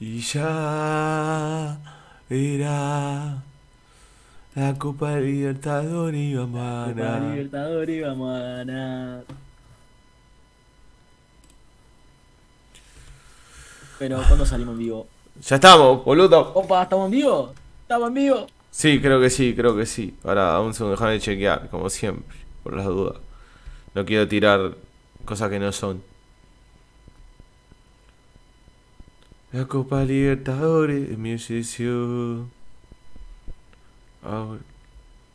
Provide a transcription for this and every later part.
Y ya era la Copa Libertadores y vamos a Copa ganar. Libertadores y vamos a ganar. Pero, ¿cuándo salimos en vivo? Ya estamos, boludo. Opa, ¿estamos en vivo? ¿Estamos en vivo? Sí, creo que sí, creo que sí. Ahora, un segundo, déjame chequear, como siempre, por las dudas. No quiero tirar cosas que no son. La Copa Libertadores es mi obsesión.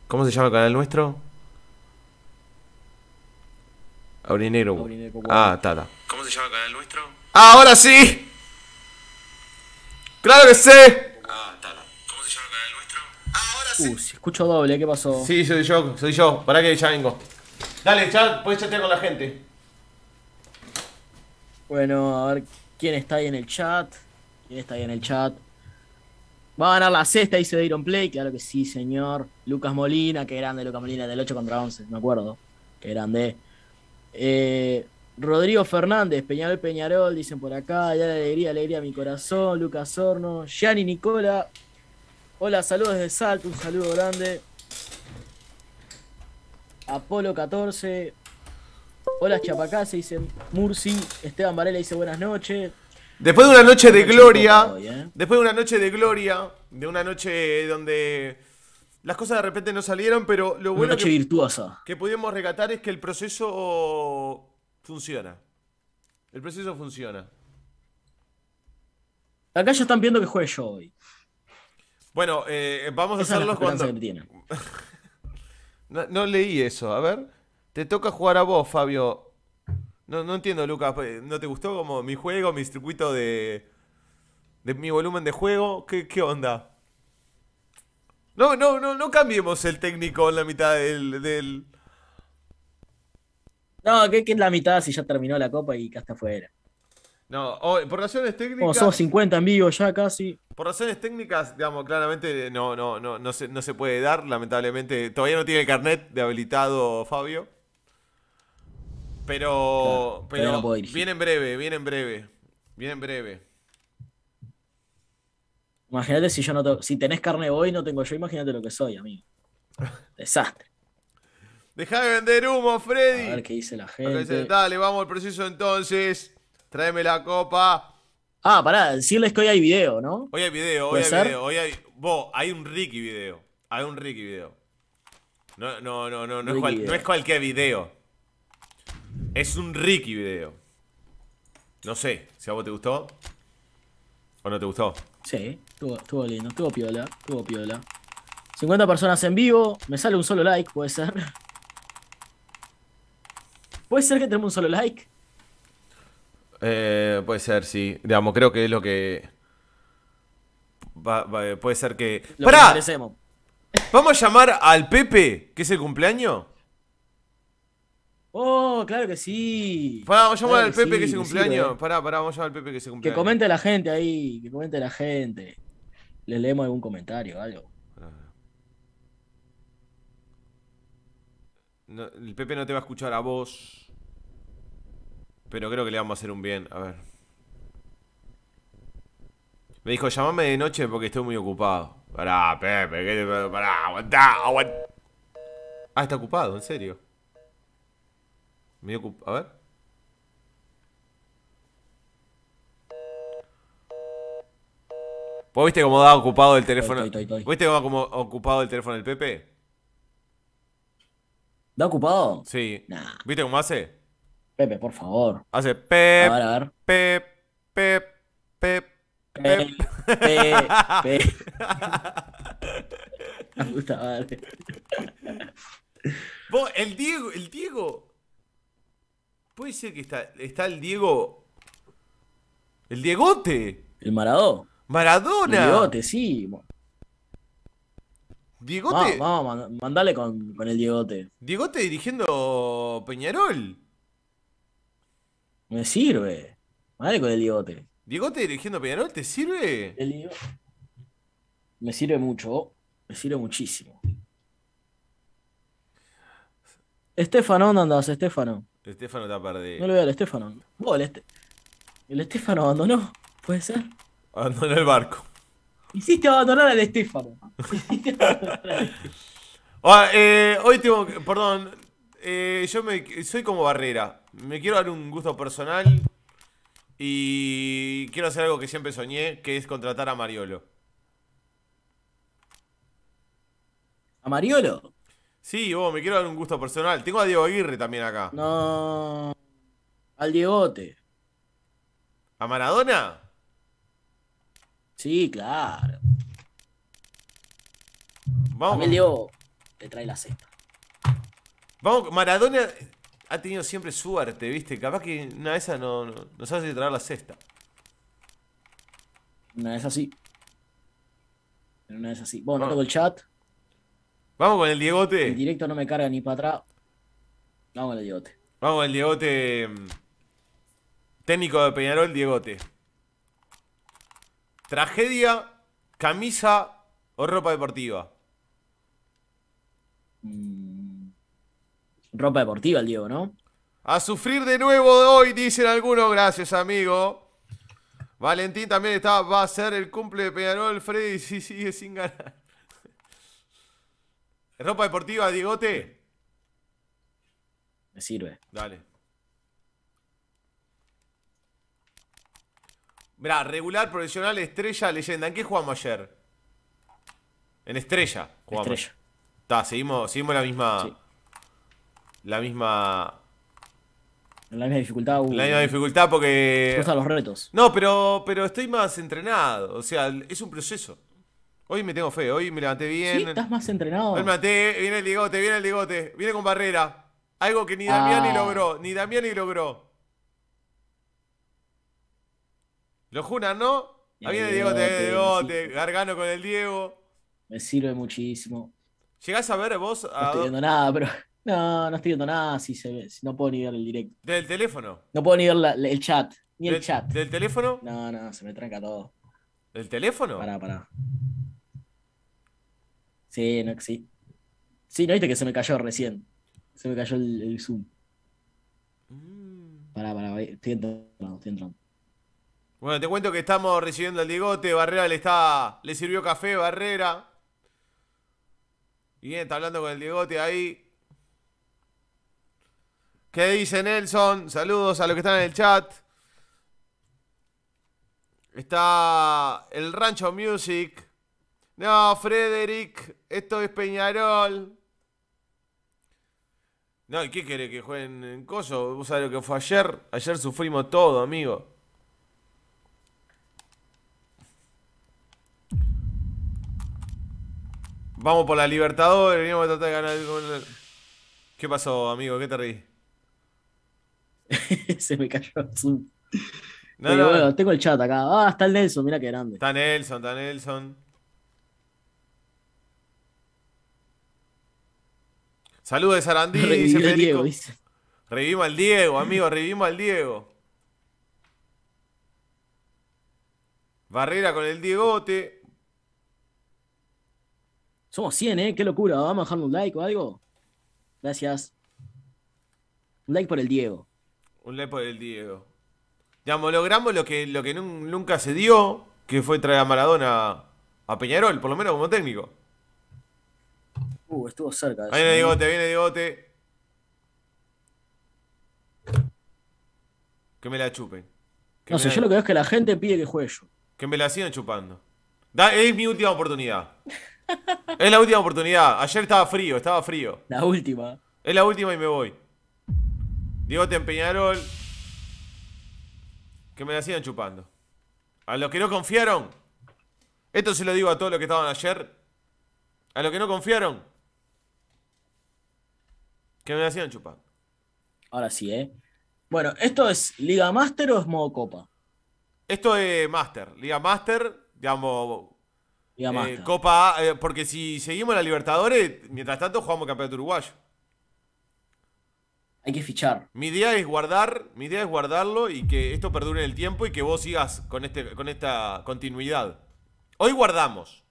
¿Cómo se llama el canal nuestro? Aurinegro. Aurinegro, Ah, está, está. ¿Cómo se llama el canal nuestro? ¡Ah, ahora sí! ¡Claro que sé! Ah, está, está. ¿Cómo se llama el canal nuestro? ¡Ah, ahora sí! Uh, si escucho doble, ¿qué pasó? Sí, soy yo, soy yo. Para que ya vengo. Dale, chat, puedes chatear con la gente. Bueno, a ver quién está ahí en el chat. ¿Quién está ahí en el chat? Va a ganar la sexta, dice Dayron Play. Claro que sí, señor. Lucas Molina, qué grande Lucas Molina, del 8 contra 11, me acuerdo. Qué grande. Eh, Rodrigo Fernández, Peñarol Peñarol, dicen por acá. Ya la alegría, alegría a mi corazón. Lucas Horno, Gianni Nicola. Hola, saludos desde Salto, un saludo grande. Apolo 14. Hola Chapacase, dice Murci. Esteban Varela dice buenas noches. Después de una noche de Noche gloria, ¿eh? después de una noche de gloria, de una noche donde las cosas de repente no salieron, pero lo bueno noche que, virtuosa. que pudimos recatar es que el proceso funciona. El proceso funciona. Acá ya están viendo que juegue yo hoy. Bueno, eh, vamos a Esa hacerlo cuando... No, no leí eso, a ver. Te toca jugar a vos, Fabio. No, no entiendo, Lucas. ¿No te gustó como mi juego, mi circuito de. de mi volumen de juego? ¿Qué, qué onda? No, no, no, no cambiemos el técnico en la mitad del. del... No, que, que es la mitad si ya terminó la copa y acá está afuera. No, oh, por razones Como técnicas. somos 50 en vivo ya casi. Por razones técnicas, digamos, claramente no, no, no, no, se, no se puede dar, lamentablemente. Todavía no tiene el carnet de habilitado Fabio. Pero. Claro, pero no puedo dirigir. viene en breve, viene en breve. Viene en breve. Imagínate si yo no to- si tenés carne hoy, no tengo yo, imagínate lo que soy, amigo. Desastre. Deja de vender humo, A Freddy. ver qué dice la dice, gente. Dale, vamos al proceso entonces. Tráeme la copa. Ah, pará, decirles que hoy hay video, ¿no? Hoy hay video, hoy ¿Puede hay ser? video. Hoy hay. Vos, hay un Ricky video. Hay un Ricky video. No, no, no, no, no, es, Ricky cual- video. no es cualquier video. Es un Ricky video. No sé si a vos te gustó. ¿O no te gustó? Sí, estuvo, estuvo lindo, estuvo piola, estuvo piola. 50 personas en vivo, me sale un solo like, puede ser. ¿Puede ser que tenemos un solo like? Eh, puede ser, sí. Digamos, creo que es lo que. va- va- puede ser que. Lo que ¡Pará! merecemos. ¿Vamos a llamar al Pepe, que es el cumpleaños? Oh, claro que sí. Pará, vamos a llamar Claro al Pepe, sí, que me cumpleaños. sirve. Pará, pará, vamos a llamar al Pepe, que es el Que cumpleaños. comente la gente ahí, que comente la gente. Le leemos algún comentario o algo. No, el Pepe no te va a escuchar a vos. Pero creo que le vamos a hacer un bien. A ver. Me dijo, llamame de noche porque estoy muy ocupado. Pará, Pepe, ¿qué te... Pará, aguantá, aguantá. Ah, está ocupado, en serio. Medio A ver. ¿Vos viste cómo da ocupado el teléfono? estoy, estoy. ¿Viste cómo da como ocupado el teléfono del Pepe? ¿Da ocupado? Sí. Nah. ¿Viste cómo hace? Pepe, por favor. Hace A pep, ver, a ver. pep, pep, pep, Pe, pep. pe, pe. La puta madre. Vos, el Diego, el Diego. Puede ser que está, está el Diego. El Diegote. El Maradó. El Maradona. Diegote, sí. Diegote. Vamos, vamos, mand- mandale con, con el Diegote. Diegote dirigiendo Peñarol. Me sirve. Mandale con el Diegote. Diegote dirigiendo Peñarol, ¿te sirve? El. Me sirve mucho. Me sirve muchísimo. Estefano, ¿dónde andás, Estefano? Estefano está perdido. No lo veo al Estefano. Vos, el, Este- el Estefano abandonó. ¿Puede ser? Abandonó el barco. Hiciste abandonar al Estefano. Ah, eh, hoy tengo que- perdón, eh, yo me, soy como Barrera. Me quiero dar un gusto personal y quiero hacer algo que siempre soñé, que es contratar a Mariolo. ¿A Mariolo? Sí, vos, me quiero dar un gusto personal. Tengo a Diego Aguirre también acá. No. Al Diegote. ¿A Maradona? Sí, claro. Vamos, A mí el Diego le trae la cesta. vamos, Maradona ha tenido siempre suerte, ¿viste? Capaz que una de esas no, no- nos hace traer la cesta. Una vez así. Una vez así. Bueno, no toco el chat. Vamos con el El Diegote. directo no me carga ni para atrás. Vamos al Diegote. Vamos con el Diegote. mm, Técnico de Peñarol, Diegote. Tragedia, camisa o ropa deportiva. Mm. Ropa deportiva el Diego, ¿no? A sufrir de nuevo hoy, dicen algunos. Gracias, amigo. Valentín también está, va a ser el cumple de Peñarol. Freddy sí sigue sin ganar. Ropa deportiva, Diegote. Me sirve. Dale. Mirá, regular, profesional, estrella, leyenda. ¿En qué jugamos ayer? En estrella. Jugamos. Estrella. Está, seguimos, seguimos la misma. Sí. La misma. En la misma dificultad. uh, La misma dificultad porque. Los retos. No, pero, pero estoy más entrenado. O sea, es un proceso. Hoy me tengo fe, hoy me levanté bien. Sí, estás más entrenado. Hoy me levanté, viene el ligote, viene el ligote, viene con barrera. Algo que ni Damián ni Ah. logró, ni Damián ni logró. Lo juran, ¿no? Ahí viene el Diegote, Diegote, sí. Gargano con el Diego. Me sirve muchísimo. ¿Llegás a ver vos No estoy do- viendo nada, pero. No, no estoy viendo nada si se ve. Si no puedo ni ver el directo. del teléfono? No puedo ni ver la- el chat. Ni el ¿Del, chat. ¿Del teléfono? No, no, se me tranca todo. ¿Del teléfono? Pará, pará. Sí, no, sí. Sí, ¿no viste que se me cayó recién? Se me cayó el, el Zoom. Mm. Pará, pará, estoy entrando, estoy entrando. Bueno, te cuento que estamos recibiendo al Diegote. Barrera le está. Le sirvió café, Barrera. Bien, está hablando con el Diegote ahí. ¿Qué dice Nelson? Saludos a los que están en el chat. Está el Rancho Music. No, Frederick, esto es Peñarol. No, ¿y qué quiere que jueguen en coso? ¿Vos sabés lo que fue ayer? Ayer sufrimos todo, amigo. Vamos por la Libertadores, venimos a tratar de ganar. el- ¿Qué pasó, amigo? ¿Qué te reí? se me cayó el Zoom. No, no, bueno, tengo el chat acá. Ah, está el Nelson, mira qué grande. Está Nelson, está Nelson. Saludos de Sarandí, dice Federico. Revivimos al Diego, amigo, revivimos al Diego. Barrera con el Diegote. Somos 100, ¿eh? Qué locura. Vamos a dejarle un like o algo. Gracias. Un like por el Diego. Un like por el Diego. Digamos, logramos lo que, lo que nun- nunca se dio, que fue traer a Maradona a Peñarol, por lo menos como técnico. Uh, estuvo cerca. Ahí viene. Diegote, viene Diegote. Que me la chupen. Que, No sé, la, yo lo que veo es que la gente pide que juegue yo. que me la sigan chupando. Da- es mi última oportunidad. es la última oportunidad. Ayer estaba frío, estaba frío. La última. Es la última y me voy. Diegote en Peñarol. Que me la sigan chupando. A los que no confiaron. Esto se lo digo a todos los que estaban ayer. A los que no confiaron. Que me la sigan chupando. Ahora sí, ¿eh? Bueno, ¿esto es Liga Master o es modo Copa? Esto es Master. Liga Master. Digamos. Liga eh, Master. Copa A, eh, porque si seguimos la Libertadores, mientras tanto jugamos campeonato uruguayo. Hay que fichar. Mi idea es guardar, mi idea es guardarlo y que esto perdure en el tiempo y que vos sigas con este, con esta continuidad. Hoy guardamos.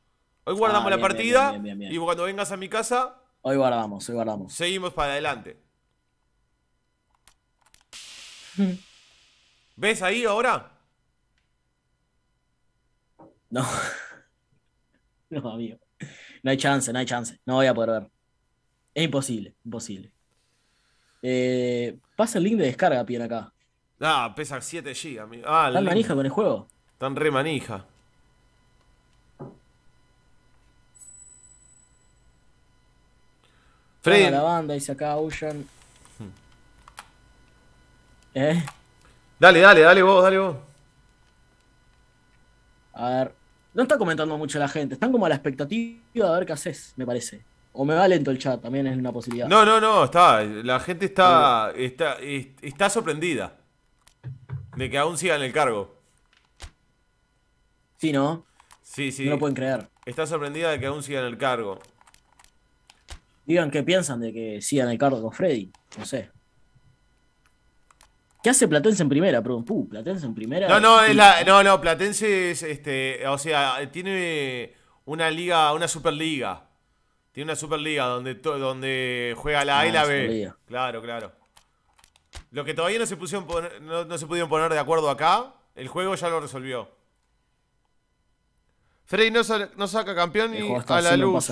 Hoy guardamos Ah, la bien, partida bien, bien. y cuando vengas a mi casa, Hoy guardamos, hoy guardamos. seguimos para adelante. ¿Ves ahí ahora? No. No, amigo. No hay chance, no hay chance. No voy a poder ver. Es imposible, imposible. Eh, pasa el link de descarga, piden acá. Ah, pesa 7 GB, amigo. Ah, ¿Están link. manija con el juego? Están re manija. Freddy. La banda, dice acá Ocean. ¿Eh? dale, dale, dale vos, dale vos. A ver. No está comentando mucho la gente. Están como a la expectativa de ver qué haces, me parece. O me va lento el chat, también es una posibilidad. No, no, no, está. La gente está, está, es- está sorprendida de que aún sigan el cargo. Sí, ¿no? Sí, sí. No lo pueden creer. Está sorprendida de que aún sigan el cargo. Digan qué piensan de que sigan el cargo con Freddy. No sé. ¿Qué hace Platense en primera? Perdón, puh, Platense en primera. No, no, es Sí. la, no, no, Platense es, este, o sea, tiene una liga, una superliga. Tiene una superliga donde, donde juega la A y Ah, la B. Superliga. Claro, claro. Lo que todavía no se pusieron poner- no, no se pudieron poner de acuerdo acá, el juego ya lo resolvió. Frey no, no saca campeón está a la luz.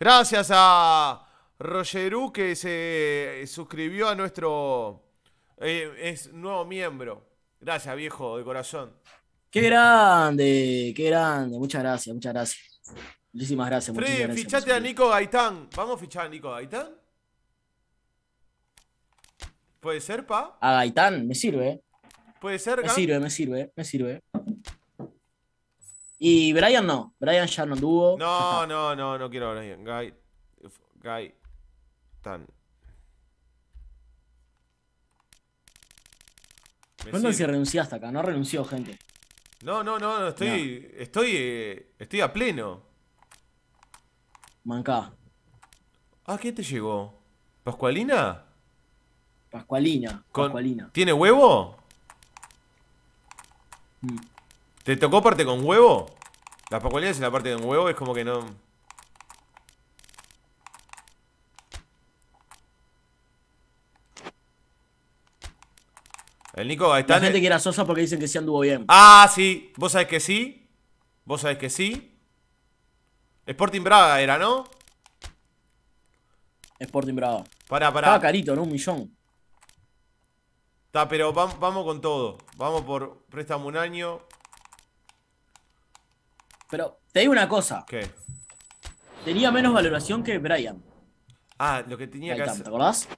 Gracias a Rogerú que se suscribió a nuestro eh, es nuevo miembro. Gracias, viejo, de corazón. Qué grande, qué grande. Muchas gracias, muchas gracias. Muchísimas gracias. muchísimas Freddy, gracias fichate a. Nico Gaitán. ¿Vamos a fichar a Nico Gaitán? ¿Puede ser, pa? A Gaitán, me sirve, ¿Puede ser, me Gan? sirve, me sirve, me sirve. Y Brian no, Brian ya no ya No, no, no, no quiero hablar bien. Gai. Gaitán. Me Cuéntanos si renunciaste acá, no renunció, gente. No, no, no, no, estoy, estoy, eh, estoy a pleno. Mancá. Ah, ¿qué te llegó? ¿Pascualina? Pascualina, Con- Pascualina. ¿Tiene huevo? Mm. ¿Te tocó parte con huevo? La pascualina es la parte con huevo, es como que no. El Nico La Gaitán. gente que era Sosa porque dicen que sí anduvo bien. Ah, sí. ¿Vos sabés que sí? ¿Vos sabés que sí? Sporting Braga era, ¿no? Sporting Bravo. Pará, Estaba pará. carito, ¿no? Un millón. Está, pero vam- vamos con todo. Vamos por préstamo un año. Pero te digo una cosa. ¿Qué? Tenía menos valoración que Brian. Ah, lo que tenía que hacer. ¿te acordás?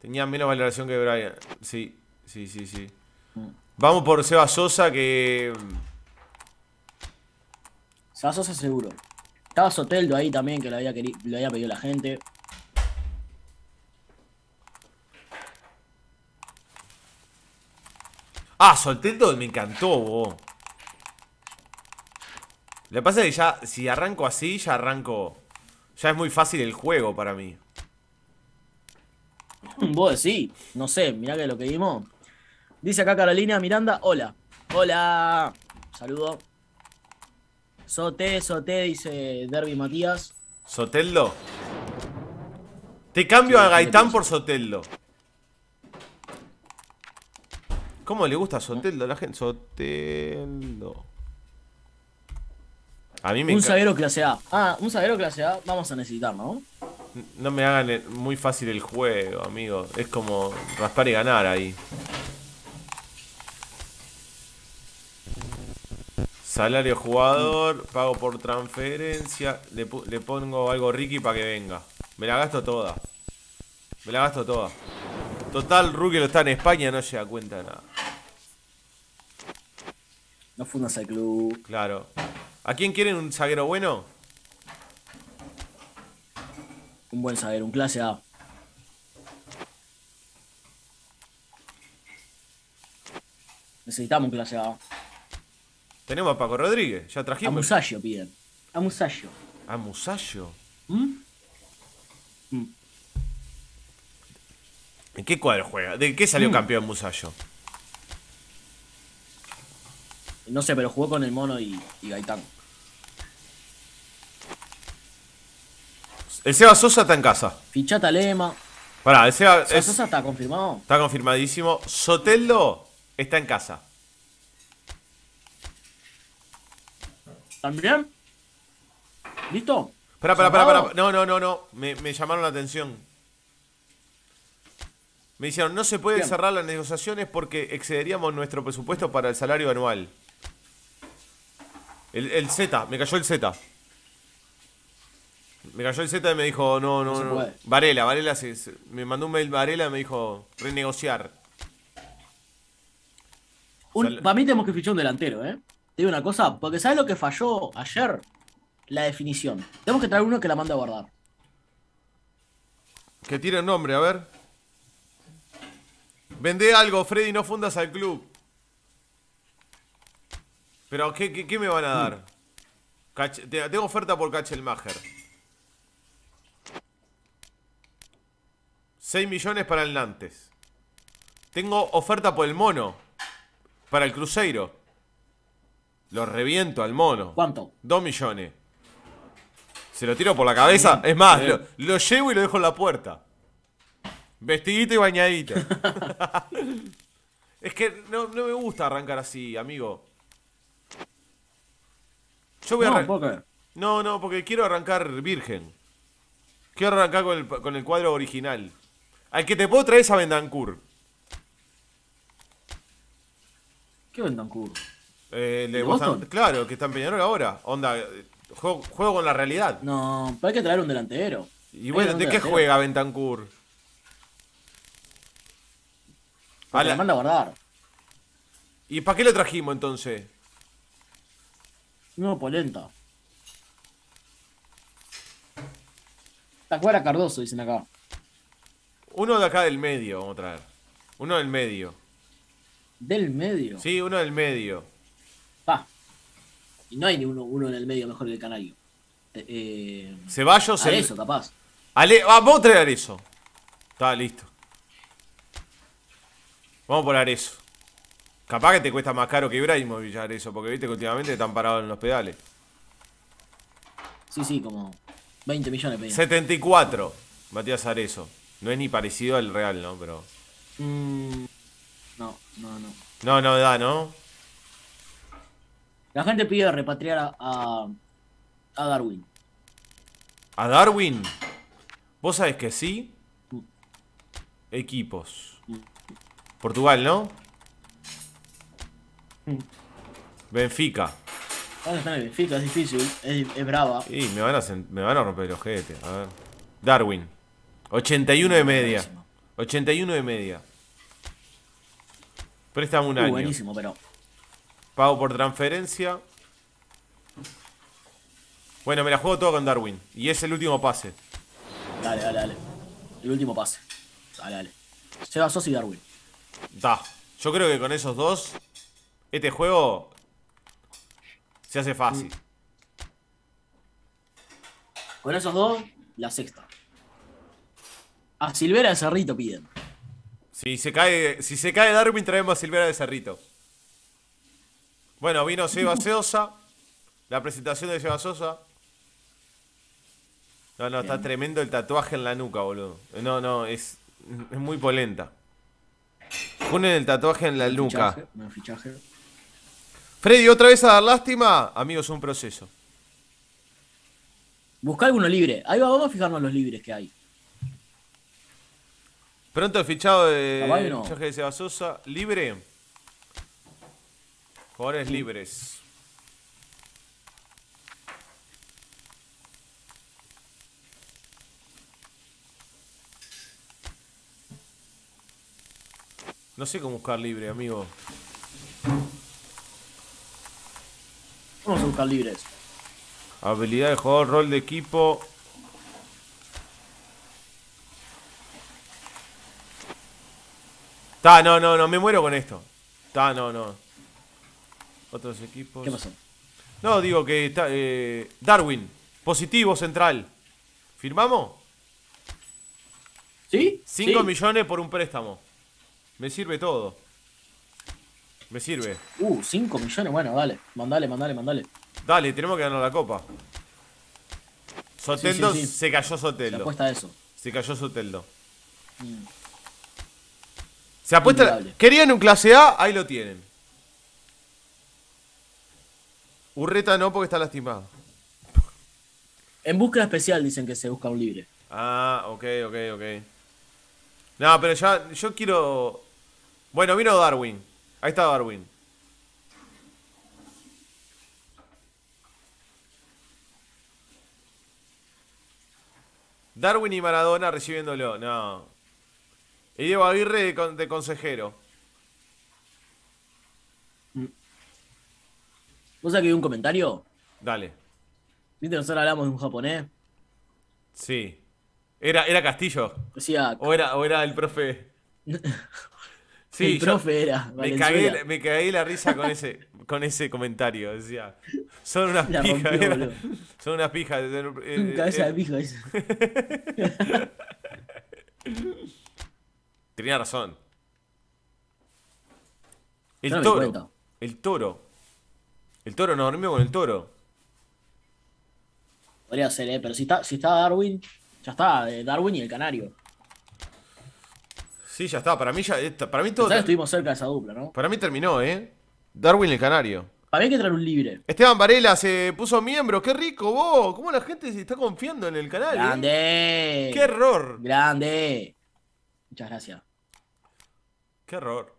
Tenía menos valoración que Brian. Sí, sí, sí, sí. Mm. Vamos por Seba Sosa que. Se va Sosa seguro. Estaba Soteldo ahí también, que lo había, queri- lo había pedido la gente. Ah, Soltendo me encantó, vos. Lo que pasa es que ya, si arranco así, ya arranco. Ya es muy fácil el juego para mí. Vos decís, no sé, mirá que lo que dimos. Dice acá Carolina Miranda, hola. Hola. Saludo. Sote, Sote, dice Derby Matías. ¿Soteldo? Te cambio Sí, a sí, Gaitán sí. por Soteldo. ¿Cómo le gusta Soteldo a la gente? Soteldo. A mí me Un zaguero clase A. Ah, un zaguero clase A vamos a necesitar, ¿no? No me hagan muy fácil el juego, amigo. Es como raspar y ganar ahí. Salario jugador, pago por transferencia. Le, le pongo algo Ricky para que venga. Me la gasto toda. Me la gasto toda. Total, Rookie lo está en España, no se da cuenta de nada. No fundas al club. Claro. ¿A quién quieren un zaguero bueno? Un buen zaguero, un clase A. Necesitamos un clase A. Tenemos a Paco Rodríguez, ya A trajimos. Musayo piden. A Musayo. A Musayo. ¿Mm? Mm. ¿En qué cuadro juega? ¿De qué salió Mm. campeón Musayo? No sé, pero jugó con el mono y, y Gaitán. El Seba Sosa está en casa. Fichata Lema. Pará, el Seba Sosa es- está confirmado. está confirmadísimo. Soteldo está en casa. ¿También? ¿Listo? Pará, pará, pará, pará. No, no, no, no. Me, me llamaron la atención. Me dijeron, no se pueden Bien. cerrar las negociaciones porque excederíamos nuestro presupuesto para el salario anual. El, el Z, me cayó el Z. Me cayó el Z y me dijo, no, no, No no. Varela, Varela se- se- me mandó un mail Varela y me dijo, renegociar. Un- para mí tenemos que fichar un delantero, ¿eh? Te digo una cosa, porque ¿sabes lo que falló ayer? La definición. Tenemos que traer uno que la mande a guardar. Que tire un nombre, a ver. Vende algo, Freddy, no fundas al club. Pero, ¿qué, qué, qué me van a dar? Te- tengo oferta por Kachelmacher. 6 millones para el Nantes. Tengo oferta por el mono. Para el Cruzeiro. Lo reviento al mono. ¿Cuánto? 2 millones. Se lo tiro por la cabeza. Es más, lo, lo llevo y lo dejo en la puerta. Vestidito y bañadito. es que no, no me gusta arrancar así, amigo. Yo voy a No, arran- ¿por qué? No, no, porque quiero arrancar virgen. Quiero arrancar con el, con el cuadro original. Al que te puedo traer es a Bendancourt. ¿Qué Bentancur? Eh, el de ¿De Boston- Boston? Claro, que está en Peñarol ahora. Onda, juego, juego con la realidad. No, pero hay que traer un delantero. Y bueno, ¿de qué juega Bentancourt? Porque A la- manda a guardar. ¿Y para qué lo trajimos entonces? No, polenta. Está fuera Cardoso, dicen acá. Uno de acá del medio, vamos a traer. Uno del medio. Del medio. Sí, uno del medio. Pa. Y no hay ni uno, uno en el medio mejor que el canario. Eh, eh, Ceballos. el- eso, capaz. Ale- ah, vamos a traer eso. Está listo. Vamos por Arezo. Capaz que te cuesta más caro que Ibrahimovic Arezo, porque viste que últimamente están parados en los pedales. Sí, sí, como 20 millones pedían. 74, Matías Arezo. No es ni parecido al Real, ¿no? Pero. Mm, no, no, no. No, no da, ¿no? La gente pide repatriar a, a, a Darwin. A Darwin. ¿Vos sabés que sí? Equipos. Portugal, ¿no? Benfica. Ahora está en el Benfica, es difícil, es, es brava. Y me van a, me van a romper el ojete. A ver. Darwin. 81 de media. Buenísimo. 81 de media. Préstame un Uh, año. buenísimo, pero. Pago por transferencia. Bueno, me la juego todo con Darwin. Y es el último pase. Dale, dale, dale. El último pase. Dale, dale. Seba Sos y Darwin. Da. Yo creo que con esos dos, este juego se hace fácil. Con esos dos, la sexta. A Silvera de Cerrito piden. Si se cae, si se cae Darwin, traemos a Silvera de Cerrito. Bueno, vino Seba Sosa. La presentación de Seba Sosa. No, no, está tremendo el tatuaje en la nuca, boludo. No, no, es, es muy polenta. Ponen el tatuaje en la nuca. Freddy, ¿otra vez a dar lástima? Amigos, es un proceso. Busca alguno libre. Ahí va, vamos a fijarnos los libres que hay. Pronto el fichado de no. fichaje de Seba Sosa. Libre. Jugadores libres. No sé cómo buscar libre, amigo. Vamos a buscar libres. Habilidad de jugador, rol de equipo. Ta, no, no, no, me muero con esto. Ta, no, no. Otros equipos. ¿Qué pasó? No, digo que está. eh, Darwin, positivo central. ¿Firmamos? ¿Sí? 5 Sí. millones por un préstamo. Me sirve todo. Me sirve. Uh, 5 millones. Bueno, dale. Mandale, mandale, mandale. Dale, tenemos que ganar la copa. Soteldo, Sí, sí, sí. se cayó Se Soteldo. apuesta a eso. Se cayó Soteldo. Mm. Se apuesta. Indudable. Querían un clase A, ahí lo tienen. Urreta no porque está lastimado. En búsqueda especial dicen que se busca un libre. Ah, ok, ok, ok. No, pero ya, yo quiero... Bueno, vino Darwin. Ahí está Darwin. Darwin y Maradona recibiéndolo. No. Y Diego Aguirre de, con- de consejero. ¿Vos sabés que vi un comentario? Dale. ¿Viste? Nosotros hablamos de un japonés. Sí. ¿Era, era Castillo? Decía. ¿O era, o era el profe? Sí, el profe era. me cagué, me cagué la risa con ese, con ese comentario. Decía, son unas La pijas. rompió, era- boludo. son unas pijas. Cabeza de pijo ese. Tenía razón. El No toro. El toro. El toro nos dormimos con el toro. Podría ser, ¿eh? Pero si está, si está Darwin, ya está. eh, Darwin y el Canario. Sí, ya está. Para mí ya. Para mí todo. Que estuvimos cerca de esa dupla, ¿no? Para mí terminó, ¿eh? Darwin el canario. Para mí hay que traer un libre. Esteban Varela se puso miembro. ¡Qué rico vos! ¿Cómo la gente se está confiando en el canal? eh? ¡Grande! ¡Qué error! ¡Grande! Muchas gracias. ¡Qué error!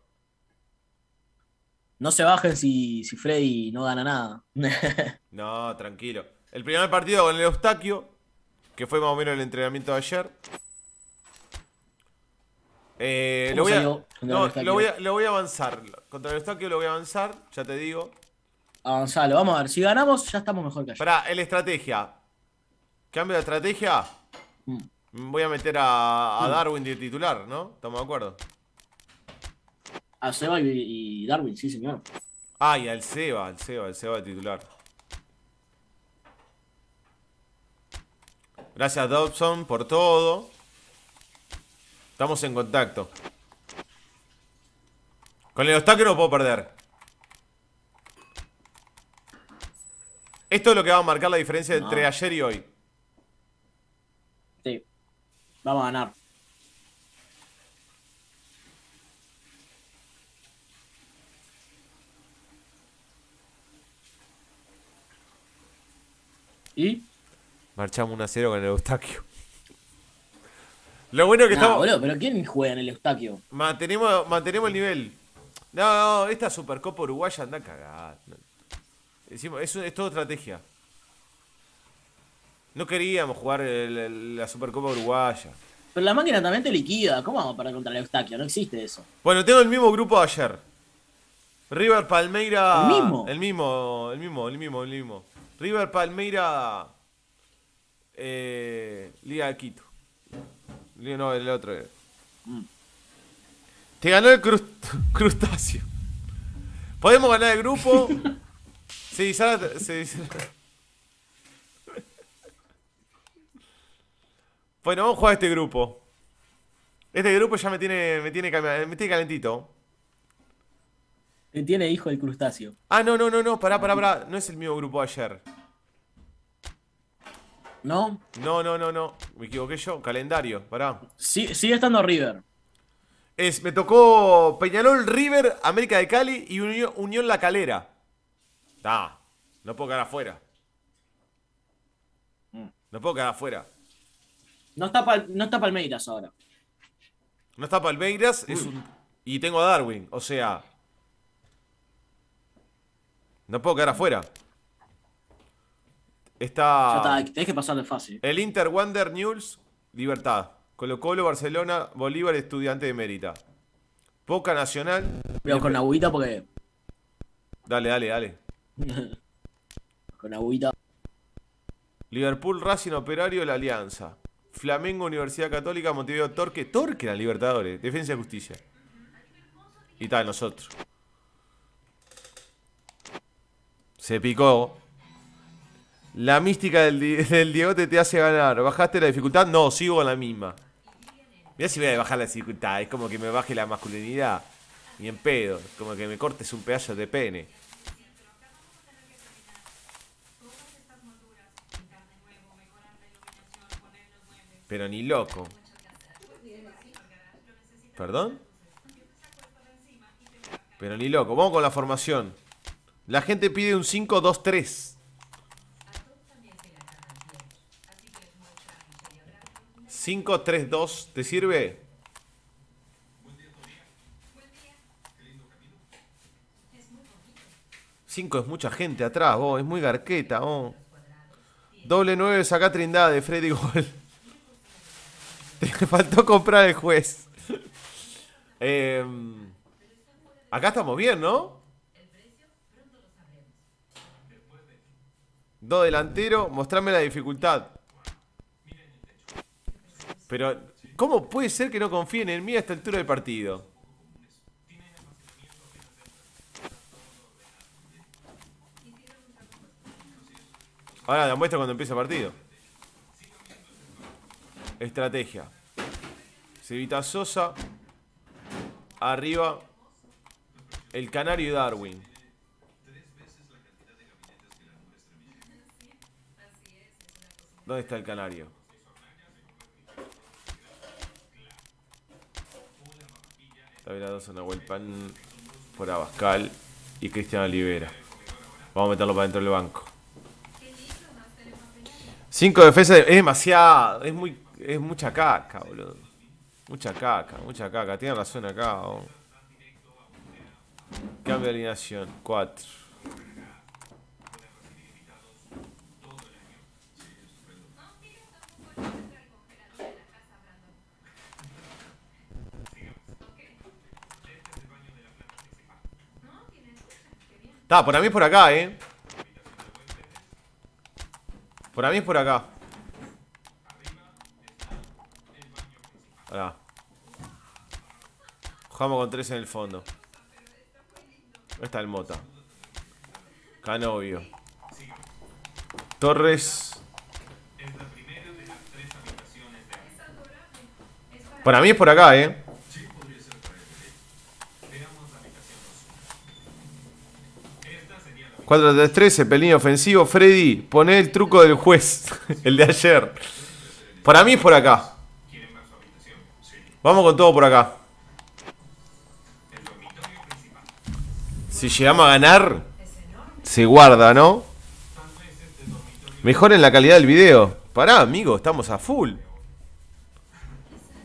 No se bajen si, si Freddy no gana nada. No, tranquilo. El primer partido con el Eustaquio, que fue más o menos el entrenamiento de ayer. Eh, ¿Cómo lo, voy a, salió contra el no, Eustaquio? lo, voy a, lo voy a avanzar. Contra el Eustaquio lo voy a avanzar, ya te digo. Avanzalo, vamos a ver. Si ganamos, ya estamos mejor que ayer. Para el estrategia. Cambio de estrategia. Mm. Voy a meter a, a Darwin de titular, ¿no? ¿Estamos de acuerdo? A Seba y, y Darwin, sí, señor. Ah, y al Seba, al Seba, al Seba de titular. Gracias Dobson por todo. Estamos en contacto. Con el Eustaquio no puedo perder. Esto es lo que va a marcar la diferencia entre ayer y hoy. Sí. Vamos a ganar. ¿Y? Marchamos 1 a 0 con el Eustaquio. Lo bueno que Nah, estamos. boludo, pero ¿quién juega en el Eustaquio? Mantenemos, mantenemos el nivel. No, no, esta Supercopa Uruguaya anda a cagar. No. Decimos, es, es todo estrategia. No queríamos jugar el- el- la Supercopa Uruguaya. Pero la máquina también te liquida. ¿Cómo vamos para contra el Eustaquio? No existe eso. Bueno, tengo el mismo grupo de ayer. River Palmeira. ¿El mismo? El mismo, el mismo, el mismo, el mismo. River Palmeira. Eh, Liga de Quito. No, el otro. Mm. Te ganó el crust- crustáceo. ¿Podemos ganar el grupo? Sí, Sara, sí, sí. Bueno, vamos a jugar este grupo. Este grupo ya me tiene, me tiene, me tiene calentito. Que tiene hijo el crustáceo. Ah, no, no, no, no, pará, pará, pará. No es el mismo grupo de ayer. ¿No? No, no, no, no. Me equivoqué yo. Calendario, pará. Sí- sigue estando River. Es, me tocó Peñarol, River, América de Cali y Unión, Unión La Calera. Ah, no puedo quedar afuera. No puedo quedar afuera. No está, Pal- no está Palmeiras ahora. No está Palmeiras es un- y tengo a Darwin. O sea, no puedo quedar afuera. Ya Está está, tenés que pasar de fase. el Inter Wander News, Libertad. Colo Colo, Barcelona, Bolívar, Estudiante de Mérita. Boca Nacional. Pero con agüita porque. Dale, dale, dale. Con agüita. Liverpool, Racing, Operario, La Alianza. Flamengo, Universidad Católica, Montevideo, Torque. Torque la Libertadores. Defensa y Justicia. Y tal, nosotros. Se picó. La mística del, del Diegote te hace ganar. ¿Bajaste la dificultad? No, sigo con la misma. Mirá si voy a bajar la dificultad. Es como que me baje la masculinidad. Y en pedo. Como que me cortes un pedazo de pene. Pero ni loco. ¿Perdón? Pero ni loco. Vamos con la formación. La gente pide un 5-2-3. 5-3-2, ¿te sirve? Cinco es mucha gente atrás, vos, es muy garqueta, vos. Doble 9, saca Trindade, Freddy Gol. Te faltó comprar el juez. Em, acá estamos bien, ¿no? Dos delantero, mostrame la dificultad. Pero, ¿cómo puede ser que no confíen en mí a esta altura del partido? Ahora la muestra cuando empieza el partido. Estrategia. Cevita Sosa. Arriba. El Canario y Darwin. ¿Dónde está el Canario? David Adoso, Nahuel Pan por Abascal y Cristian Olivera. Vamos a meterlo para dentro del banco. Cinco defensas es demasiado. Es muy. Es mucha caca, boludo. Mucha caca, mucha caca. Tiene razón acá. Cambio de alineación. Cuatro. Está, por mí es por acá, eh. Por mí es por acá. Acá. Jugamos con tres en el fondo. Está el Mota. Canovio. Torres. Para mí es por acá, eh. Cuatro de 3, Cepelín ofensivo. Freddy, poné el truco del juez. el de ayer. Para mí es por acá. Vamos con todo por acá. Si llegamos a ganar, se guarda, ¿no? Mejoren la calidad del video. Pará, amigo, estamos a full.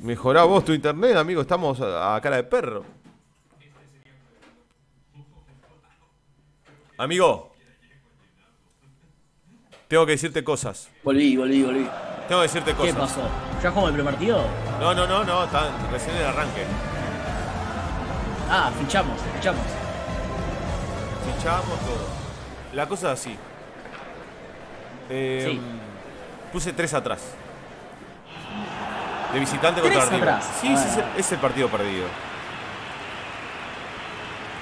Mejorá vos tu internet, amigo, estamos a cara de perro. Amigo, tengo que decirte cosas. Volví, volví, volví. Tengo que decirte ¿Qué cosas. pasó? ¿Ya jugamos el primer partido? No, no, no, no, está recién el arranque. Ah, fichamos, fichamos. Fichamos todo. La cosa es así. Eh, Sí. Puse tres atrás. De visitante contra ¿Tres River. atrás? Sí, sí, Ah. es el partido perdido.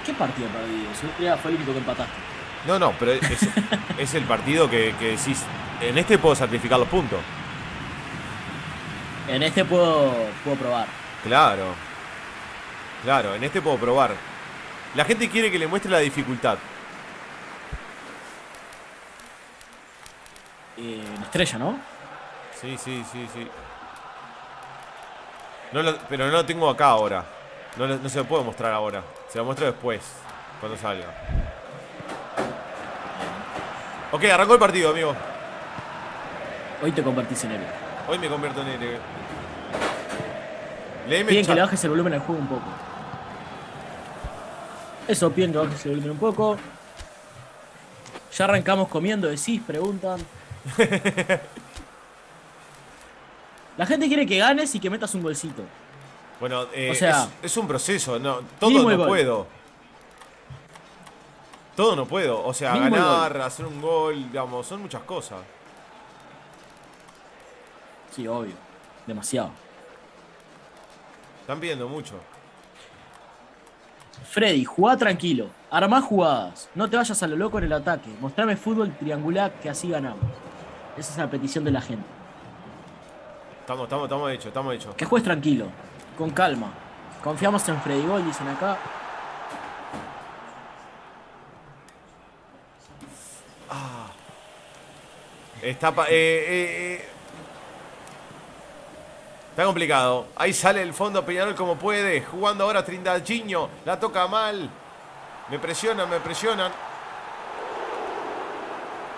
¿Qué partido perdido? Si ya fue el único que empataste. No, no, pero es, es el partido que, que decís. En este puedo sacrificar los puntos. En este puedo, puedo probar. Claro. Claro, en este puedo probar. La gente quiere que le muestre la dificultad. Eh, la estrella, ¿no? Sí, sí, sí, sí. No lo- pero no lo tengo acá ahora. No, no se lo puedo mostrar ahora. Se lo muestro después, cuando salga. Ok, arrancó el partido, amigo. Hoy te convertís en héroe. Hoy me convierto en héroe. Leeme Piden que le bajes el volumen al juego un poco. Eso, piden que bajes el volumen un poco. Ya arrancamos comiendo, decís, preguntan. La gente quiere que ganes y que metas un golcito. Bueno, eh, O sea- es, es un proceso. No, todo no puedo. Todo no puedo. O sea, Mínimo ganar, hacer un gol, digamos, son muchas cosas. Sí, obvio. Demasiado. Están pidiendo mucho. Freddy, jugá tranquilo. Armá jugadas. No te vayas a lo loco en el ataque. Mostrame fútbol triangular que así ganamos. Esa es la petición de la gente. Estamos, estamos, estamos hechos, estamos hechos. Que juegues tranquilo. Con calma. Confiamos en Freddy Gol, dicen acá. Está, pa- eh, eh, eh. Está complicado. Ahí sale el fondo Peñarol como puede. Jugando ahora Trindalchiño. La toca mal. Me presionan, me presionan.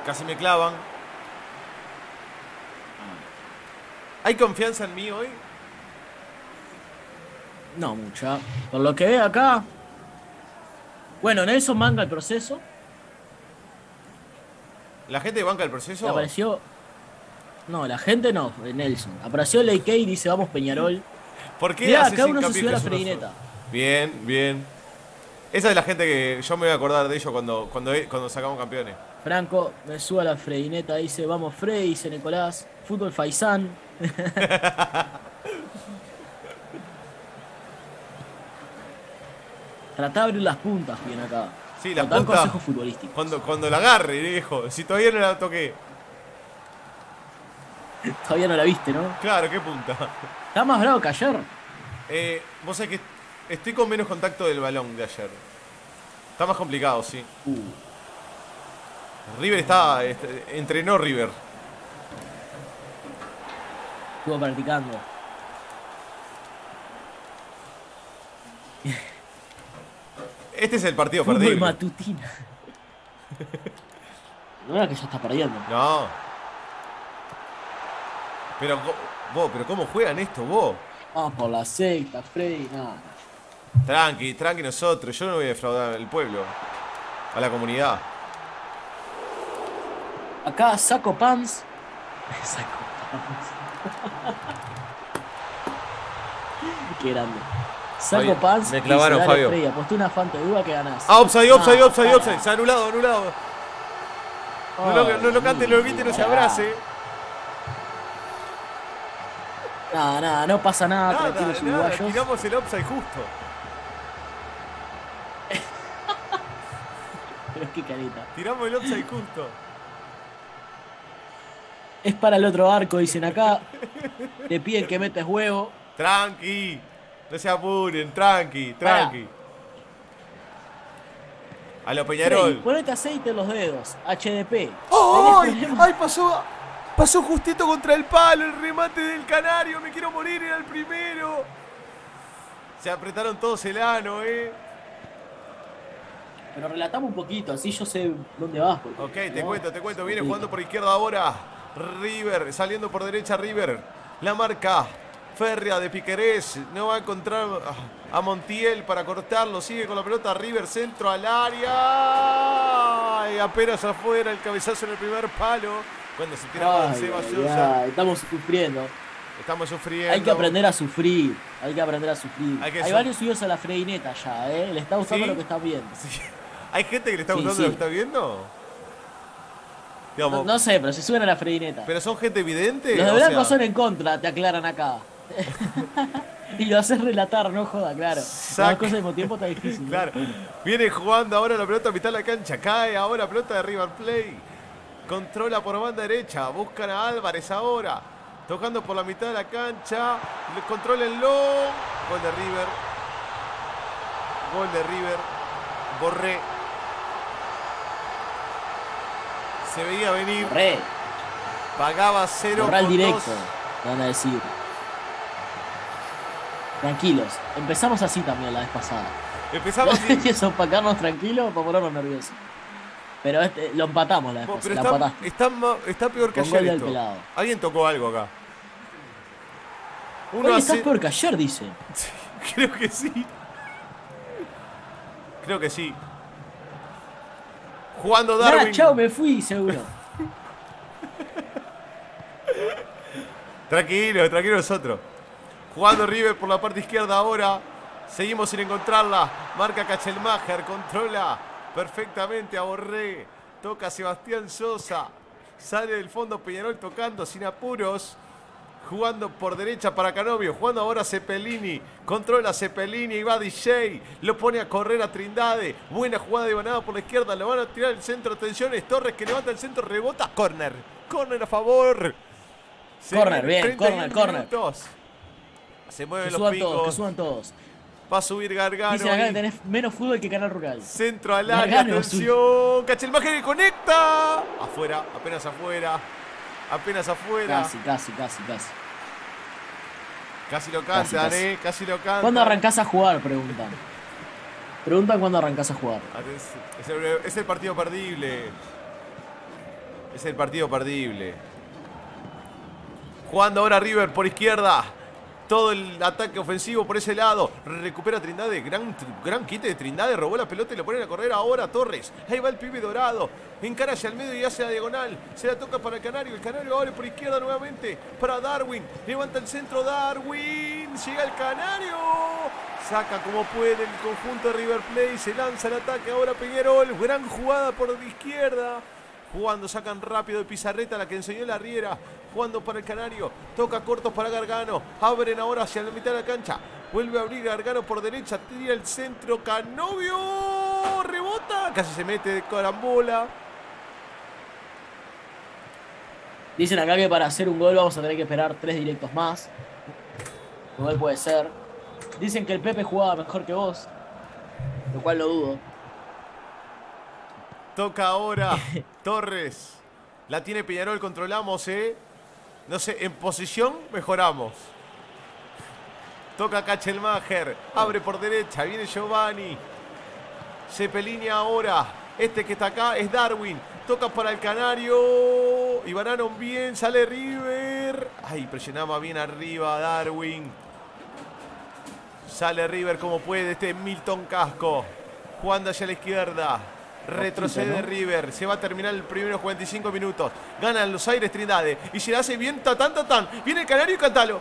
Casi me clavan. ¿Hay confianza en mí hoy? No mucha. Por lo que ve acá. Bueno, Nelson manga el proceso. ¿La gente banca el proceso? apareció. No, la gente no, Nelson. Apareció AK y dice vamos Peñarol. ¿Por qué Mirá, haces cada uno se subió a la sola? Bien, bien. Esa es la gente que yo me voy a acordar de ellos cuando, cuando, cuando sacamos campeones. Franco me sube a la freineta, dice vamos Frey, dice Nicolás. Fútbol Faisán. Tratá de abrir las puntas bien acá. Sí, la punta- consejos futbolísticos. Cuando, cuando la agarre, viejo. Si todavía no la toqué. Todavía no la viste, ¿no? Claro, qué punta. Está más bravo que ayer. Eh, vos sabés que estoy con menos contacto del balón de ayer. Está más complicado, sí. Uh, River está. este, entrenó River. estuvo practicando. Este es el partido Fútbol perdible. matutina. No era que ya está perdiendo. No. Pero vos, pero cómo juegan esto vos. Vamos por la secta, Freddy, nada. Tranqui, tranqui nosotros. Yo no voy a defraudar al pueblo. A la comunidad. Acá saco pants. Saco pants. Qué grande. Saco pants. me y clavaron, "Dale, Fabio". Freddy, aposté una fanta de duda que ganás. Ah, offside, offside, Ah, offside, offside. Se ha anulado, anulado. No lo, no lo cante, lo grite, no se abrace. Nada, nada, no pasa nada, Nada, tranquilos nada. uruguayos. Tiramos el offside justo. Pero qué carita. Tiramos el offside justo. Es para el otro arco, dicen acá. Te piden que metes huevo. Tranqui. No se apuren, tranqui, tranqui. A lo Freddy, Peñarol. ponete aceite en los dedos. HDP. ¡Oh! ¡Ay! ¡Ay! Pasó. Pasó justito contra el palo el remate del canario. Me quiero morir, era el primero. Se apretaron todos el ano, eh. Pero relatamos un poquito, así yo sé dónde vas. porque, Ok, te ¿no? cuento, te cuento. Viene jugando por izquierda ahora. River, saliendo por derecha River. La marca férrea de Piquerés. No va a encontrar a Montiel para cortarlo. Sigue con la pelota River, centro al área. Y apenas afuera el cabezazo en el primer palo. Cuando se tiraba Ay, Seba Sosa. estamos sufriendo. Estamos sufriendo. Hay que aprender a sufrir. Hay que aprender a sufrir. Hay varios subidos a la freineta ya, ¿eh? Le está gustando ¿Sí? lo que están viendo. Sí. ¿Hay gente que le está gustando sí. lo que está viendo? Digamos, No, no sé, pero se suben a la freineta. ¿Pero son gente evidente? Los de blanco sea, son en contra, te aclaran acá. y lo haces relatar, no joda, claro. Las cosas mismo tiempo está difícil. Viene jugando ahora la pelota a mitad de la cancha. Cae ahora pelota de River Play. Controla por banda derecha. Buscan a Álvarez ahora. Tocando por la mitad de la cancha. Le- Contrólenlo. Gol de River. Gol de River. Borré. Se veía venir. Re, Pagaba cero. con directo, dos. van a decir. Tranquilos, empezamos así también la vez pasada. Empezamos así. Eso, para quedarnos tranquilos, para ponernos nerviosos. Pero este, lo empatamos la vez pasada, la está, está, peor que Con ayer del esto. pelado. Alguien tocó algo acá. Uno Oye, hace- estás peor que ayer, dice. Creo que sí. Creo que sí. Jugando Darwin. chao, me fui, seguro. Tranquilo, tranquilo nosotros. Jugando River por la parte izquierda ahora. Seguimos sin encontrarla. Marca Kachelmacher. Controla perfectamente a Borré. Toca Sebastián Sosa. Sale del fondo Peñarol tocando sin apuros. Jugando por derecha para Canovio. Jugando ahora Cepelini. Controla Cepelini y va DJ. Lo pone a correr a Trindade. Buena jugada de Banada por la izquierda. Lo van a tirar el centro. Atención. Es Torres que levanta el centro. Rebota. Corner. Corner a favor. Se Corner, bien, 31 corner, corner. minutos. Se mueven Que los suban todos, que picos. suban todos. Va a subir Gargano. Dicen acá ahí. tenés menos fútbol que Canal Rural. Centro al área, Gargano, atención. Cachelmacher que conecta. Afuera, apenas afuera. Apenas afuera. Casi, casi, casi, casi. Casi lo cantan, Casi, eh. Casi lo cantan. ¿Cuándo arrancás a jugar? Preguntan. Preguntan cuándo arrancás a jugar. Es el, es el partido perdible. Es el partido perdible. Jugando ahora River por izquierda. Todo el ataque ofensivo por ese lado. Recupera Trindade. Gran, gran quite de Trindade. Robó la pelota y lo ponen a correr ahora Torres. Ahí va el pibe dorado. Encara hacia el medio y hace la diagonal. Se la toca para el Canario. El Canario abre por izquierda nuevamente. Para Darwin. Levanta el centro Darwin. Llega el Canario. Saca como puede el conjunto de River Plate. Se lanza el ataque ahora Peñarol. Gran jugada por la izquierda. Jugando, sacan rápido de Pizarreta, la que enseñó la Riera. Jugando para el Canario. Toca cortos para Gargano. Abren ahora hacia la mitad de la cancha. Vuelve a abrir Gargano por derecha. Tira el centro. Canovio. Rebota. Casi se mete de carambola. Dicen acá que para hacer un gol vamos a tener que esperar tres directos más. Gol puede ser. Dicen que el Pepe jugaba mejor que vos. Lo cual lo dudo. Toca ahora Torres. La tiene Peñarol, controlamos, ¿eh? No sé, en posición mejoramos. Toca Kachelmacher. Abre por derecha. Viene Giovanni. Cepelini ahora. Este que está acá es Darwin. Toca para el Canario. Y bien. Sale River. Ay, presionaba bien arriba Darwin. Sale River como puede. Este es Milton Casco. Jugando hacia la izquierda. Retrocede River. Se va a terminar el primero 45 minutos. Ganan los aires Trindade. Y se la hace bien tatán tatán. Viene el Canario y Cantalo.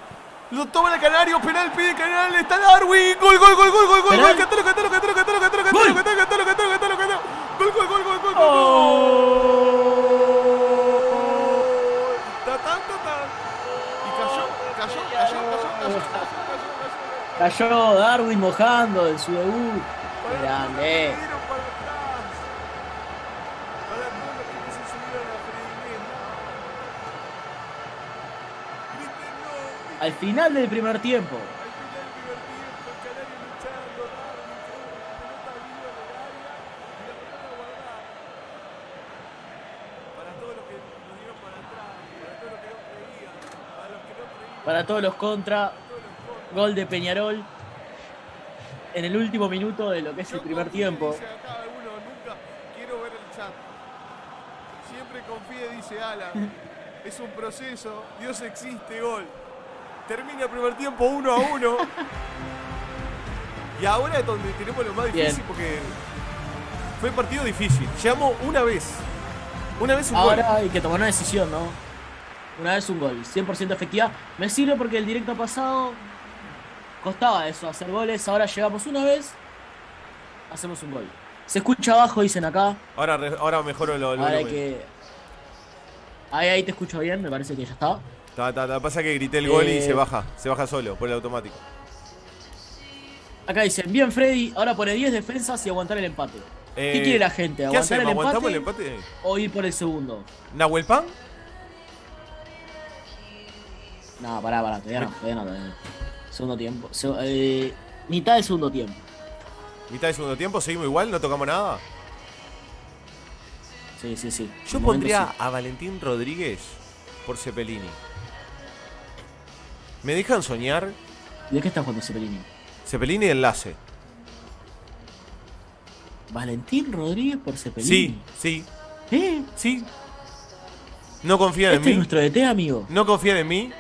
Lo toma el Canario. Penal pide el Canario. Está Darwin. Gol, gol, gol, gol, gol, gol. Cantalo, Cantalo, Cantalo, Cantalo, Cantalo, Cantalo, Gol. Cantalo, Cantalo, Cantalo, Cantalo, Cantalo. Gol, gol, gol, gol, gol, gol. ¡Oh! Tatán, tatán. Y cayó, cayó, cayó, cayó, cayó, cayó, Darwin mojando en su debut. Grande. Tiro para atrás. Para todos los que no se subieron a Fredimena. Griten no, griten Al final del primer tiempo. al final del primer tiempo, el Canario luchando, Darwin, pelota viva en el área y la pelota guardada. Para todos los que nos dieron para atrás, para todos los que no creían, para los que no creían, Para todos los contra. Gol de Peñarol. En el último minuto de lo que es el primer tiempo. Siempre confíe, dice Alan. Es un proceso. Dios existe, gol. Termina el primer tiempo 1 a 1. Y ahora es donde tenemos lo más Bien. difícil porque fue un partido difícil. Llegamos una vez. Una vez un gol. Ahora hay que tomar una decisión, ¿no? Una vez un gol, 100% efectiva. Me sirve porque el directo pasado costaba eso, hacer goles. Ahora llegamos una vez, hacemos un gol. Se escucha abajo, dicen acá. Ahora, ahora mejoro lo, lo Ahora hay volumen. que. Ahí, ahí te escucho bien, me parece que ya está. Ta, ta, ta. Pasa que grité el gol y Eh. se baja. Se baja solo por el automático. Acá dicen, bien Freddy, ahora pone 10 defensas y aguantar el empate. ¿Qué Eh, quiere la gente? ¿Qué ¿Aguantar el ¿Aguantamos empate, el empate? o ir por el segundo? ¿Nahuel Pan? No, pará, pará, todavía no, todavía no, todavía no. Segundo tiempo. Se- eh, mitad del segundo tiempo. Mitad de segundo tiempo, seguimos igual, no tocamos nada. Sí, sí, sí. Yo momento pondría sí. a Valentín Rodríguez por Cepelini. ¿Me dejan soñar? ¿De qué está jugando Cepelini? Cepelini enlace. Valentín Rodríguez por Cepelini. Sí, sí, ¿Eh? sí. ¿No confían en Este es mí? nuestro DT, amigo. ¿No confían en mí?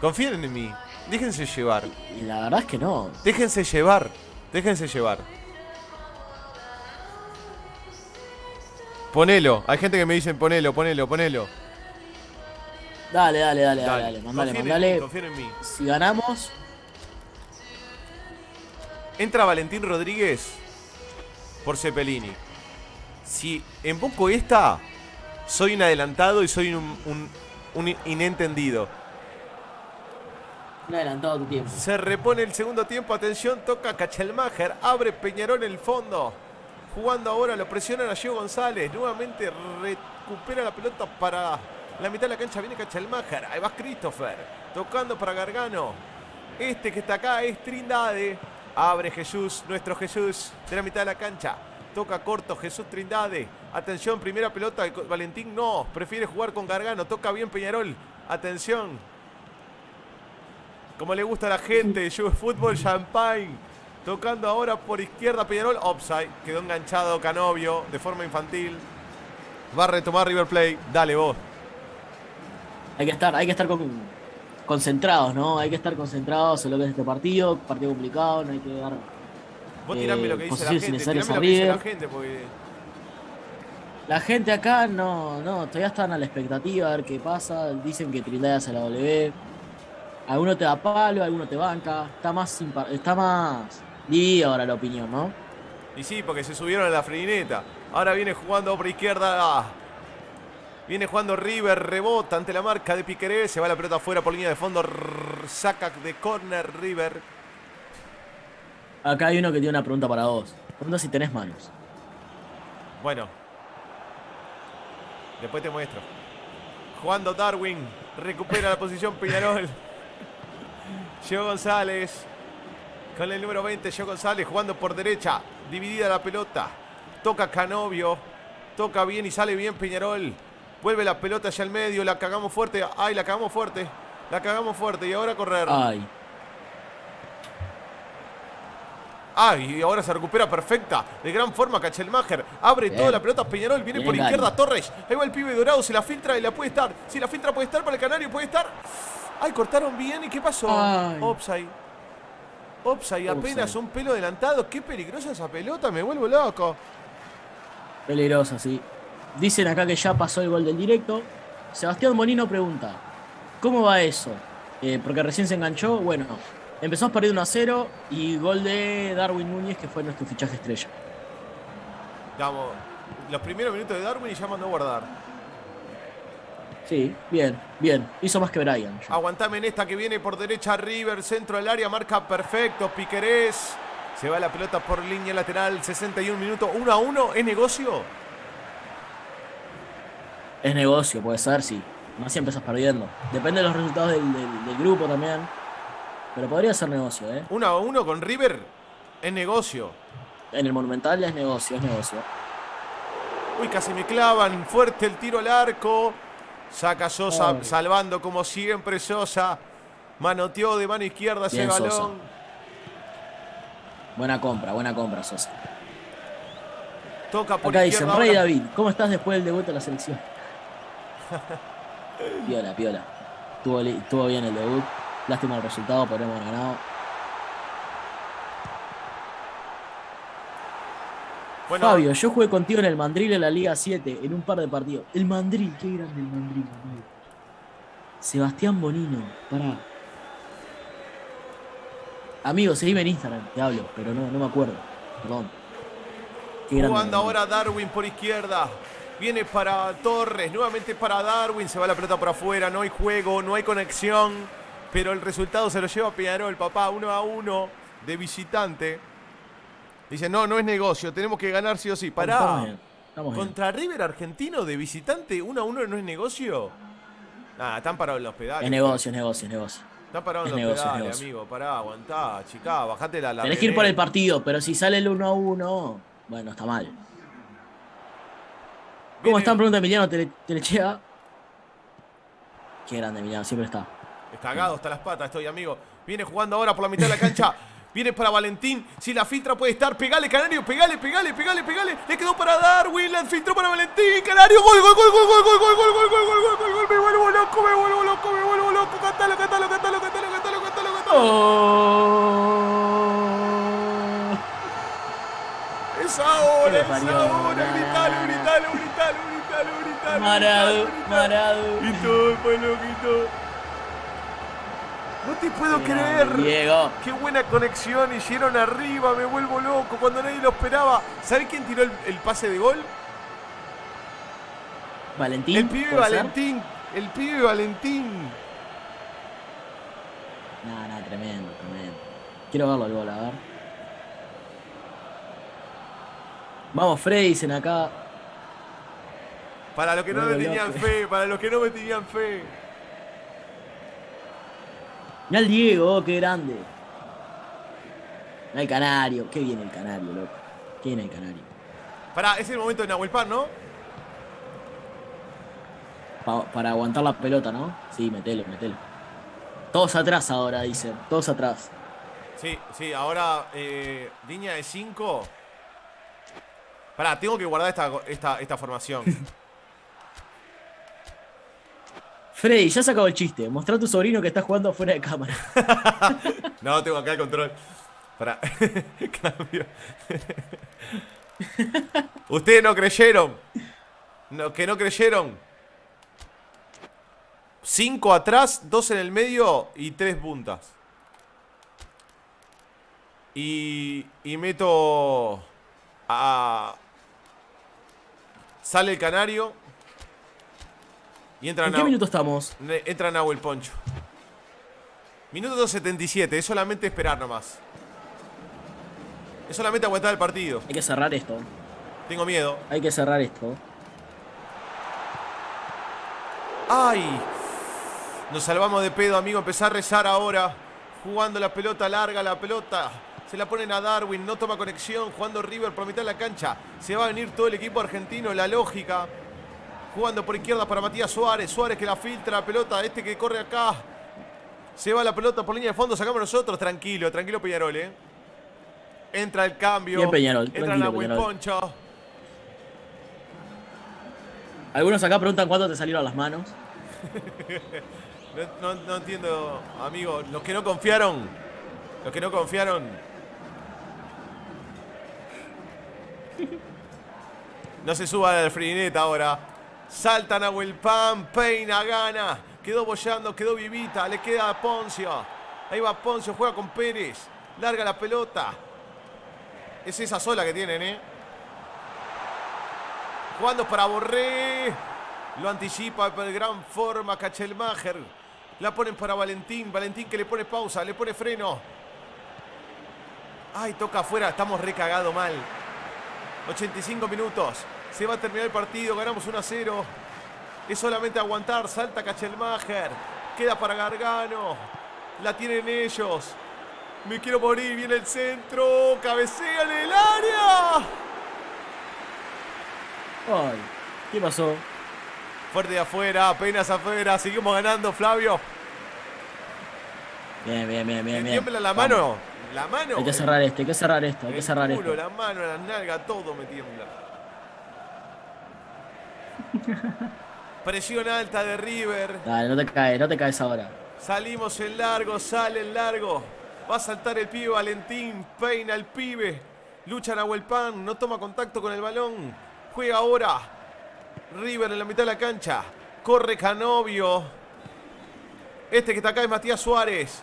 Confíen en mí. Déjense llevar. Y la verdad es que no. Déjense llevar. Déjense llevar. Ponelo. Hay gente que me dicen ponelo, ponelo, ponelo. Dale, dale, dale, dale, dale. Mandale, Confíen en mí, mandale. confíen en mí. Si ganamos, Entra Valentín Rodríguez por Cepelini. Si emboco esta, soy un adelantado y soy un, un- un inentendido. un adelantado tu tiempo. Se repone el segundo tiempo, atención, toca Cachelmacher, abre Peñarol en el fondo. Jugando ahora, lo presionan a Gio González. Nuevamente recupera la pelota para la mitad de la cancha. Viene Cachelmacher. Ahí va Christopher. Tocando para Gargano. Este que está acá es Trindade. Abre Jesús, nuestro Jesús, de la mitad de la cancha. Toca corto Jesús Trindade. Atención, primera pelota. Valentín no, prefiere jugar con Gargano. Toca bien Peñarol. Atención, como le gusta a la gente, Juve Fútbol Champagne. Tocando ahora por izquierda Peñarol, offside. Quedó enganchado Canovio de forma infantil. Va a retomar River Plate. Dale vos. Hay que estar, hay que estar con, concentrados, ¿no? Hay que estar concentrados en lo que es este partido. Partido complicado, no hay que dar. Vos tirame eh, lo que dice la posiciones gente. innecesarias Tirame lo que dice la gente porque. La gente acá no, no, todavía están a la expectativa a ver qué pasa. Dicen que Trindade hace la W. Alguno te da palo, alguno te banca. Está más está más dividida ahora la opinión, ¿no? Y sí, porque se subieron a la freneta. Ahora viene jugando por izquierda. ah. Viene jugando River, rebota ante la marca de Piqueré. Se va la pelota afuera por línea de fondo. rrr, saca de corner River. Acá hay uno que tiene una pregunta para vos. Pregunta si tenés manos. Bueno. Después te muestro. Jugando Darwin. Recupera la posición Peñarol. Gio González. Con el número 20, Gio González jugando por derecha. Dividida la pelota. Toca Canovio. Toca bien y sale bien Peñarol. Vuelve la pelota hacia el medio. La cagamos fuerte. Ay, la cagamos fuerte. La cagamos fuerte. Y ahora correr. Ay, Ah, y ahora se recupera perfecta. De gran forma Cachelmacher. Abre Bien. toda la pelota Peñarol. Viene Bien por izquierda Torres. Ahí va el pibe dorado. Se la filtra y la puede estar. Si la filtra puede estar para el Canario, puede estar. Ay, cortaron bien. ¿Y qué pasó? Ay. Offside. Offside. Apenas un pelo adelantado. Qué peligrosa esa pelota. Me vuelvo loco. peligrosa, sí. Dicen acá que ya pasó el gol del directo. Sebastián Molino pregunta: ¿Cómo va eso? Eh, porque recién se enganchó. Bueno, empezamos perdiendo 1 a 0 y gol de Darwin Núñez, que fue nuestro fichaje estrella. Damos los primeros minutos de Darwin y ya mandó a guardar. Sí, bien, bien. Hizo más que Brian. Aguantame en esta que viene por derecha River, centro del área, marca perfecto, Piquerés. Se va la pelota por línea lateral, 61 minutos, 1 a 1, ¿es negocio? Es negocio, puede ser, sí. Más si empezás perdiendo. Depende de los resultados del, del- del grupo también. Pero podría ser negocio, ¿eh? 1 a 1 con River, es negocio. En el Monumental es negocio, es negocio. Uy, casi me clavan, fuerte el tiro al arco. Saca Sosa, Ay. salvando como siempre Sosa. Manoteó de mano izquierda ese Sosa. balón. Buena compra, buena compra, Sosa. Toca por Acá dicen. Rey. David, ¿cómo estás después del debut a la selección? piola, piola. Estuvo, estuvo bien el debut. Lástima el resultado, podríamos haber ganado. Bueno, Fabio, yo jugué contigo en el Mandril en la Liga 7, en un par de partidos. El Mandril, qué grande el Mandril, amigo. Sebastián Bonino, pará. Amigo, seguime en Instagram, te hablo, pero no, no me acuerdo. Perdón. Jugando ahora Darwin por izquierda. Viene para Torres, nuevamente para Darwin. Se va la pelota por afuera. No hay juego, no hay conexión. Pero el resultado se lo lleva Peñarol, papá. 1 a 1 de visitante. Dice, no, no es negocio. Tenemos que ganar sí o sí. Pará. Contra River Argentino de visitante, 1 a 1 no es negocio. Nada, están parados los pedales. Es negocio, es negocio, es negocio. Están parados es los negocio, es pedales, negocio. amigo. Pará, aguantá, chica. Bajate la, la Tenés que ir por el partido, pero si sale el 1 a 1, bueno, está mal. ¿Cómo están? Pregunta Emiliano Tele- Telechea. Qué grande, Emiliano, siempre está. Cagado hasta las patas estoy, amigo. Viene jugando ahora por la mitad de la cancha. Viene para Valentín. Si la filtra puede estar. Pegale, Canario. Pegale, pegale, pegale, pegale. Le quedó para Darwin. La filtró para Valentín. Canario. Gol, gol, gol, gol, gol, gol, gol, gol, gol, gol, gol, gol, gol, gol. Me vuelvo loco, me vuelvo loco, me vuelvo loco. Cantalo, cantalo, cantalo, cantalo, cantalo, cantalo, cantalo. ¡Oh! Es ahora, es ahora. gritalo, gritalo, gritalo. Marado. Marado. Y todo el pueblo gritó. No te puedo creer. Diego. Qué buena conexión, hicieron arriba, me vuelvo loco cuando nadie lo esperaba. ¿Sabe quién tiró el, el pase de gol? Valentín. El pibe. Valentín. El pibe Valentín. No, no, tremendo, tremendo. Quiero verlo el gol, a ver. Vamos, Freddy, dicen acá. Para los que no me tenían fe, para los que no me tenían fe. Mirá el Diego, oh, qué grande. Mirá el Canario, qué bien el Canario, loco. Qué bien el Canario. Pará, es el momento de Nahuel Pan, ¿no? Pa- para aguantar la pelota, ¿no? Sí, metelo, metelo. Todos atrás ahora, dicen. Todos atrás. Sí, sí, ahora eh, línea de 5. Pará, tengo que guardar esta, esta, esta formación. Freddy, ya se acabó el chiste. Mostrá a tu sobrino que está jugando fuera de cámara. no, tengo acá el control. Para. Cambio. Ustedes no creyeron. Que no creyeron. Cinco atrás, dos en el medio y tres puntas. Y, y meto a... Sale el canario. Y entra ¿En qué minuto estamos? Entra Nahuel Poncho. Minuto 277, es solamente esperar nomás. Es solamente aguantar el partido. Hay que cerrar esto. Tengo miedo. Hay que cerrar esto. ¡Ay! Nos salvamos de pedo, amigo. Empezar a rezar ahora. Jugando la pelota larga, la pelota. Se la ponen a Darwin, no toma conexión. Jugando River por mitad de la cancha. Se va a venir todo el equipo argentino. La lógica. Jugando por izquierda para Matías Suárez. Suárez que la filtra la pelota. Este que corre acá. Se va la pelota por línea de fondo. Sacamos nosotros. Tranquilo, tranquilo Peñarol, eh. Entra el cambio. Bien Peñarol. Entra Nahuel Poncho. Algunos acá preguntan cuándo te salieron las manos. no, entiendo, amigo. Los que no confiaron. Los que no confiaron. No se suba al frineta ahora. Salta Nahuel Pan, peina, gana. Quedó bollando, quedó vivita. Le queda a Poncio. Ahí va Poncio, juega con Pérez. Larga la pelota. Es esa sola que tienen, ¿eh? Jugando para Borré. Lo anticipa de gran forma Kachelmacher. La ponen para Valentín. Valentín que le pone pausa, le pone freno. Ay, toca afuera. Estamos recagado mal. 85 minutos. Se va a terminar el partido. Ganamos 1 a 0. Es solamente aguantar. Salta Kachelmacher. Queda para Gargano. La tienen ellos. Me quiero morir. Viene el centro. Cabecea en el área. Ay, ¿qué pasó? Fuerte de afuera, apenas afuera. Seguimos ganando, Flavio. Bien, bien, bien, bien. Tiembla la mano. La mano. Hay que cerrar esto, hay que cerrar esto, hay que cerrar culo, esto. La mano, la nalga, todo me tiembla. Presión alta de River. Dale, no te caes, no te caes ahora. Salimos en largo, sale en largo. Va a saltar el pibe Valentín, peina el pibe. Lucha Nahuel Pan, no toma contacto con el balón. Juega ahora. River en la mitad de la cancha. Corre Canovio. Este que está acá es Matías Suárez.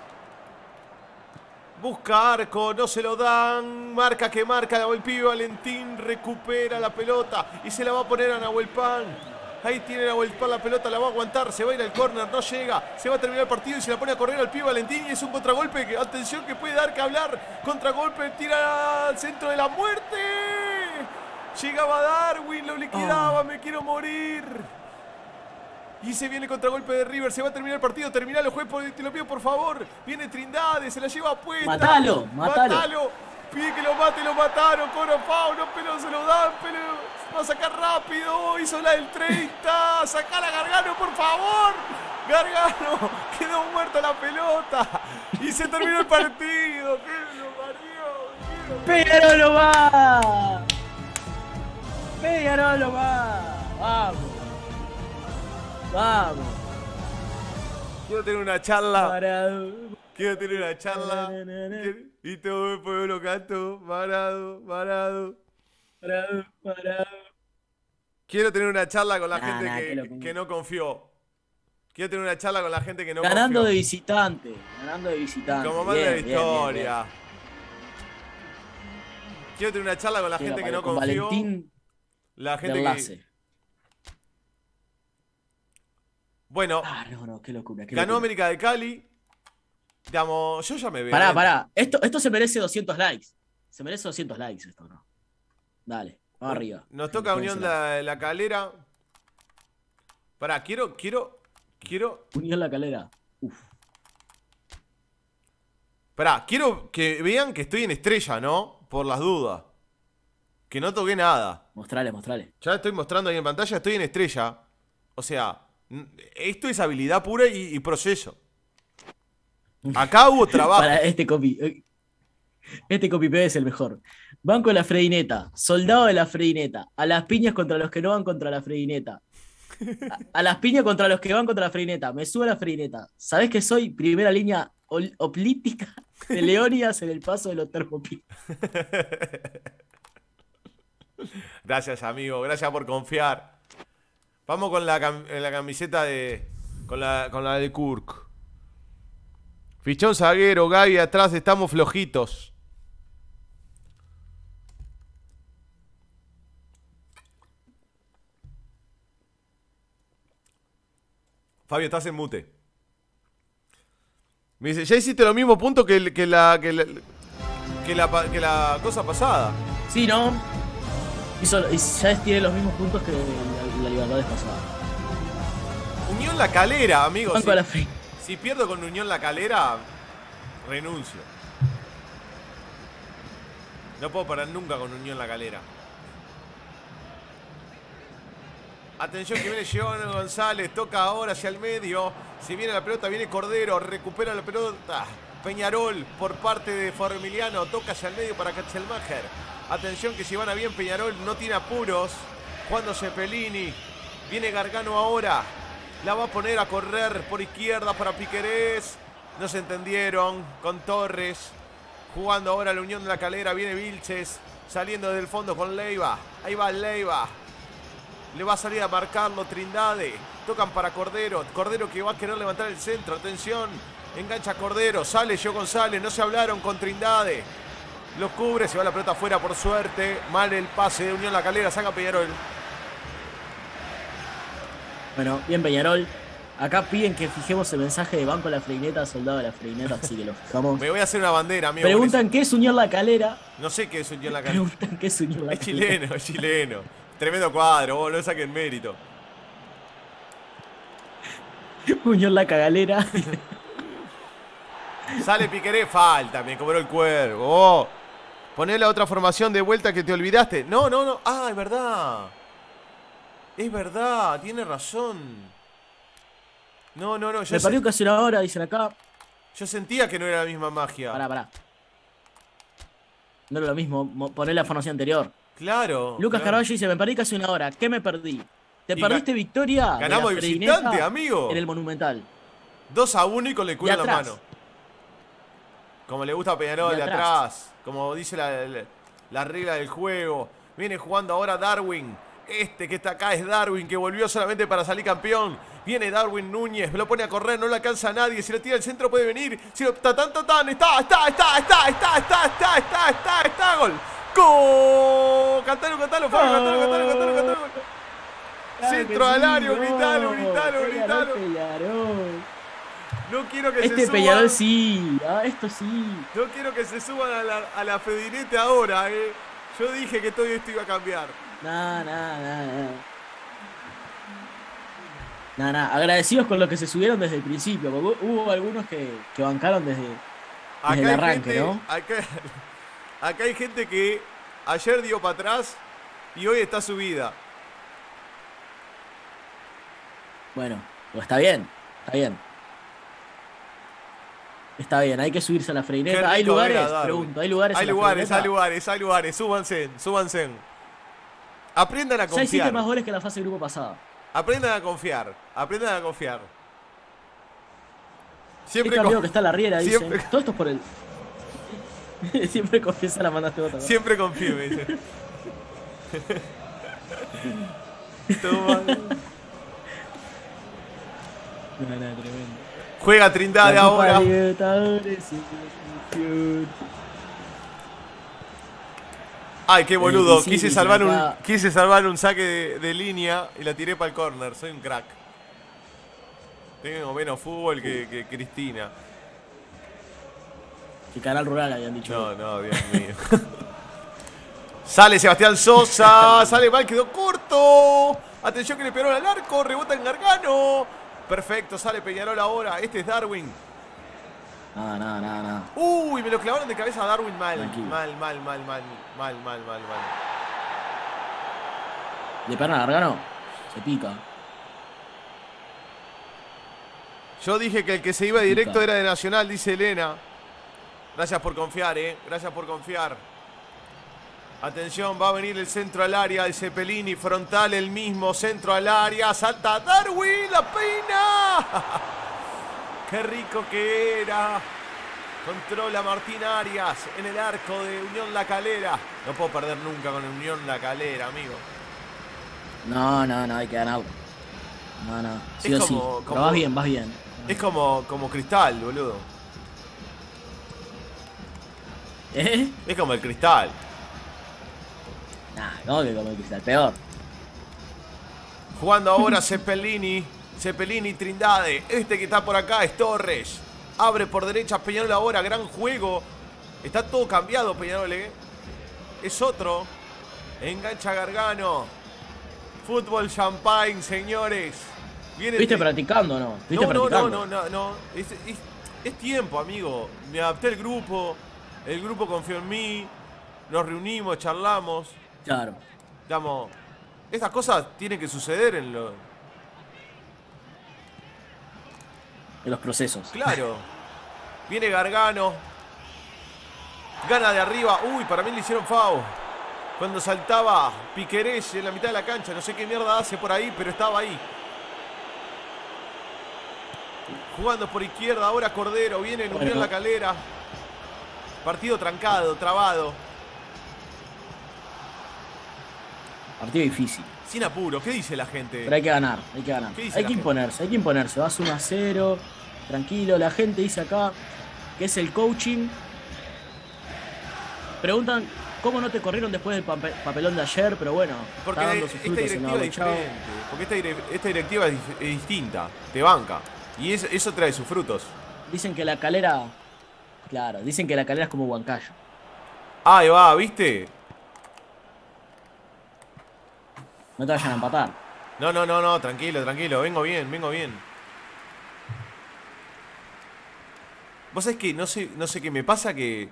Busca arco, no se lo dan. Marca que marca el pibe Valentín. Recupera la pelota y se la va a poner a Nahuel Pan. Ahí tiene Nahuel Pan la pelota, la va a aguantar. Se va a ir al córner, no llega. Se va a terminar el partido y se la pone a correr al pibe Valentín. Y es un contragolpe que, atención, que puede dar que hablar. Contragolpe, tira al centro de la muerte. Llegaba Darwin, lo liquidaba, me quiero morir. Y se viene contragolpe de River, se va a terminar el partido, terminalo, juez, te lo pido por favor. Viene Trindade, se la lleva puesta. Matalo, matalo. matalo. Pide que lo mate, lo mataron, cobra Paulo, pero se lo dan, pero va a sacar rápido, hizo la del 30, sacala Gargano, por favor. Gargano, quedó muerta la pelota. Y se terminó el partido. Pero lo va. lo va. Vamos. Vamos. Quiero tener una charla. Quiero tener una charla. Y todo el pueblo canto. Parado, parado. Parado, parado. Quiero tener una charla con la gente que, no confió. Quiero tener una charla con la gente que no ganando de visitante. Ganando de visitante. Como manda la historia. Quiero tener una charla con la gente que no confió. Valentín la gente que... Bueno, ah, no, no, qué locura, ganó América de Cali. Digamos, yo ya me veo. Pará, pará. Esto, esto se merece 200 likes. Se merece 200 likes esto, ¿no? Dale, vamos arriba. Nos toca Unión la, la Calera. Pará, quiero, quiero, quiero. Unión La Calera. Uf. Pará, quiero que vean que estoy en estrella, ¿no? Por las dudas. Que no toqué nada. Mostrale, mostrale. Ya estoy mostrando ahí en pantalla, estoy en estrella. O sea, esto es habilidad pura y, proceso. Acá hubo trabajo. Para este copy. Eh, este copy es el mejor. Banco de la Fredineta. Soldado de la Fredineta. A las piñas contra los que no van contra la Fredineta. A, las piñas contra los que van contra la freineta. Me subo a la freineta. ¿Sabés que soy primera línea oplítica de Leonidas en el paso de los termopinos? Gracias, amigo. Gracias por confiar. Vamos con la, camiseta de. Con la, con la de Kurk. Fichón zaguero, Gaby atrás, estamos flojitos. Fabio, estás en mute. Me dice, ya hiciste lo mismo punto que, la, que, la, que, la, cosa pasada. Sí, ¿no? Hizo, ya tiene los mismos puntos que la, Libertad pasada. Unión La Calera, amigo. Si, si pierdo con Unión La Calera, renuncio. No puedo parar nunca con Unión La Calera. Atención que viene Giovanni González, toca ahora hacia el medio. Si viene la pelota, viene Cordero, recupera la pelota. Peñarol por parte de Formiliano, toca hacia el medio para Katzelmacher. Atención que si van a bien Peñarol no tiene apuros. Cuando Cepelini, viene Gargano ahora. La va a poner a correr por izquierda para Piquerés. No se entendieron con Torres. Jugando ahora la Unión de la Calera, viene Vilches. Saliendo del fondo con Leiva. Ahí va Leiva. Le va a salir a marcarlo Trindade. Tocan para Cordero. Cordero que va a querer levantar el centro. Atención. Engancha Cordero. Sale Yo González. No se hablaron con Trindade. Los cubre. Se va la pelota afuera por suerte. Mal el pase de Unión La Calera. Saca Peñarol. Bueno, bien Peñarol. Acá piden que fijemos el mensaje de banco a la freineta, soldado de la freineta, así que lo fijamos. Me voy a hacer una bandera, amigo. Preguntan qué es Unión La Calera. No sé qué es Unión La Calera. Preguntan qué es Unión La Calera. Es chileno, es chileno. Tremendo cuadro, vos no saquen mérito. Muñoz la cagalera. Sale Piqueré, falta, me cobró el cuervo. Poné la otra formación de vuelta que te olvidaste. No, no, no. Ah, es verdad. Es verdad, tiene razón. No, no, no. me perdió casi una hora, dicen acá. Yo sentía que no era la misma magia. Pará, pará. No era lo mismo. Poné la formación anterior. Claro. Lucas claro. Carballo dice, me perdí casi una hora. ¿Qué me perdí? Te perdiste victoria. Ganamos de visitante, amigo. En el Monumental. 2 a 1 y con el culo en la mano. Como le gusta a Peñarol de, atrás. Como dice la, regla del juego. Viene jugando ahora Darwin. Este que está acá es Darwin, que volvió solamente para salir campeón. Viene Darwin Núñez, lo pone a correr, no le alcanza a nadie. Si lo tira al centro puede venir. Si lo tan tan tan, está, está, está, está, está, está, está, está, está, está, gol. ¡Gol! Cantalo, cantalo, Fabio, cantalo, cantalo, cantalo, cantalo. Centro al área, gritalo, gritalo, gritalo. No quiero que este se suban. Sí, ah, esto sí. No quiero que se suban a la, a la Fedinete ahora, eh. Yo dije que todo esto iba a cambiar. Nah, nah, nah, nah. Nah, nah. Agradecidos con los que se subieron desde el principio, porque hubo algunos que, que bancaron desde, desde el arranque, ¿no? Acá, Acá hay gente que ayer dio para atrás y hoy está subida. Bueno, pues está bien, está bien. Está bien, hay que subirse a la freineta. ¿Hay lugares? Pregunto, ¿hay lugares? Hay lugares, hay lugares, hay lugares. Súbanse, súbanse. Aprendan a confiar. Ya hiciste más goles que la fase de grupo pasada. Aprendan a confiar, aprendan a confiar. Siempre con... que está la riera, Siempre... Todo esto es por el, Siempre confiesa la mandaste otra. Siempre confío, me dice. Toma. Juega Trindade ahora. Ay, qué boludo. Quise salvar un, quise salvar un saque de, línea y la tiré para el corner. Soy un crack. Tengo menos fútbol que Cristina. El canal rural habían dicho. No, no, Dios mío. sale Sebastián Sosa, sale mal, quedó corto. Atención que le pegó al arco, rebota en Gargano. Perfecto, sale Peñarol ahora. Este es Darwin. No, no, no, no. Uy, me lo clavaron de cabeza a Darwin mal. Mal, mal, mal, mal, mal, mal, mal, mal. ¿Le pegan a Gargano? Se pica. Yo dije que el que se iba directo era de Nacional, dice Elena. Gracias por confiar, eh. Gracias por confiar. Atención, va a venir el centro al área de Cepelini, frontal el mismo, centro al área, salta Darwin, la peina. Qué rico que era. Controla Martín Arias en el arco de Unión La Calera. No puedo perder nunca con Unión La Calera, amigo. No, no, no, hay que ganar. No, no. Sí Es o sí. como- Pero como- vas bien, vas bien. Es como, como cristal, boludo. ¿Eh? Es como el cristal. Nah, no, que como el cristal, peor. Jugando ahora Cepelini. Cepelini Trindade. Este que está por acá es Torres. Abre por derecha Peñarol ahora. Gran juego. Está todo cambiado Peñarol, ¿eh? Es otro. Engancha Gargano. Fútbol champagne, señores. Viene ¿Viste practicando o no? ¿Viste no, no, no, no, no, no. Es, es- es tiempo, amigo. Me adapté al grupo. El grupo confió en mí. Nos reunimos, charlamos. Claro. Digamos, estas cosas tienen que suceder en lo. En los procesos. Claro. Viene Gargano. Gana de arriba. Uy, para mí le hicieron FAO. Cuando saltaba Piquerés en la mitad de la cancha. No sé qué mierda hace por ahí, pero estaba ahí. Jugando por izquierda. Ahora Cordero. Viene en Bueno. La Calera. Partido trancado, trabado. Partido difícil. Sin apuro. ¿Qué dice la gente? Pero hay que ganar, hay que ganar. ¿Qué dice Hay que gente? imponerse, hay que imponerse. Vas 1 a 0, tranquilo. La gente dice acá que es el coaching. Preguntan cómo no te corrieron después del pape- papelón de ayer, pero bueno, Porque está esta dando sus en directiva es diferente. Porque esta, dire- esta directiva es, distinta. Te banca. Y es- eso trae sus frutos. Dicen que la calera. Claro, dicen que la calera es como Huancayo. Ah, Ahí va, ¿viste? No te vayan a empatar. No, no, no, no, tranquilo, tranquilo. Vengo bien, vengo bien. Vos sabés que no sé, no sé qué me pasa que.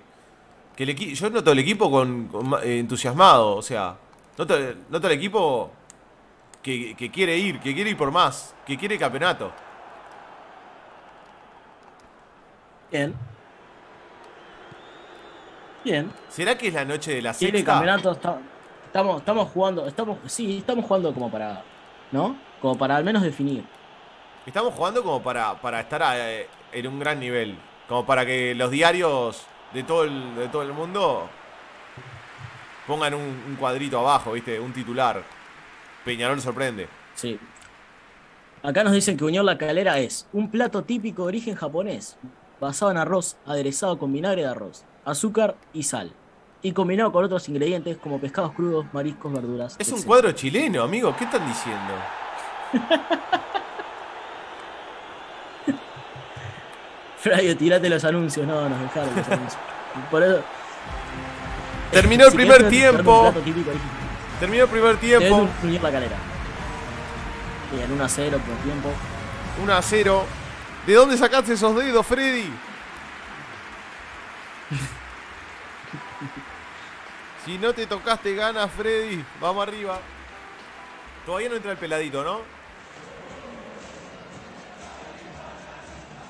que el equi- yo noto el equipo con, eh, entusiasmado. O sea, noto, noto el equipo que, que quiere ir, que quiere ir por más, que quiere campeonato. Bien. Bien. ¿Será que es la noche de la Tiene sexta? campeonato. está- estamos, estamos jugando. Estamos, sí, estamos jugando como para. ¿No? Como para al menos definir. Estamos jugando como para, para estar eh, en un gran nivel. Como para que los diarios de todo el, de todo el mundo pongan un, un cuadrito abajo, ¿viste? Un titular. Peñarol sorprende. Sí. Acá nos dicen que Unión La Calera es un plato típico de origen japonés, basado en arroz aderezado con vinagre de arroz, azúcar y sal, y combinado con otros ingredientes como pescados crudos, mariscos, verduras. Es un etc. cuadro chileno, amigo. ¿Qué están diciendo? Flavio, tirate los anuncios. No, nos dejaron los anuncios. Por eso. Terminó el Si primer un tiempo. plato típico, ahí, Terminó el primer tiempo. un Unión La Calera. Bien, 1 a 0 por tiempo. 1 a 0. ¿De dónde sacaste esos dedos, Freddy? si no te tocaste ganas, Freddy. Vamos arriba. Todavía no entra el peladito, ¿no?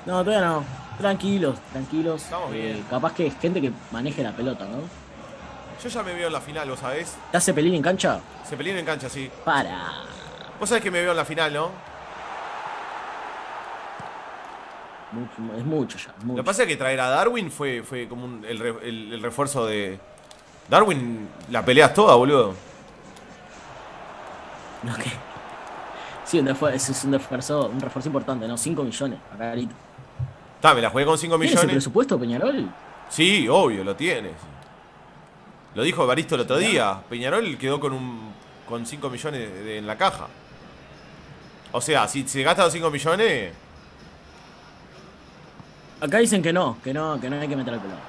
No, todavía no. Tranquilos, tranquilos. Estamos Eh, bien. capaz que es gente que maneje la pelota, ¿no? Yo ya me veo en la final, ¿vos sabés? ¿Te hace pelín en cancha? Se pelean en cancha, sí. Para. Vos sabés que me veo en la final, ¿no? Mucho- es mucho ya. Lo que pasa es que traer a Darwin fue, fue como un- el, re- el- el refuerzo de. Darwin, la peleas toda, boludo. No, ¿qué? Sí, un refuerzo, es un refuerzo, un refuerzo importante, ¿no? 5 millones, acá ahorita. Está, me la jugué con 5 ¿Tienes el millones. presupuesto, Peñarol? Sí, obvio, lo tienes. Lo dijo Evaristo el otro día. Peñarol quedó con un con 5 millones de- de- en la caja. O sea, si se gastan 5 millones, Acá dicen que no, que no, que no hay que meter al pelado.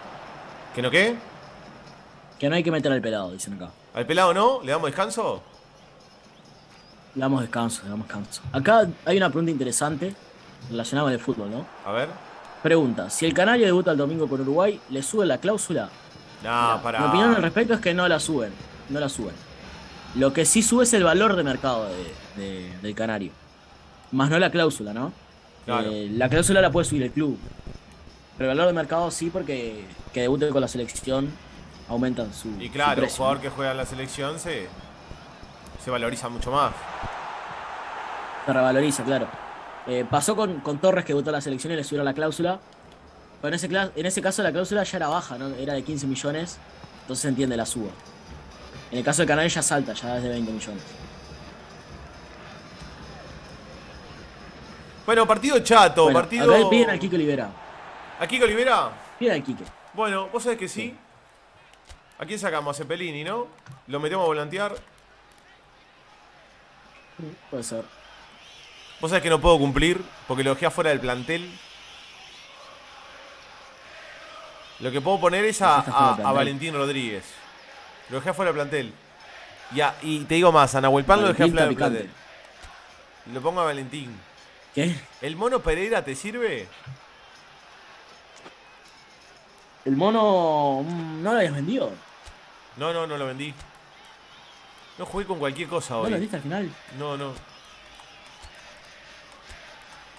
¿que no qué? Que no hay que meter al pelado, dicen acá. ¿Al pelado no? ¿Le damos descanso? Le damos descanso, le damos descanso. Acá hay una pregunta interesante relacionada con el fútbol, ¿no? A ver. Pregunta, si el Canario debuta el domingo con Uruguay, ¿le sube la cláusula? No, Mirá, para. Mi opinión al respecto es que no la suben. No la suben. Lo que sí sube es el valor de mercado de- de- del canario. Más no la cláusula, ¿no? Claro. Eh, la cláusula la puede subir el club. Pero el valor de mercado sí, porque que debute con la selección aumentan su. Y claro, un jugador que juega en la selección se, se valoriza mucho más. Se revaloriza, claro. Eh, pasó con, con Torres que votó la selección y le subieron la cláusula. Pero en ese, en ese caso la cláusula ya era baja, ¿no? Era de 15 millones. Entonces se entiende la suba. En el caso de Canales ya salta, ya es de 20 millones. Bueno, partido chato, Bueno, partido. acá piden al Kike Olivera. ¿A Kike Olivera? Piden al Kike. Bueno, vos sabés que sí. ¿A quién sacamos? A Cepelini, ¿no? Lo metemos a volantear. Puede ser. Vos sabés que no puedo cumplir porque lo dejé afuera del plantel. Lo que puedo poner es a. Valentín Rodríguez. Lo dejé afuera del plantel. Y, a- y te digo más, a Nahuel Pan lo dejé afuera del plantel. Lo pongo a Valentín. ¿Qué? ¿El mono Pereira te sirve? ¿El mono mm, no lo habías vendido? No, no, no lo vendí. No jugué con cualquier cosa ¿No lo hoy. vendiste al final? No, no.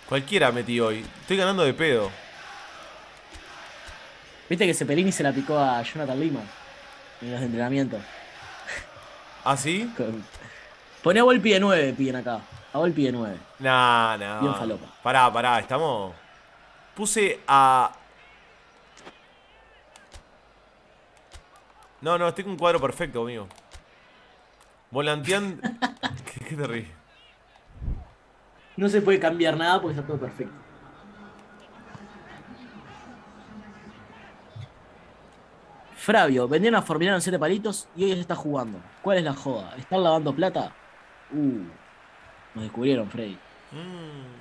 Cualquiera metí hoy. Estoy ganando de pedo. Viste que Cepelini se la picó a Jonathan Lima en los entrenamientos. ¿Ah, sí? Con- Poné a Volpi de 9, piden acá. A Volpi de 9. Nah, nah. Bien falopa. Pará, pará, estamos. Puse a. No, no, estoy con un cuadro perfecto, amigo. Volanteando. ¿Qué, qué te ríes? No se puede cambiar nada porque está todo perfecto. Fravio, vendieron a Formiliano en 7 palitos y hoy está jugando. ¿Cuál es la joda? ¿Están lavando plata? Uh, nos descubrieron, Freddy. Mm.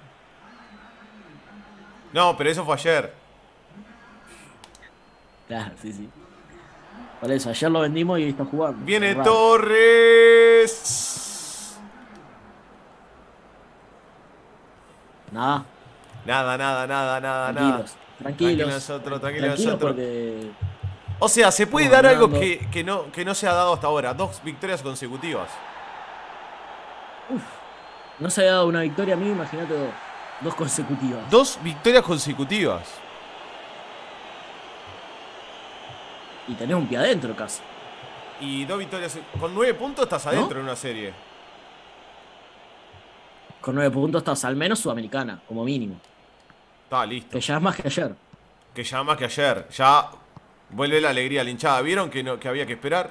No, pero eso fue ayer. Claro, sí, sí. Por eso, ayer lo vendimos y está jugando. Viene Raro. Torres. Nada, Nada, nada, nada, nada, nada. tranquilos. Tranquilos. Tranquilo nosotros, tranquilo Tranquilos nosotros. porque O sea, se puede Estamos dar algo que, que no, que no se ha dado hasta ahora. Dos victorias consecutivas. no se había dado una victoria a mí, imagínate dos, dos consecutivas. Dos victorias consecutivas. Y tenés un pie adentro casi. Y dos victorias. Con nueve puntos estás adentro ¿No? en una serie. Con nueve puntos estás al menos sudamericana, como mínimo. Está listo. Que ya es más que ayer. Que ya más que ayer. Ya vuelve la alegría la hinchada. ¿Vieron que, no, que había que esperar?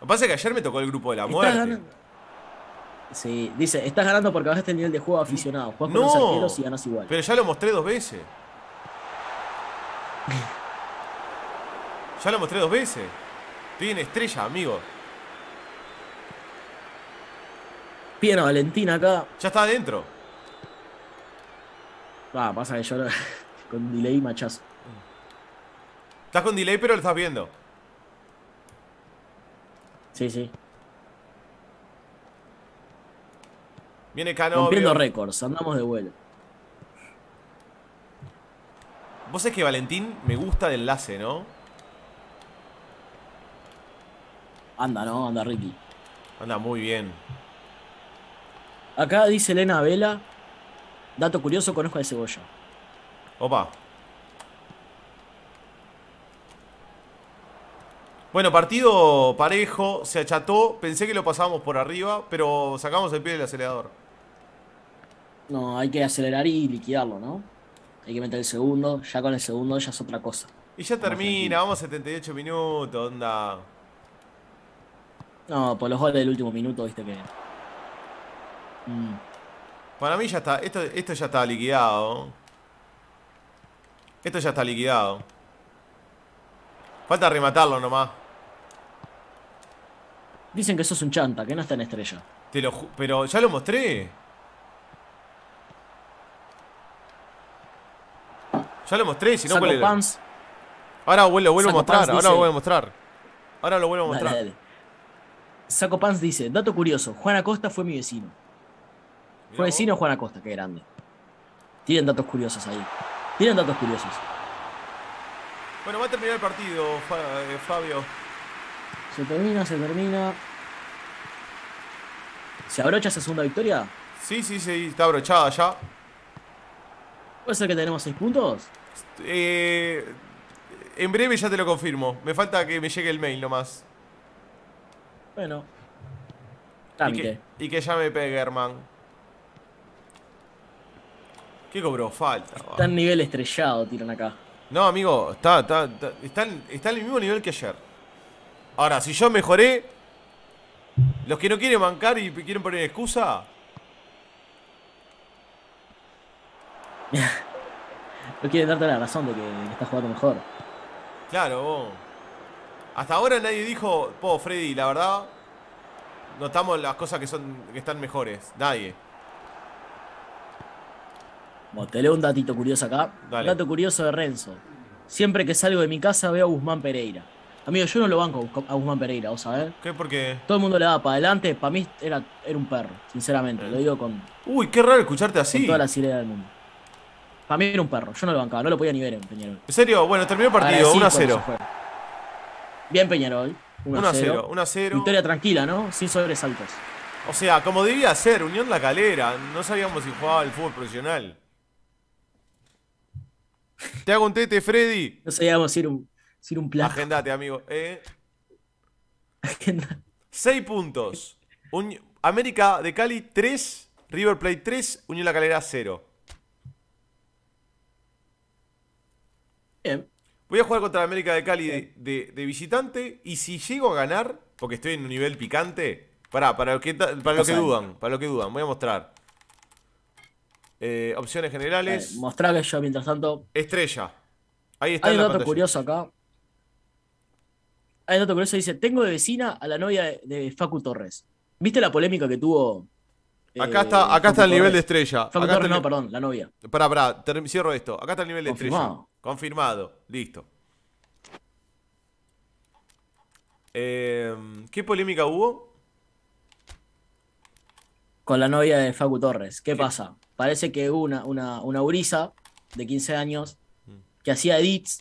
Lo que pasa es que ayer me tocó el grupo de la Estás muerte. ganando- Sí, dice, estás ganando porque bajaste el nivel de juego aficionado. Con No. los arqueros y ganas igual. Pero ya lo mostré dos veces. Ya lo mostré dos veces. Estoy en estrella, amigo. Piden a Valentina acá. Ya está adentro. Ah, pasa que yo con delay machazo. Estás con delay, pero lo estás viendo. Sí, sí. Viene Canovio. Rompiendo récords, andamos de vuelo. Vos sabés que Valentín me gusta de enlace, ¿no? Anda, ¿no? Anda Ricky. Anda muy bien. Acá dice Elena Vela. Dato curioso, conozco a Cebolla. Opa. Bueno, partido parejo, se acható. Pensé que lo pasábamos por arriba, pero sacamos el pie del acelerador. No, hay que acelerar y liquidarlo, ¿no? Hay que meter el segundo. Ya con el segundo ya es otra cosa. Y ya termina, vamos a 78 minutos, onda. No, por los goles del último minuto, viste que. Mm, Para mí ya está, esto, esto ya está liquidado. Esto ya está liquidado. Falta rematarlo nomás. Dicen que sos un chanta, que no está en estrella. Te lo pero ya lo mostré. Ya lo mostré, si no ¿cuál era? Ahora vuelvo, lo vuelvo a Saco mostrar, Pants ahora dice- lo vuelvo a mostrar. Ahora lo vuelvo a mostrar. dale. Saco Pans dice, dato curioso, Juan Acosta fue mi vecino. Mirá Fue vos. vecino Juan Acosta, qué grande. Tienen datos curiosos ahí. Tienen datos curiosos. Bueno, va a terminar el partido, eh, Fabio. Se termina, se termina. ¿Se abrocha esa segunda victoria? Sí, sí, sí, está abrochada ya. ¿Puede ser que tenemos seis puntos? Eh, en breve ya te lo confirmo. Me falta que me llegue el mail nomás. Bueno. Y que, y que ya me pegue, hermano. ¿Qué cobró? Falta. va. Está en nivel estrellado, tiran acá. No, amigo, está, está, está, está, en- está en el mismo nivel que ayer. Ahora, si yo mejoré, los que no quieren bancar y quieren poner excusa, No quieren darte la razón de que, que estás jugando mejor. claro, vos. Hasta ahora nadie dijo, po, Freddy, la verdad, notamos las cosas que son que están mejores. Nadie. Bueno, te leo un datito curioso acá. Dale. Dato curioso de Renzo. Siempre que salgo de mi casa veo a Guzmán Pereira. Amigo, yo no lo banco a Guzmán Pereira, ¿vos sabés? ¿Qué? Porque. Todo el mundo le daba para adelante. Para mí era, era un perro, sinceramente. Eh. Lo digo con, Uy, qué raro escucharte con así. toda la seriedad del mundo. Para mí era un perro. Yo no lo bancaba. No lo podía ni ver en Peñarol. En serio, bueno, terminó el partido, Agradecí 1 a cuando 0. se fue. Bien Peñarol. 1 1 a a 0. 0, 1 a 0. Victoria tranquila, ¿no? Sin sobresaltos. O sea, como debía ser, Unión La Calera. No sabíamos si jugaba al fútbol profesional. Te hago un tete, Freddy. No sabíamos si era un, si era un plan. Agendate, amigo. Eh, 6 puntos. Uni- América de Cali 3, River Plate 3, Unión La Calera 0. Bien. Voy a jugar contra América de Cali de, de- de visitante y si llego a ganar, porque estoy en un nivel picante, pará, para, lo que, para lo que dudan, para lo que dudan, voy a mostrar. Eh, opciones generales. Eh, que yo, mientras tanto, Estrella. Ahí está Hay un dato curioso acá. Hay un dato curioso, dice, tengo de vecina a la novia de, de Facu Torres. ¿Viste la polémica que tuvo? Acá está, acá está el nivel de estrella. Facu Acá Torres, no, perdón, la novia. Pará, pará, cierro esto. Acá está el nivel de Confirmado. estrella. Confirmado. Listo. Eh, ¿Qué polémica hubo? Con la novia de Facu Torres. ¿Qué, pasa? Parece que hubo una, una, una gurisa de 15 años que hacía edits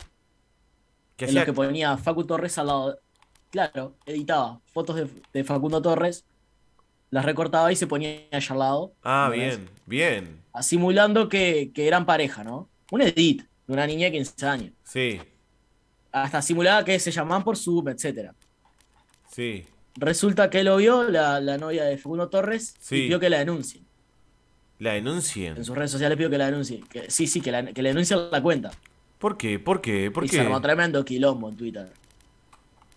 Que en hacía- los que ponía Facu Torres al lado. Claro, editaba fotos de, de Facundo Torres, las recortaba y se ponía allá al lado. Ah, ¿no ves? bien, bien. simulando que, que eran pareja, ¿no? Un edit de una niña de 15 años. Sí, Hasta simulaba que se llamaban por Zoom, etc. sí. Resulta que lo vio la, la novia de Facundo Torres Sí. y pidió que la denuncien. La denuncien. En sus redes sociales pidió que la denuncien. Que, sí, sí, que, la, que le denuncien la cuenta. ¿Por qué? ¿Por qué? ¿Por y se armó qué? tremendo quilombo en Twitter.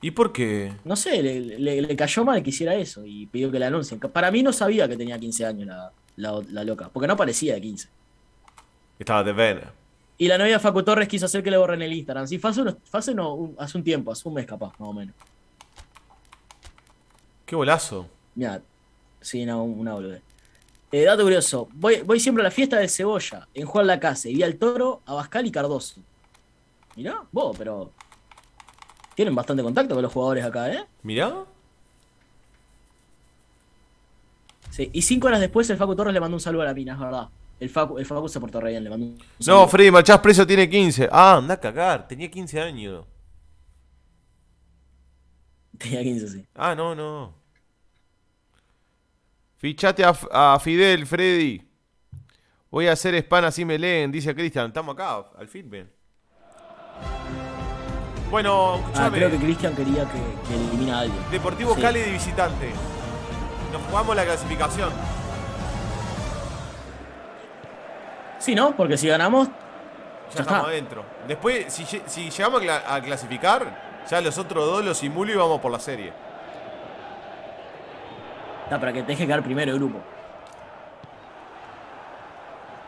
¿Y por qué? No sé, le, le- le cayó mal que hiciera eso y pidió que la denuncien. Para mí no sabía que tenía 15 años la, la- la loca, porque no parecía de 15. Estaba de pena. Y la novia de Facu Torres quiso hacer que le borren el Instagram. Sí, fue hace, unos- fue hace no, un, hace un tiempo, hace un mes capaz, más o menos. Qué golazo. Mira, sí, no, una boludez. Eh, dato curioso, voy, voy siempre a la fiesta de Cebolla, en Juan la Casa, y vi al Toro, Abascal y Cardoso. Mirá, vos, pero... Tienen bastante contacto con los jugadores acá, ¿eh? Mirá. Sí, y cinco horas después el Facu Torres le mandó un saludo a la mina, es verdad. El Facu, el Facu se portó re bien, le mandó un No, saludo. Freddy Machás preso tiene 15. Ah, anda a cagar. Tenía 15 años. Tenía 15, sí. Ah, no, no. Fichate a Fidel, Freddy. Voy a hacer spam así me leen, dice Cristian. Estamos acá, al fin, ven. Bueno, Ah, escuchame. creo que Cristian quería que, que elimina a alguien. Deportivo Sí. Cali de visitante. Nos jugamos la clasificación. Sí, ¿no? Porque si ganamos, Ya, Ya estamos está. adentro. Después, si, lle- si llegamos a clasificar, ya los otros dos los simulo y vamos por la serie. está para que te deje quedar primero el grupo.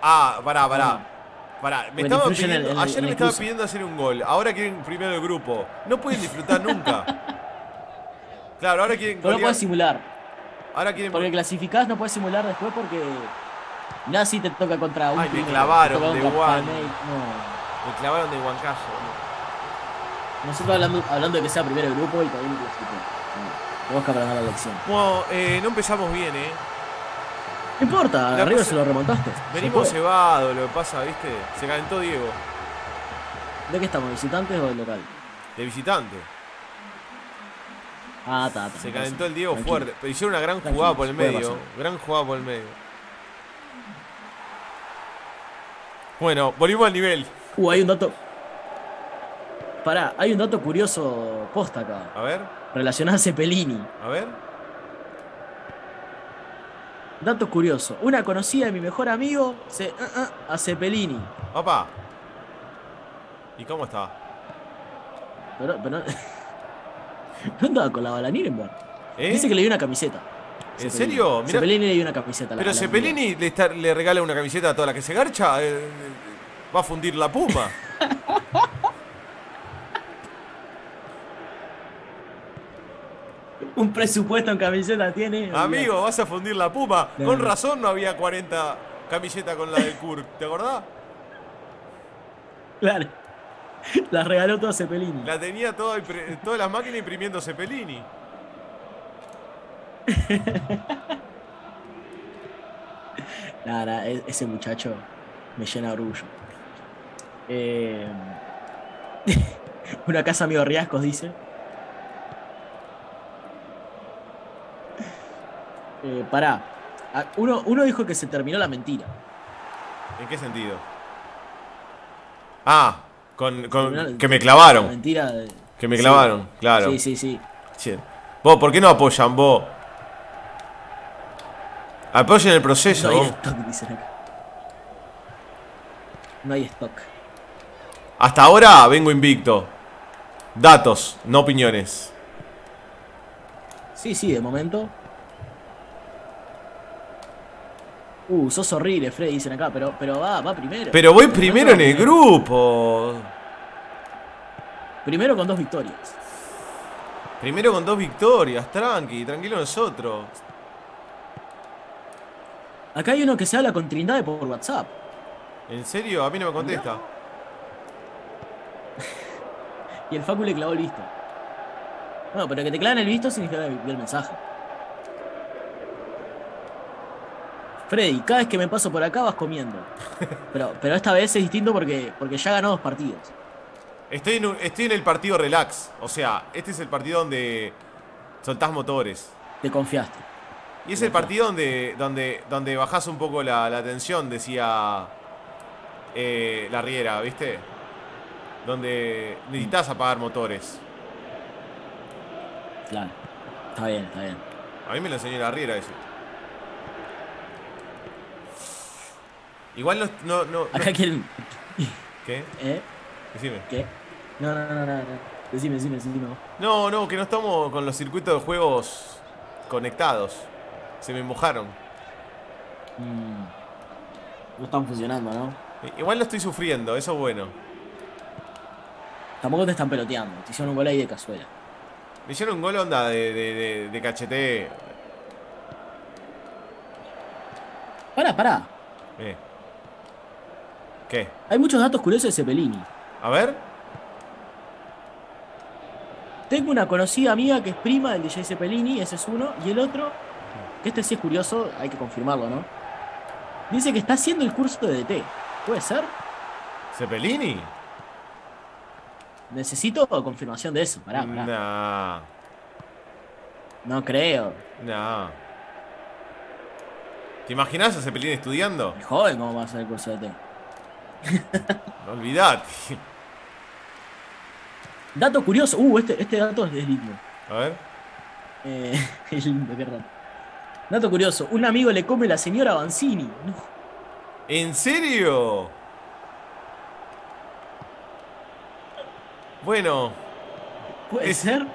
Ah, pará, pará. Pará, me el- pidiendo, el- ayer me cruce. pidiendo hacer un gol. Ahora quieren primero el grupo. No pueden disfrutar nunca. Claro, ahora quieren Pero no puedes simular. Ahora quieren. Porque clasificás, no puedes simular después porque. Nada, si te toca contra un. Ay, me clavaron de. Palmeiras, No. Me clavaron de Huancayo. Nosotros hablando, hablando de que sea primero el grupo y no clasificó. No. Tenemos que aprender la lección. Bueno, eh, no empezamos bien, ¿eh? No importa, La arriba cosa- se lo remontaste. Venimos cebados, lo que pasa, ¿viste? Se calentó Diego. ¿De qué estamos? ¿Visitantes o del local? De visitante. Ah, está, está. Se calentó el Diego tranquilo. fuerte. Pero hicieron una gran Tranquilo, jugada por el medio. pasar. Gran jugada por el medio. Bueno, volvimos al nivel. Uh, hay un dato. Pará, hay un dato curioso posta acá. A ver, Relacionado a Cepelini. a ver. Dato curioso. Una conocida de mi mejor amigo se ah, ah, a Cepelini. Opa. ¿Y cómo está? Pero, pero no andaba con la bala Nirenberg. ¿Eh? Dice que le dio una camiseta. ¿En Cepelini. serio? Mirá- Cepelini le dio una camiseta. a la- Pero a la Cepelini le, está- le regala una camiseta a toda la que se garcha. eh, va a fundir la puma. Un presupuesto en camiseta tiene. Amigo, vas a fundir la puma. No, Con no. razón no había 40 camisetas con la del Kurt. ¿Te acordás? Claro. La regaló toda Cepelini. La tenía toda todas las máquinas imprimiendo Cepelini. Nada, e- ese muchacho me llena de orgullo. Eh, una casa amigo Riascos dice. Eh, pará. Ah, Uno, uno dijo que se terminó la mentira. ¿En qué sentido? Ah, con, que me La clavaron. mentira de- Que me Sí. clavaron, claro. Sí, sí, sí. Che, Vos, ¿por qué no apoyan vos? Apoyen el proceso. No hay stock, dicen acá. No hay stock. Hasta ahora vengo invicto. Datos, no opiniones. Sí, sí, de momento. Uh, sos horrible, Freddy, dicen acá, pero, pero va, va primero. Pero voy primero en el grupo. Primero con dos victorias. Primero con dos victorias, tranqui, tranquilo nosotros. Acá hay uno que se habla con Trindade por WhatsApp. ¿En serio? A mí no me contesta. Y el Facu le clavó el visto. Bueno, pero que te claven el visto significa que el mensaje. Freddy, cada vez que me paso por acá vas comiendo. Pero, pero esta vez es distinto porque, porque ya ganó dos partidos. Estoy en, un- estoy en el partido relax. O sea, este es el partido donde soltás motores. Te confiaste. Y es el partido donde, donde, donde bajás un poco la, la tensión, decía eh, la Riera, ¿viste? Donde necesitas apagar motores. Claro. Está bien, está bien. A mí me lo enseñó la Riera eso. Igual no... no, no, no- Acá quieren. ¿Qué? ¿Eh? Decime. ¿Qué? No, no, no, no, no. Decime, decime, decime. no. No, no, que no estamos con los circuitos de juegos conectados. Se me mojaron. Mm. No están funcionando, ¿no? Igual lo estoy sufriendo, eso es bueno. Tampoco te están peloteando. Te hicieron un gol ahí de cazuela. Me hicieron un gol onda de, de, de, de cachete. Pará, pará. Eh. ¿Qué? Hay muchos datos curiosos de Cepelini. A ver. Tengo una conocida amiga que es prima del DJ Cepelini, ese es uno, y el otro, que este sí es curioso, hay que confirmarlo, ¿no? Dice que está haciendo el curso de DT. ¿Puede ser? ¿Cepelini? Necesito confirmación de eso. Pará, pará. Nah. No creo. Nah. ¿Te imaginas a Cepelini estudiando? Es joven cómo va a hacer el curso de DT. No olvidate. Dato curioso. Uh, este, este dato es lindo. A ver. Eh, es lindo, qué rato. Dato curioso. Un amigo le come la señora Banzini. No, ¿En serio? Bueno, ¿Puede Es- ser?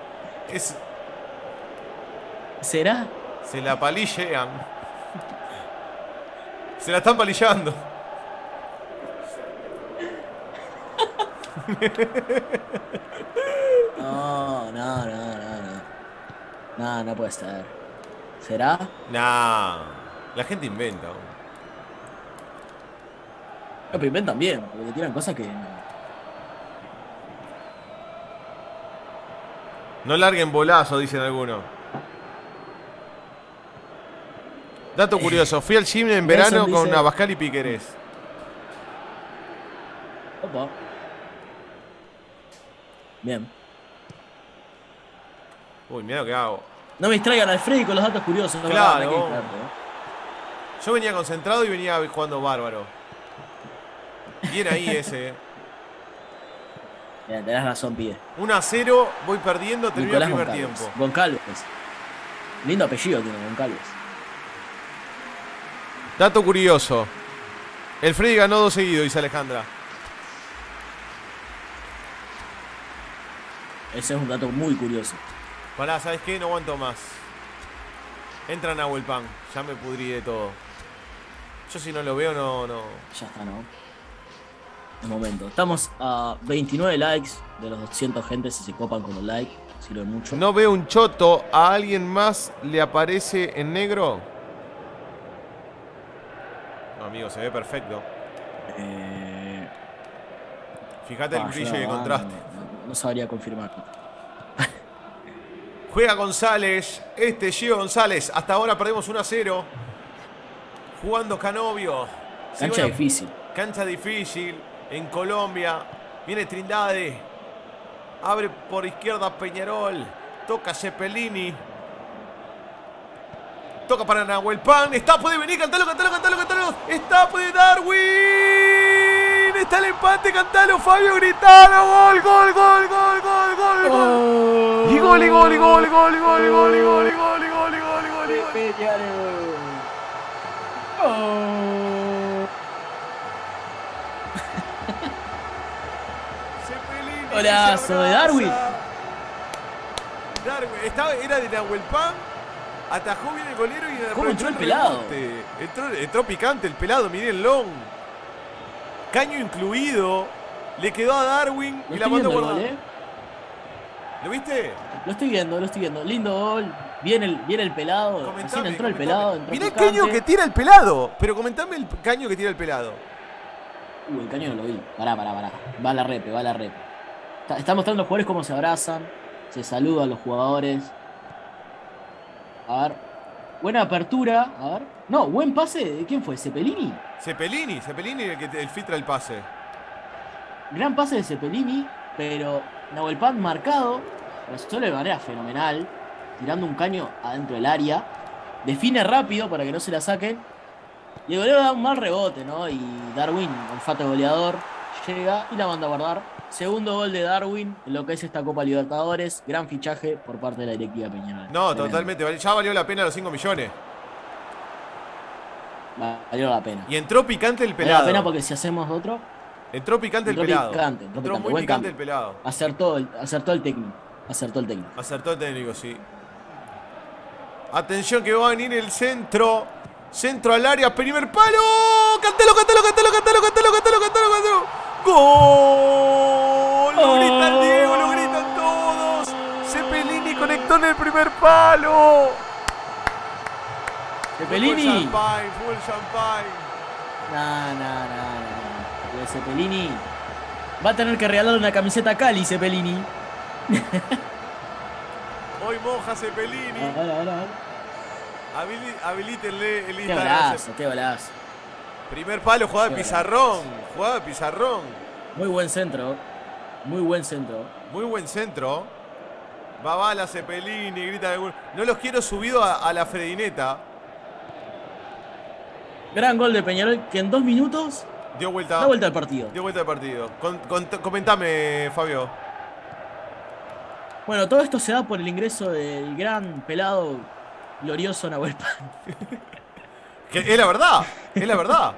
es, ¿Será? se la palillean. Se la están palillando. No, no, no, no, no. No, no puede ser. ¿Será? Nah. La gente inventa. No, pero inventan bien, porque tiran cosas que. No larguen bolazo, dicen algunos. Dato curioso, fui al gym en verano Nelson con dice- Abascal y Piquerés. Opa. Bien. Uy, mira lo que hago. No me distraigan al Freddy con los datos curiosos. no, Claro. ¿eh? Yo venía concentrado y venía jugando bárbaro. Bien ahí ese. eh. Eh, tenés razón, pide. 1 a 0, voy perdiendo, termina el primer Goncalves. tiempo. Goncalves. Lindo apellido tiene Goncalves. Dato curioso. El Freddy ganó dos seguidos, dice Alejandra. Ese es un dato muy curioso. Pará, ¿sabes qué? No aguanto más. Entra Nahuel Pan. Ya me pudrí de todo. Yo si no lo veo, no, no. Ya está, ¿no? El momento. Estamos a 29 likes de los 200 gentes si se copan con los likes. Sirve mucho. No veo un choto. ¿A alguien más le aparece en negro? No, amigo, se ve perfecto. Eh, Fíjate el ah, brillo y el contraste. No, sabría confirmar. Juega González. Este Gio González. Hasta ahora perdemos 1 a 0. Jugando Canovio. Sí, Cancha bueno, difícil. Cancha difícil en Colombia. Viene Trindade. Abre por izquierda Peñarol. Toca Cepelini. Toca para Nahuel Pan. Está, puede venir. Cantalo, cantalo, cantalo, cantalo. Está, puede Darwin. Está el empate. Cantalo, Fabio. Gritalo. Gol, gol, gol, gol, gol, gol, gol. Y gol, y gol, y gol, y gol, y gol, y gol, y gol, y gol, y gol, y gol, y gol, Golazo de. Darwin. Darwin, estaba, era de Nahuel Pan. Atajó bien el golero y ¿Cómo entró el pelado? Entró, entró picante el pelado, mírenlo. Caño incluido. Le quedó a Darwin Lo y la mandó por ¿eh? ¿Lo viste? Lo estoy viendo, lo estoy viendo. Lindo gol. Viene el, viene el pelado. Comentame, entró el pelado. Entró Mirá el caño que tira el pelado. Pero comentame el caño que tira el pelado. Uh, el caño no lo vi. Pará, pará, pará. Va a la repe, va a la repe. Está, está mostrando los jugadores cómo se abrazan. Se saludan los jugadores. A ver. Buena apertura. A ver. No, buen pase. ¿De quién fue? ¿Cepelini? Cepelini, Cepelini el que te- el filtra el pase. Gran pase de Cepelini. Pero Nahuel Pan marcado. Resuelve de manera fenomenal. Tirando un caño adentro del área. Define rápido para que no se la saquen. Y el golero da un mal rebote, ¿no? Y Darwin, olfato goleador, llega y la manda a guardar. Segundo gol de Darwin en lo que es esta Copa Libertadores. Gran fichaje por parte de la directiva Peñarol. No, Tremendo. totalmente. Ya valió la pena los 5 millones. Valió la pena. Y entró picante el Valió pelado. la pena porque si hacemos otro, Entró picante el pelado. picante, entró entró picante. muy Buen picante cambio. el pelado. acertó el, acertó el técnico. Acertó el técnico. Acertó el técnico, sí. Atención que va a venir el centro. Centro al área, primer palo. Cantalo, cantalo, cantalo, cantalo, cantalo, cantalo, cantalo, cantalo. ¡Gol! Lo grita el Diego, lo gritan todos. Cepelini conectó en el primer palo. Cepelini. champagne, el champagne. No, no, no, no. Lo de Cepelini. Va a tener que regalar una camiseta a Cali, Cepelini. Hoy moja Cepelini. Habilítenle el Qué Instagram. golazo, qué golazo. Primer palo, jugada de pizarrón. Jugada de pizarrón. Muy buen centro. Muy buen centro. Muy buen centro. Va bala Cepelini, grita de gol. No los quiero subido a, a la Fredineta. Gran gol de Peñarol que en dos minutos Dio vuelta. da vuelta al partido. Dio vuelta al partido. Con- con- comentame, Fabio. Bueno, todo esto se da por el ingreso del gran pelado glorioso Nahuel Pan. Que es la verdad. Es la verdad.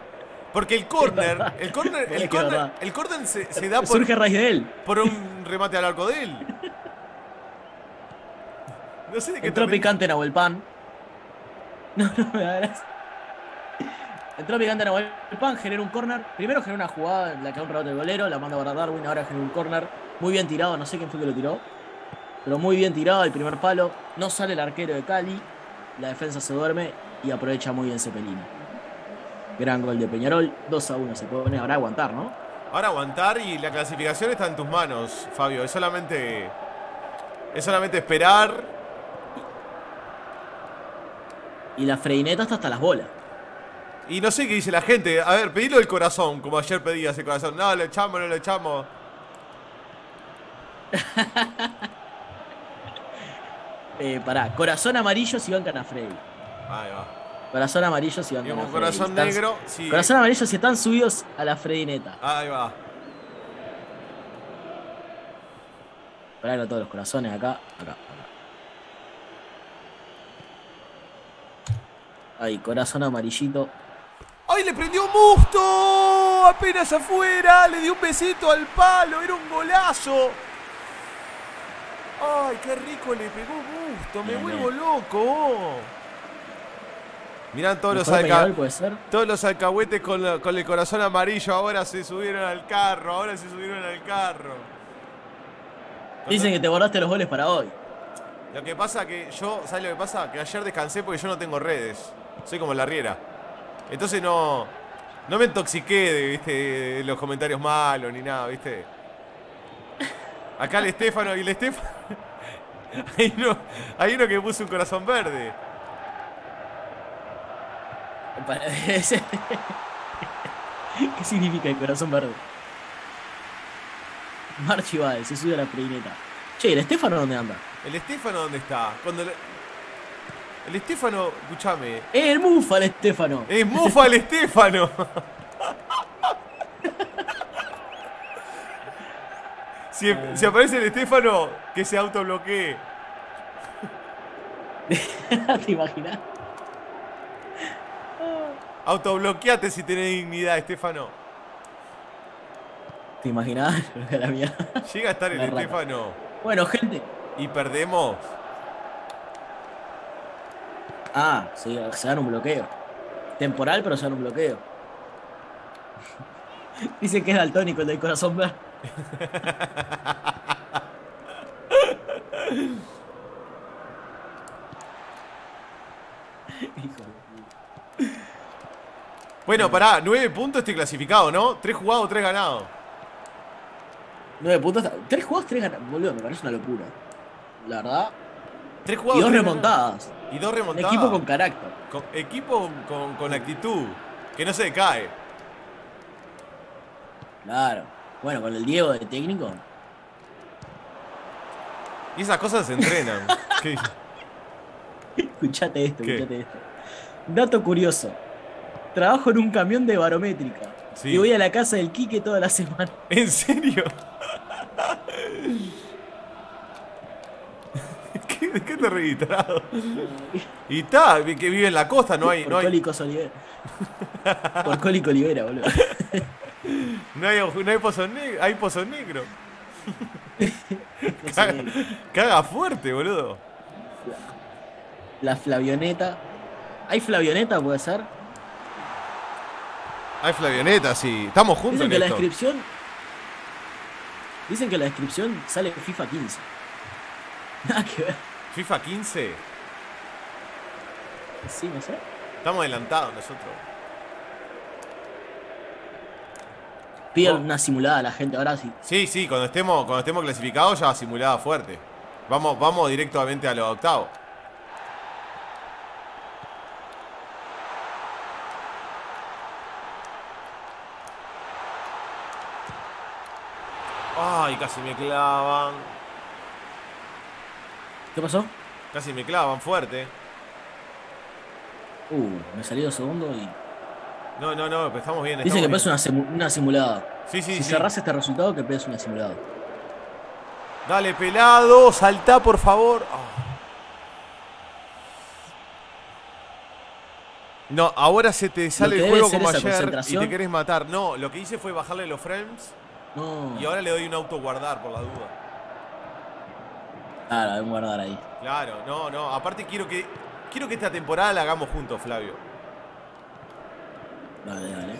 Porque el córner, el córner, el córner, el córner se, se da por, Surge a raíz de él. por un remate al arco de él. No sé de qué Entró picante Nahuel Pan. No, no me da gracia. Entró picante Nahuel Pan, genera un corner. Primero genera una jugada en la que un rebote del golero, la manda a guardar Darwin, ahora genera un corner. Muy bien tirado, no sé quién fue que lo tiró. Pero muy bien tirado el primer palo. No sale el arquero de Cali. La defensa se duerme y aprovecha muy bien Cepelini. Gran gol de Peñarol. 2 a 1 se pone. Ahora aguantar, ¿no? Ahora aguantar y la clasificación está en tus manos, Fabio. Es solamente. Es solamente esperar. Y la Freineta está hasta las bolas. Y no sé qué dice la gente. A ver, pedilo el corazón, como ayer pedías el corazón. No, lo echamos, no lo echamos. Eh, pará, corazón amarillo si van Canafrey. Ahí va. Corazón amarillo si van Canafrey. corazón negro, sí. Corazón amarillo si están subidos a la Fredineta. Ahí va. A todos los corazones acá, acá, acá. Ahí, corazón amarillito. ¡Ay, le prendió Musto! Apenas afuera, le dio un besito al palo, era un golazo. ¡Ay, qué rico le pegó Musto! Me Bien, vuelvo bien. loco. Mirá todos los, alca- todos los alcahuetes con, la- con el corazón amarillo ahora se subieron al carro, ahora se subieron al carro. Dicen que te guardaste los goles para hoy. Lo que pasa que yo, ¿sabes lo que pasa? Que ayer descansé porque yo no tengo redes. Soy como la riera. Entonces no. No me intoxiqué de, ¿viste? de los comentarios malos ni nada, ¿viste? Acá el Estefano y el Estefano. Hay uno, hay uno que puso un corazón verde. ¿Qué significa el corazón verde? Marchival, se sube a la peineta. Che, ¿el Estefano dónde anda? ¿El Estefano dónde está? Cuando le- El Estefano, escúchame. ¡Eh, el Mufa, el Estefano! Es mufa el Estefano. Si, si aparece el Estefano, que se autobloquee. ¿Te imaginas? Autobloqueate si tenés dignidad, Estefano. ¿Te imaginas? La mía. Llega a estar el. Estefano Bueno, gente. y perdemos. Ah, sí, se dan un bloqueo. Temporal, pero se dan un bloqueo. Dice que es daltónico el del corazón verde. Hijo de puta. Bueno, pará, nueve puntos estoy clasificado, ¿no? Tres jugados, tres ganados. Nueve puntos. Tres jugados, tres ganados. Boludo, me parece una locura. La verdad. Tres Y jugados. dos tres remontadas. ganados. Y dos Un remontadas. equipo con carácter. Con- equipo con, con actitud. Que no se cae. Claro. Bueno, con el Diego de técnico. Y esas cosas se entrenan. Escuchate esto, ¿Qué? escuchate esto. Dato curioso. Trabajo en un camión de barométrica. Sí. Y voy a la casa del Quique toda la semana. ¿En serio? ¿Qué, ¿De qué te registrado? Y está, que vive en la costa, no hay, Por no hay, Cólicos Olivera. Por Cólico Olivera, boludo. no hay, no hay pozos negros, hay pozos negros. No sé, Caga, caga fuerte, boludo. la Flavioneta. ¿Hay Flavioneta, puede ser? Hay Flavioneta, sí. Estamos juntos Dicen en que la descripción. Dicen que la descripción sale FIFA 15. Nada que ver. FIFA 15. Sí, no sé. Estamos adelantados nosotros. Piden Oh. una simulada a la gente ahora sí. Sí, sí, cuando estemos, cuando estemos clasificados ya simulada fuerte. Vamos, vamos directamente a los octavos. Ay, casi me clavan. ¿Qué pasó? Casi me clavan fuerte. Uh, me salió segundo y. No, no, no, estamos bien. Dicen que pedes una, simu- una simulada. Sí, sí, si sí. cerrás este resultado, que pedes una simulada. Dale, pelado, saltá, por favor. Ah. No, ahora se te sale el juego como ayer y te querés matar. No, lo que hice fue bajarle los frames No. y ahora le doy un auto guardar por la duda. Claro, deben guardar ahí. Claro, no, no. Aparte quiero que quiero que esta temporada la hagamos juntos, Flavio. Dale, dale.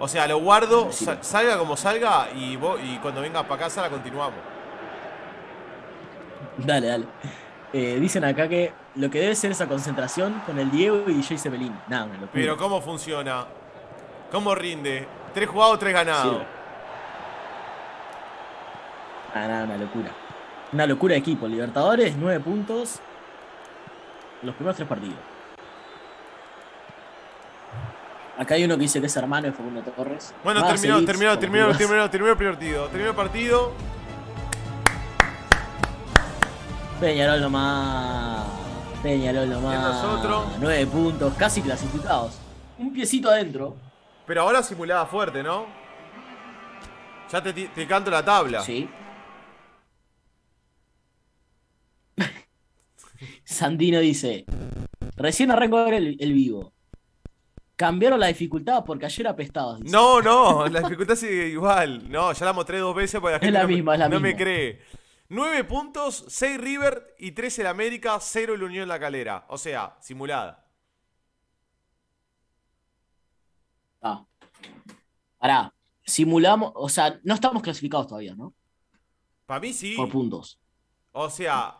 O sea, lo guardo, salga como salga y, vos- y cuando venga para casa la continuamos. Dale, dale. Eh, dicen acá que lo que debe ser esa concentración con el Diego y Jay Cepelín. Nada. Pero ¿cómo funciona? ¿Cómo rinde? Tres jugados, tres ganados. Sí. Ah, nada, una locura. Una locura de equipo. Libertadores, nueve puntos. en Los primeros tres partidos. Acá hay uno que dice que es hermano de Facundo Torres. Bueno, Más terminó, terminó, terminó, terminó, terminó el partido. Terminó el partido. Peñarol nomás. Peñarol nomás. Nueve puntos, casi clasificados. Un piecito adentro. Pero ahora simulada fuerte, ¿no? Ya te, te canto la tabla. Sí. Sandino dice: Recién arrancó a ver el, el vivo. Cambiaron la dificultad porque ayer apestabas. dice. No, no, la dificultad sigue igual. No, ya la mostré dos veces porque la Es gente la no, me- misma, es la no me misma. cree. 9 puntos, 6 River y 3 el América, 0 el Unión La Calera. O sea, simulada. Ah. Pará. Simulamos, o sea, no estamos clasificados todavía, ¿no? Para mí sí. Por puntos. O sea,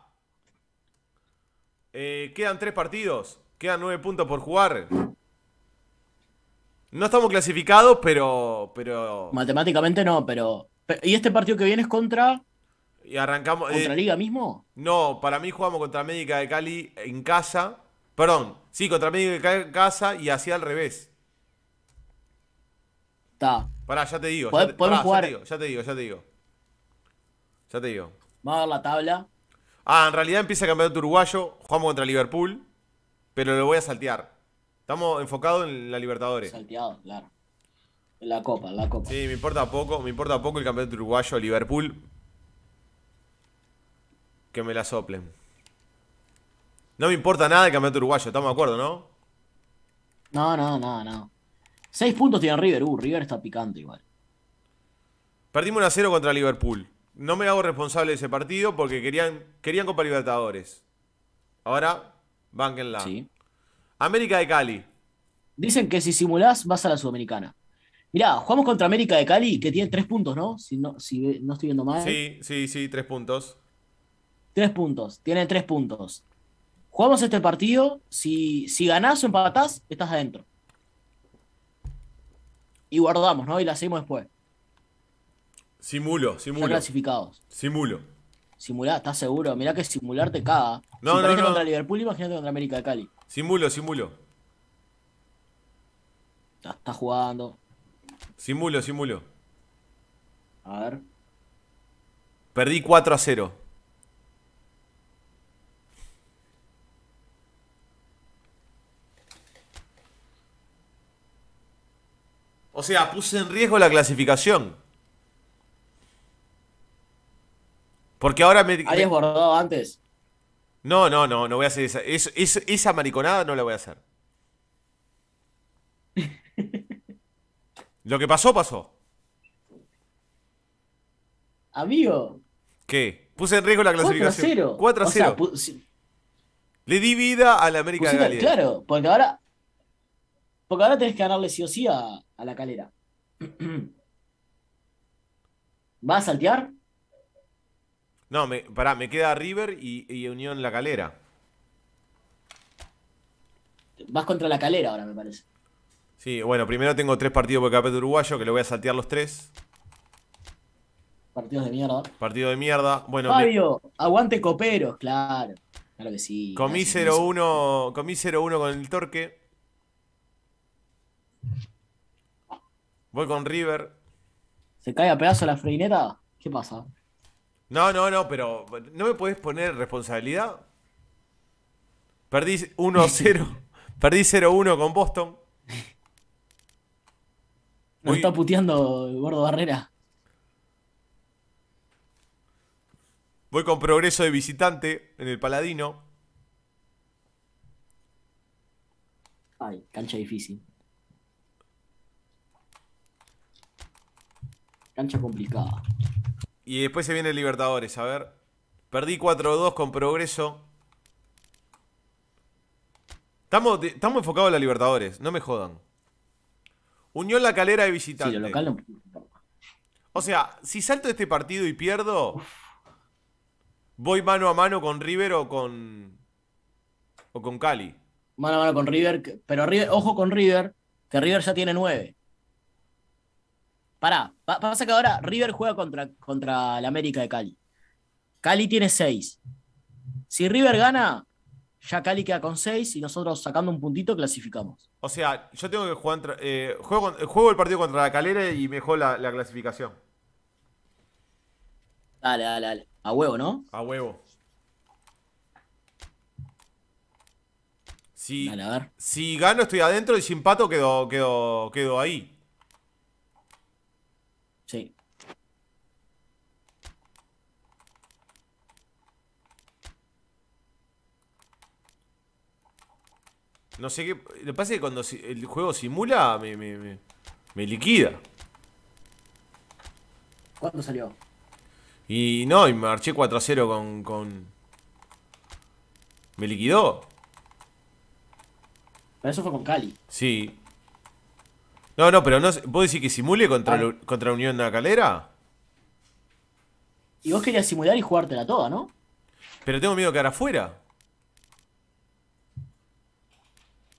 eh, quedan 3 partidos. Quedan 9 puntos por jugar. No estamos clasificados, pero. pero Matemáticamente no, pero. pe- ¿Y este partido que viene es contra, y arrancamos. contra eh, Liga mismo? No, para mí jugamos contra América de Cali en casa. Perdón, sí, contra América de Cali en casa y así al revés. Está. Pará, ya te digo. Ya te, podemos pará, jugar- ya te digo, ya te digo, ya te digo. Ya te digo. Vamos a ver la tabla. Ah, en realidad empieza el campeonato uruguayo. Jugamos contra Liverpool. Pero lo voy a saltear. Estamos enfocados en la Libertadores. Salteado, claro. En la copa, en la copa. Sí, me importa poco. Me importa poco el campeonato uruguayo. Liverpool. Que me la soplen. No me importa nada el campeonato uruguayo. Estamos de acuerdo, ¿no? No, no, no, no. Seis puntos tiene River. Uh, River está picante igual. Perdimos 1 a 0 contra Liverpool. No me hago responsable de ese partido porque querían, querían Copa Libertadores. Ahora, bánquenla. Sí. América de Cali. Dicen que si simulás vas a la Sudamericana. Mirá, jugamos contra América de Cali, que tiene tres puntos, ¿no? Si no, si ve- no estoy viendo mal. Sí, sí, sí, tres puntos. Tres puntos. Tiene tres puntos. Jugamos este partido. Si, si ganás o empatás, estás adentro. Y guardamos, ¿no? Y la seguimos después. Simulo, Ya simulo. clasificados. Simulo. Simular, ¿estás seguro? Mirá que simular te caga. No, si no, no. contra Liverpool, imagínate contra América de Cali. Simulo, simulo. Está, está jugando. Simulo, simulo. A ver. Perdí 4 a 0. O sea, puse en riesgo la clasificación. Porque ahora me... ¿Habías guardado antes? No, no, no, no voy a hacer esa. es- es- esa mariconada no la voy a hacer. Lo que pasó, pasó. Amigo. ¿Qué? Puse en riesgo la 4 a clasificación. 0. 4 a O sea, 0. pu- si- Le di vida a la América de pusiste- Cali. claro, porque ahora. Porque ahora tenés que ganarle sí o sí a, a la calera. ¿Vas a saltear? No, me, pará, me queda River y, y Unión La Calera. Vas contra la calera ahora, me parece. Sí, bueno, primero tengo tres partidos por el campeonato uruguayo que lo voy a saltear los tres. Partidos de mierda. Partido de mierda. Bueno, me- Fabio, aguante coperos, claro. Claro que sí. comí gracias, 0-1 comí 0-1 con el Torque. Voy con River. ¿Se cae a pedazo la freineta? ¿Qué pasa? No, no, no, pero ¿no me podés poner responsabilidad? Perdí 1-0. Perdí 0-1 con Boston. Nos Uy. está puteando el gordo Barrera. Voy con progreso de visitante en el Paladino. Ay, cancha difícil. Cancha complicada. Y después se viene el Libertadores, a ver. Perdí 4-2 con progreso. Estamos, de- estamos enfocados en la Libertadores, no me jodan. Unión La Calera de visitante. lo local no. O sea, si salto este partido y pierdo, voy mano a mano con River o con. o con Cali. Mano a mano con River. Pero River, ojo con River, que River ya tiene nueve. Pará, pa- pasa que ahora River juega contra, contra el América de Cali. Cali tiene seis. Si River gana, ya Cali queda con seis y nosotros sacando un puntito clasificamos. O sea, yo tengo que jugar. eh, juego, el partido contra la Calera y mejor la, la clasificación. Dale, dale, dale. A huevo, ¿no? A huevo. Si, Dale, a ver. si gano estoy adentro y si empato quedo, quedo, quedo ahí. Sí. No sé qué. Lo que pasa es que cuando el juego simula, me, me, me, me liquida. ¿Cuánto salió? Y no, y marché 4 a 0 con, con. Me liquidó. Pero eso fue con Cali. Sí. No, no, pero no. ¿Vos decís que simule contra, Ah. la- contra Unión de la Calera? Y vos querías simular y jugártela toda, ¿no? Pero tengo miedo de quedar afuera.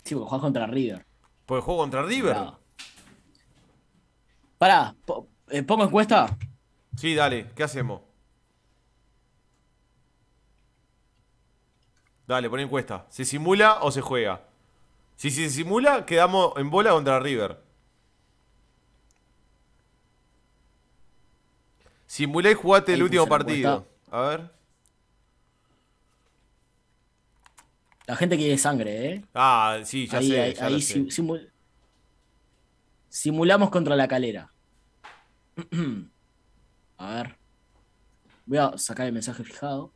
Sí, porque jugás contra River. Porque juego contra River. Bravo. Pará, eh, ¿pongo encuesta? Sí, dale, ¿qué hacemos? Dale, pon encuesta. ¿Se simula o se juega? Si se simula, quedamos en bola contra River. Simulá y jugate el último partido. A ver. La gente quiere sangre, ¿eh? Ah, sí, ya ahí sé. ahí- ya sé. simulamos contra la calera. A ver. Voy a sacar el mensaje fijado.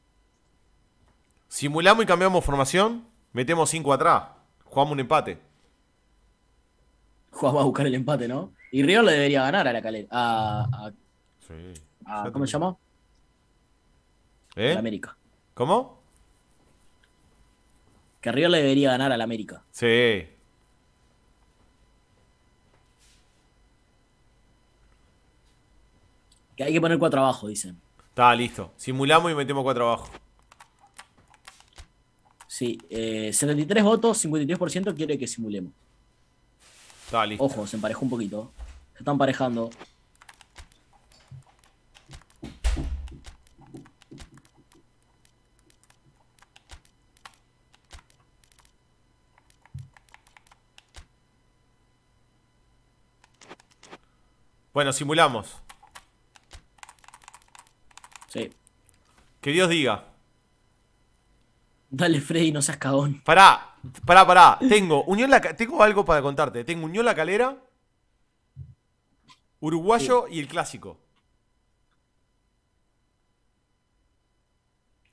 Simulamos y cambiamos formación. Metemos 5 atrás. Jugamos un empate. Juan va a buscar el empate, ¿no? Y River le debería ganar a la calera. A, a- Sí. A- Ya ¿Cómo se llama? A ¿Eh? América. ¿Cómo? Que River le debería ganar a la América. Sí. Que hay que poner cuatro abajo, dicen. Está listo. Simulamos y metemos 4 abajo. Sí, eh, 73 votos, 53% quiere que simulemos. Está listo. Ojo, se emparejó un poquito. Se están emparejando. Bueno, simulamos. Sí. Que Dios diga. Dale, Freddy, no seas cagón. Pará, pará, pará. Tengo Unión la tengo algo para contarte. Tengo Unión La Calera, Uruguayo y el clásico.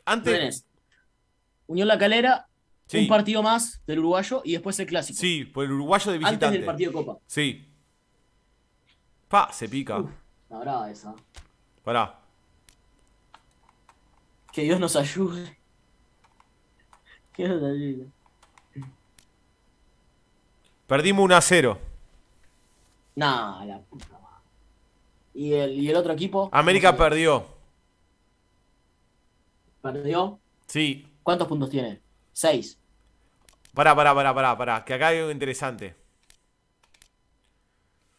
Antes. Unión La Calera, Sí. un partido más del uruguayo y después el clásico. Sí, por el uruguayo de Antes visitante. del partido de Copa. Sí. Pa, se pica. Uf. La brava esa. Pará. Que Dios nos ayude. Que Dios nos ayude. Perdimos 1 a 0. Nah, la puta madre. ¿Y el, y el otro equipo? América perdió. perdió. Sí. ¿Cuántos puntos tiene? Seis. Pará, pará, pará, pará, pará. Que acá hay algo interesante.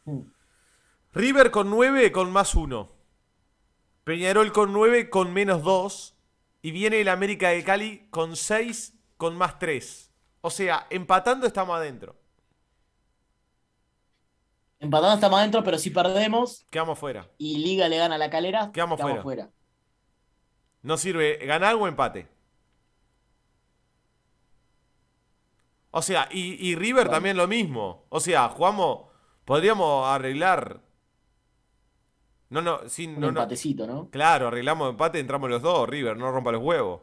Mm. River con 9 con más 1. Peñarol con 9 con menos 2. Y viene el América de Cali con 6 con más 3. O sea, empatando estamos adentro. Empatando estamos adentro, pero si perdemos Quedamos fuera. y Liga le gana a la calera, Quedamos fuera. fuera. No sirve ganar o empate. O sea, y, y River Bueno. también lo mismo. O sea, jugamos. Podríamos arreglar. No, no, sin. Un No, empatecito, ¿no? Claro, arreglamos empate, entramos los dos, River, no rompa los huevos.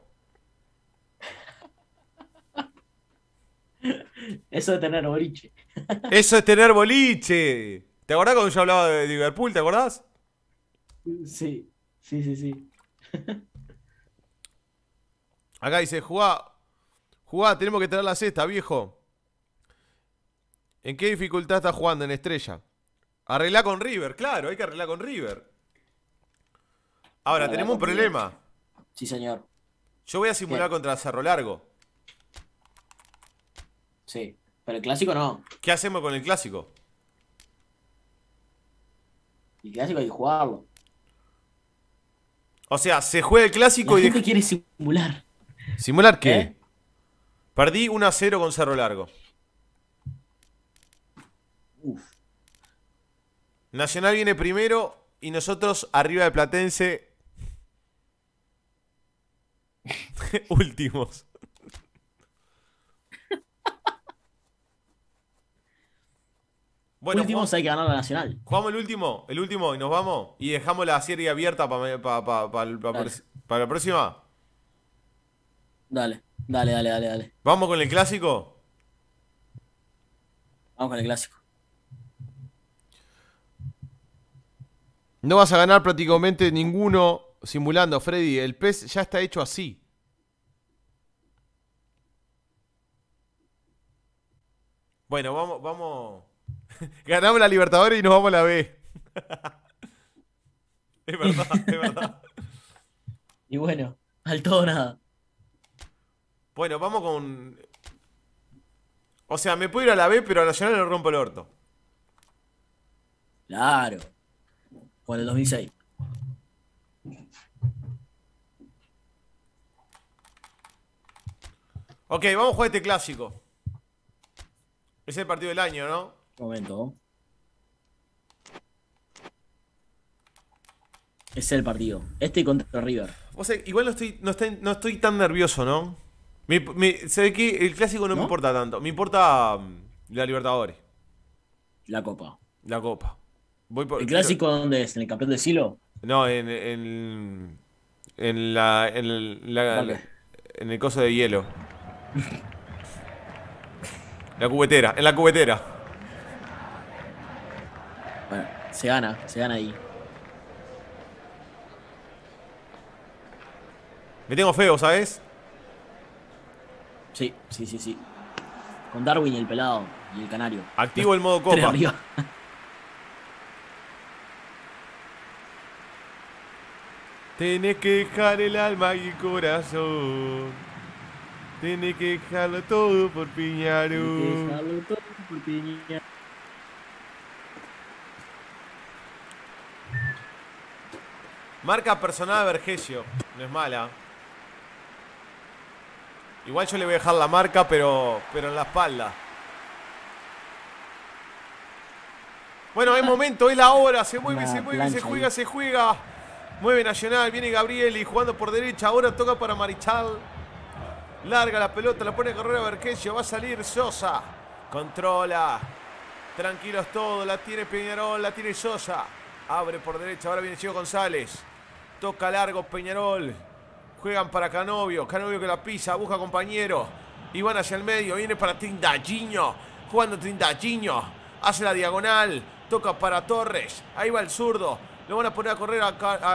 Eso de tener boliche. Eso es tener boliche. ¿Te acordás cuando yo hablaba de Liverpool? ¿Te acordás? Sí, sí, sí, sí. Acá dice, jugá, jugá, tenemos que traer la cesta, viejo. ¿En qué dificultad estás jugando en Estrella? Arreglá con River, claro, hay que arreglar con River. Ahora, tenemos un River. problema. Sí, señor. Yo voy a simular ¿Qué? contra Cerro Largo. Sí. Pero el clásico no. ¿Qué hacemos con el clásico? El clásico hay que jugarlo. O sea, se juega el clásico La y... gente de- quiere simular. ¿Simular qué? ¿Eh? Perdí 1 a 0 con Cerro Largo. Uf. Nacional viene primero y nosotros arriba de Platense últimos. Bueno, Últimos hay que ganar la nacional. jugamos el último, el último y nos vamos y dejamos la serie abierta para Dale. la próxima. Dale, dale, dale, dale, dale. ¿Vamos con el clásico? Vamos con el clásico. No vas a ganar prácticamente ninguno simulando, Freddy. El PES ya está hecho así. Bueno, vamos, vamos. Ganamos la Libertadores y nos vamos a la B. es verdad, es verdad. Y bueno, al todo nada. Bueno, vamos con. O sea, me puedo ir a la B, pero a Nacional le rompo el orto. Claro. Con el 2006. Ok, vamos a jugar este clásico. Es el partido del año, ¿no? Un momento. Es el partido. Este contra River. O sea, igual no estoy, no estoy, no estoy tan nervioso, ¿no? Me, me- se ve que el clásico no, me importa tanto. Me importa mm, la Libertadores, La Copa. la Copa. Voy por, ¿El clásico dónde es? ¿En el campeón del siglo? No, en, en, en la, en, el- la- ¿Dónde? en el coso de hielo. La cubetera, en la cubetera. Bueno, se gana, se gana ahí. Me tengo feo, ¿sabes? Sí, sí, sí, sí. Con Darwin y el pelado y el canario. Activo el modo copa. Tenés que dejar el alma y el corazón. Tenés que dejarlo todo por Piñarol. Dejarlo todo por Piña. Marca personal de Vergesio. No es mala. Igual yo le voy a dejar la marca, pero, pero en la espalda. Bueno, es momento, es la hora. Se mueve, se mueve, se juega, se juega. Mueve Nacional, viene Gabrieli jugando por derecha. Ahora toca para Marichal. Larga la pelota, la pone a correr a. Va a salir Sosa. Controla. Tranquilos todos. La tiene Peñarol, la tiene Sosa. Abre por derecha. Ahora viene Chico González. Toca largo Peñarol. Juegan para Canovio. Canovio que la pisa. Busca compañero. Y van hacia el medio. Viene para Trindagiño. Jugando Trindagiño. Hace la diagonal. Toca para Torres. Ahí va el zurdo. Lo van a poner a correr a,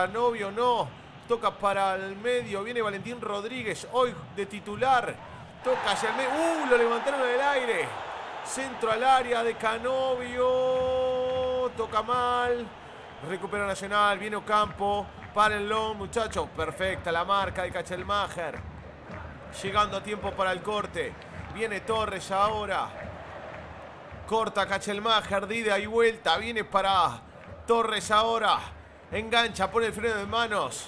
a. No. Toca para el medio. Viene Valentín Rodríguez. Hoy de titular. Toca hacia el medio. ¡Uh! Lo levantaron en el aire. Centro al área de Canovio. Toca mal. Recupera Nacional. Viene Ocampo. Párenlo, muchachos. Perfecta la marca de Cachelmacher. Llegando a tiempo para el corte. Viene Torres ahora. Corta Cachelmacher. De ida y vuelta. Viene para Torres ahora. Engancha. Pone el freno de manos.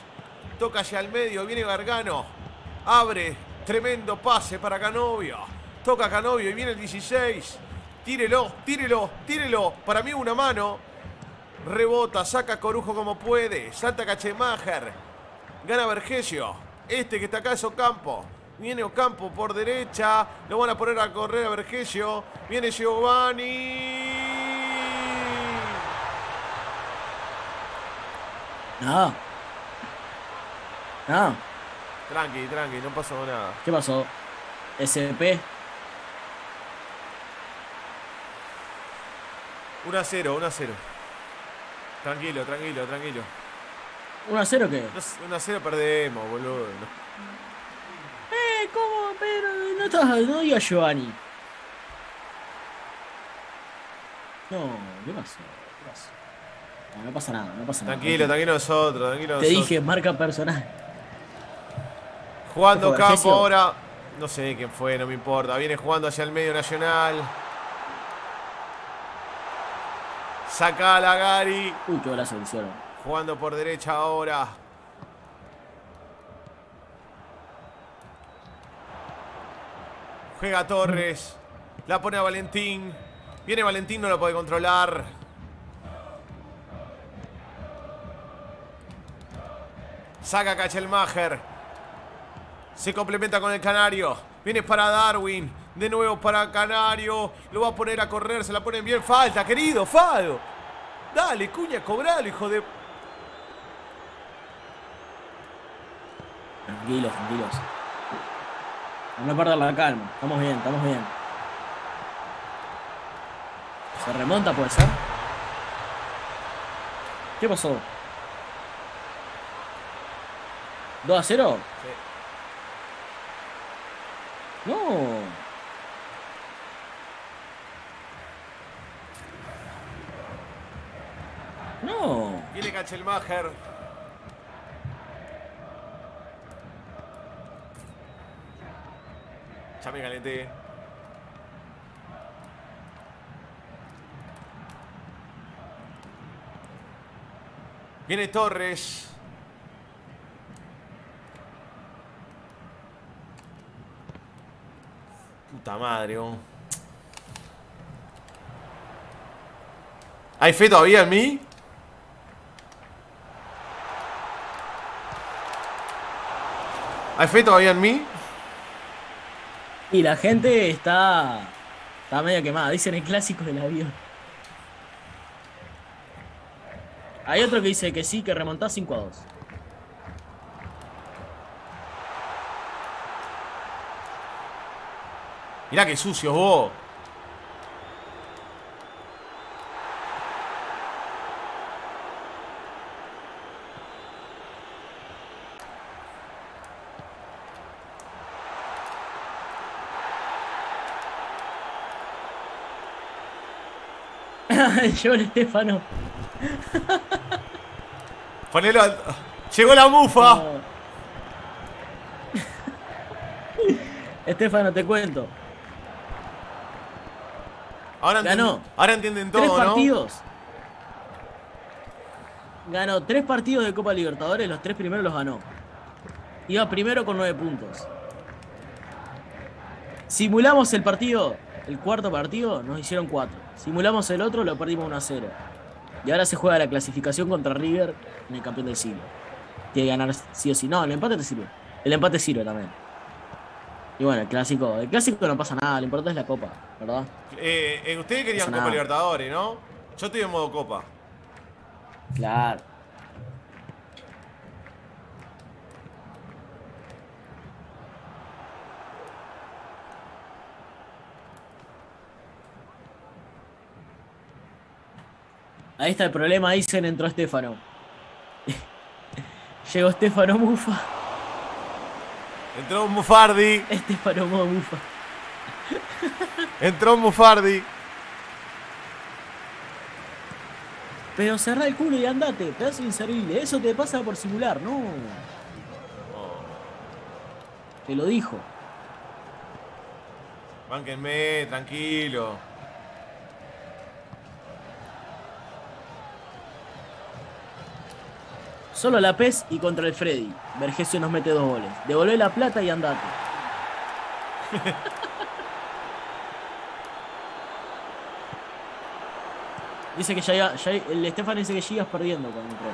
Toca hacia el medio. Viene Gargano. Abre. Tremendo pase para Canovio. Toca Canovio y viene el 16. Tírelo, tírelo, tírelo. Para mí una mano. Rebota, saca Corujo como puede. Salta Cachemacher. Gana Vergesio. Este que está acá es Ocampo. Viene Ocampo por derecha. Lo van a poner a correr a Vergesio. Viene Giovanni. Nada. Nada. Tranqui, tranqui, no pasó nada. ¿Qué pasó? SP. 1 a 0, 1 a 0. Tranquilo, tranquilo, tranquilo. 1 a 0 qué? 1 a 0 perdemos, boludo. Eh, ¿cómo? Pero no estás, no digas Giovanni. No, ¿qué pasó? ¿Qué pasó? No, pasa nada, no pasa nada. Tranquilo, tranquilo nosotros, tranquilo Te nosotros. dije, marca personal. Jugando campo ahora. No sé quién fue, no me importa. Viene jugando hacia el medio nacional. Saca a la Gary. Uy, qué golazo que hicieron. Jugando por derecha ahora. Juega Torres. La pone a Valentín. Viene Valentín, no lo puede controlar. Saca Kachelmacher. Se complementa con el Canario. Viene para Darwin. De nuevo para Canario. Lo va a poner a correr. Se la ponen bien. Falta, querido. Fado. Dale, cuña, cobralo, hijo de. Tranquilos, tranquilos. No perder la calma. Estamos bien, estamos bien. ¿Se remonta, puede ser? ¿Qué pasó? ¿2 a 0? No. No. Viene Kachelmacher. Ya me calenté. Viene Torres. Puta madre. ¿Hay fe todavía en mí? ¿Hay fe todavía en mí? Y la gente está. Está medio quemada. Dicen el clásico del avión. Hay otro que dice que sí, que remontás 5 a 2. Mirá qué sucio vos. John Estefano. Ponelo al... Llegó la mufa. No. Estefano, te cuento. Ahora Ganó. entienden, ahora entienden tres todo, ¿no? partidos. Ganó tres partidos de Copa Libertadores, los tres primeros los ganó. Iba primero con nueve puntos. Simulamos el partido, el cuarto partido, nos hicieron cuatro. Simulamos el otro, lo perdimos 1 a 0. Y ahora se juega la clasificación contra River en el campeón del siglo. Tiene que ganar sí o sí. No, el empate te sirve. El empate sirve también. Y bueno, el clásico. El clásico no pasa nada, lo importante es la copa, ¿verdad? Eh, eh, ustedes querían Copa. Libertadores, ¿no? Yo estoy en modo Copa. Claro. Ahí está el problema, dicen, entró Estefano. Llegó Estefano Mufa. Entró Mufardi. Estefano Mufa. Entró Mufardi. Pero cerrá el culo y andate, pedazo inservible. Eso te pasa por simular, no. Te lo dijo. Bánquenme, tranquilo. Solo la PES y contra el Freddy. Vergesio nos mete dos goles. Devolvé la plata y andate. dice que ya, iba- ya el Estefan dice que ya ibas perdiendo cuando entró.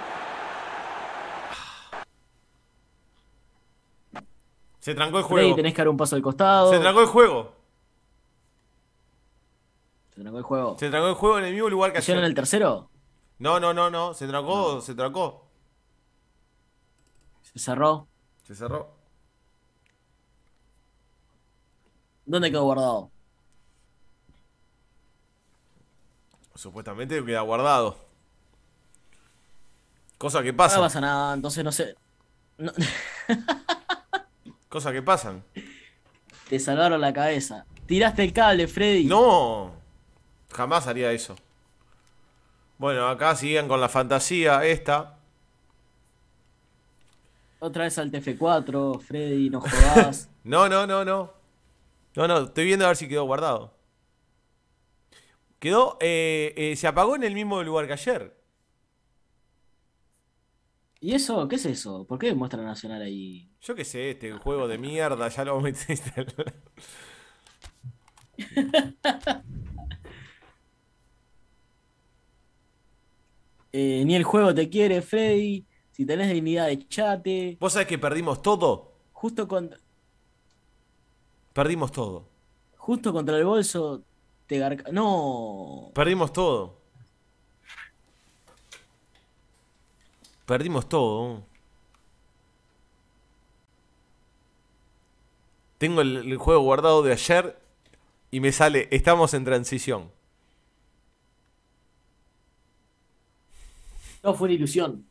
Se trancó el juego. tenés que dar un paso al costado. Se trancó el juego. Se trancó el juego. Se trancó el juego en el mismo lugar que ¿Hicieron ayer. el tercero? No, no, no, no. Se trancó, se trancó. Se cerró. Se cerró. ¿Dónde quedó guardado? Supuestamente queda guardado. Cosa que No pasa. pasa nada, entonces no sé. No- Cosa que pasan. te salvaron la cabeza. Tiraste el cable, Freddy. No. Jamás haría eso. Bueno, acá siguen con la fantasía esta. Otra vez al TF4, Freddy, no jodás. No, no, no, no. No, no, estoy viendo a ver si quedó guardado. Quedó, eh, eh, se apagó en el mismo lugar que ayer. ¿Y eso? ¿Qué es eso? ¿Por qué muestra Nacional ahí? Yo qué sé, este juego de mierda, ya lo metiste. Eh, ni el juego te quiere, Freddy. Si tenés dignidad, echate. ¿Vos sabés que perdimos todo? Justo, con, Perdimos todo. justo contra el bolso te garca... No. Perdimos todo. Perdimos todo. Tengo el, el juego guardado de ayer y me sale, estamos en transición. No, fue una ilusión.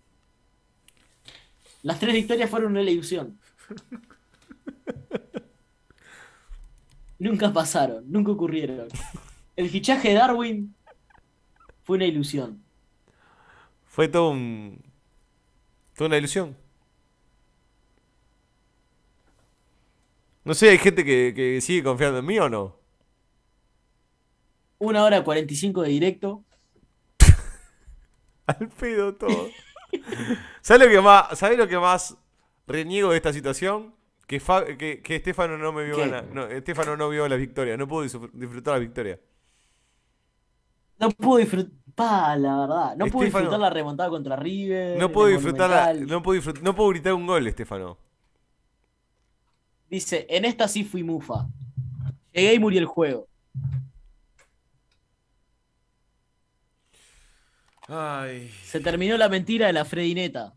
Las tres victorias fueron una ilusión. nunca pasaron, nunca ocurrieron. El fichaje de Darwin fue una ilusión. Fue todo un. Toda una ilusión. No sé, hay gente que, que sigue confiando en mí o no. Una hora 45 de directo. Al pedo todo. ¿Sabes lo que más, ¿sabes lo que más reniego de esta situación? Que, Fa- que, que Estefano no me vio ganar. No, Estefano no vio la victoria. No pudo disfr- disfrutar la victoria. No puedo disfrutar, pa, la verdad. No puedo disfrutar la remontada contra River. No puedo disfrutar la- no puedo disfrut- no puedo gritar un gol, Estefano. Dice, en esta sí fui mufa. Llegué y murió el juego. Ay. Se terminó la mentira de la Fredineta.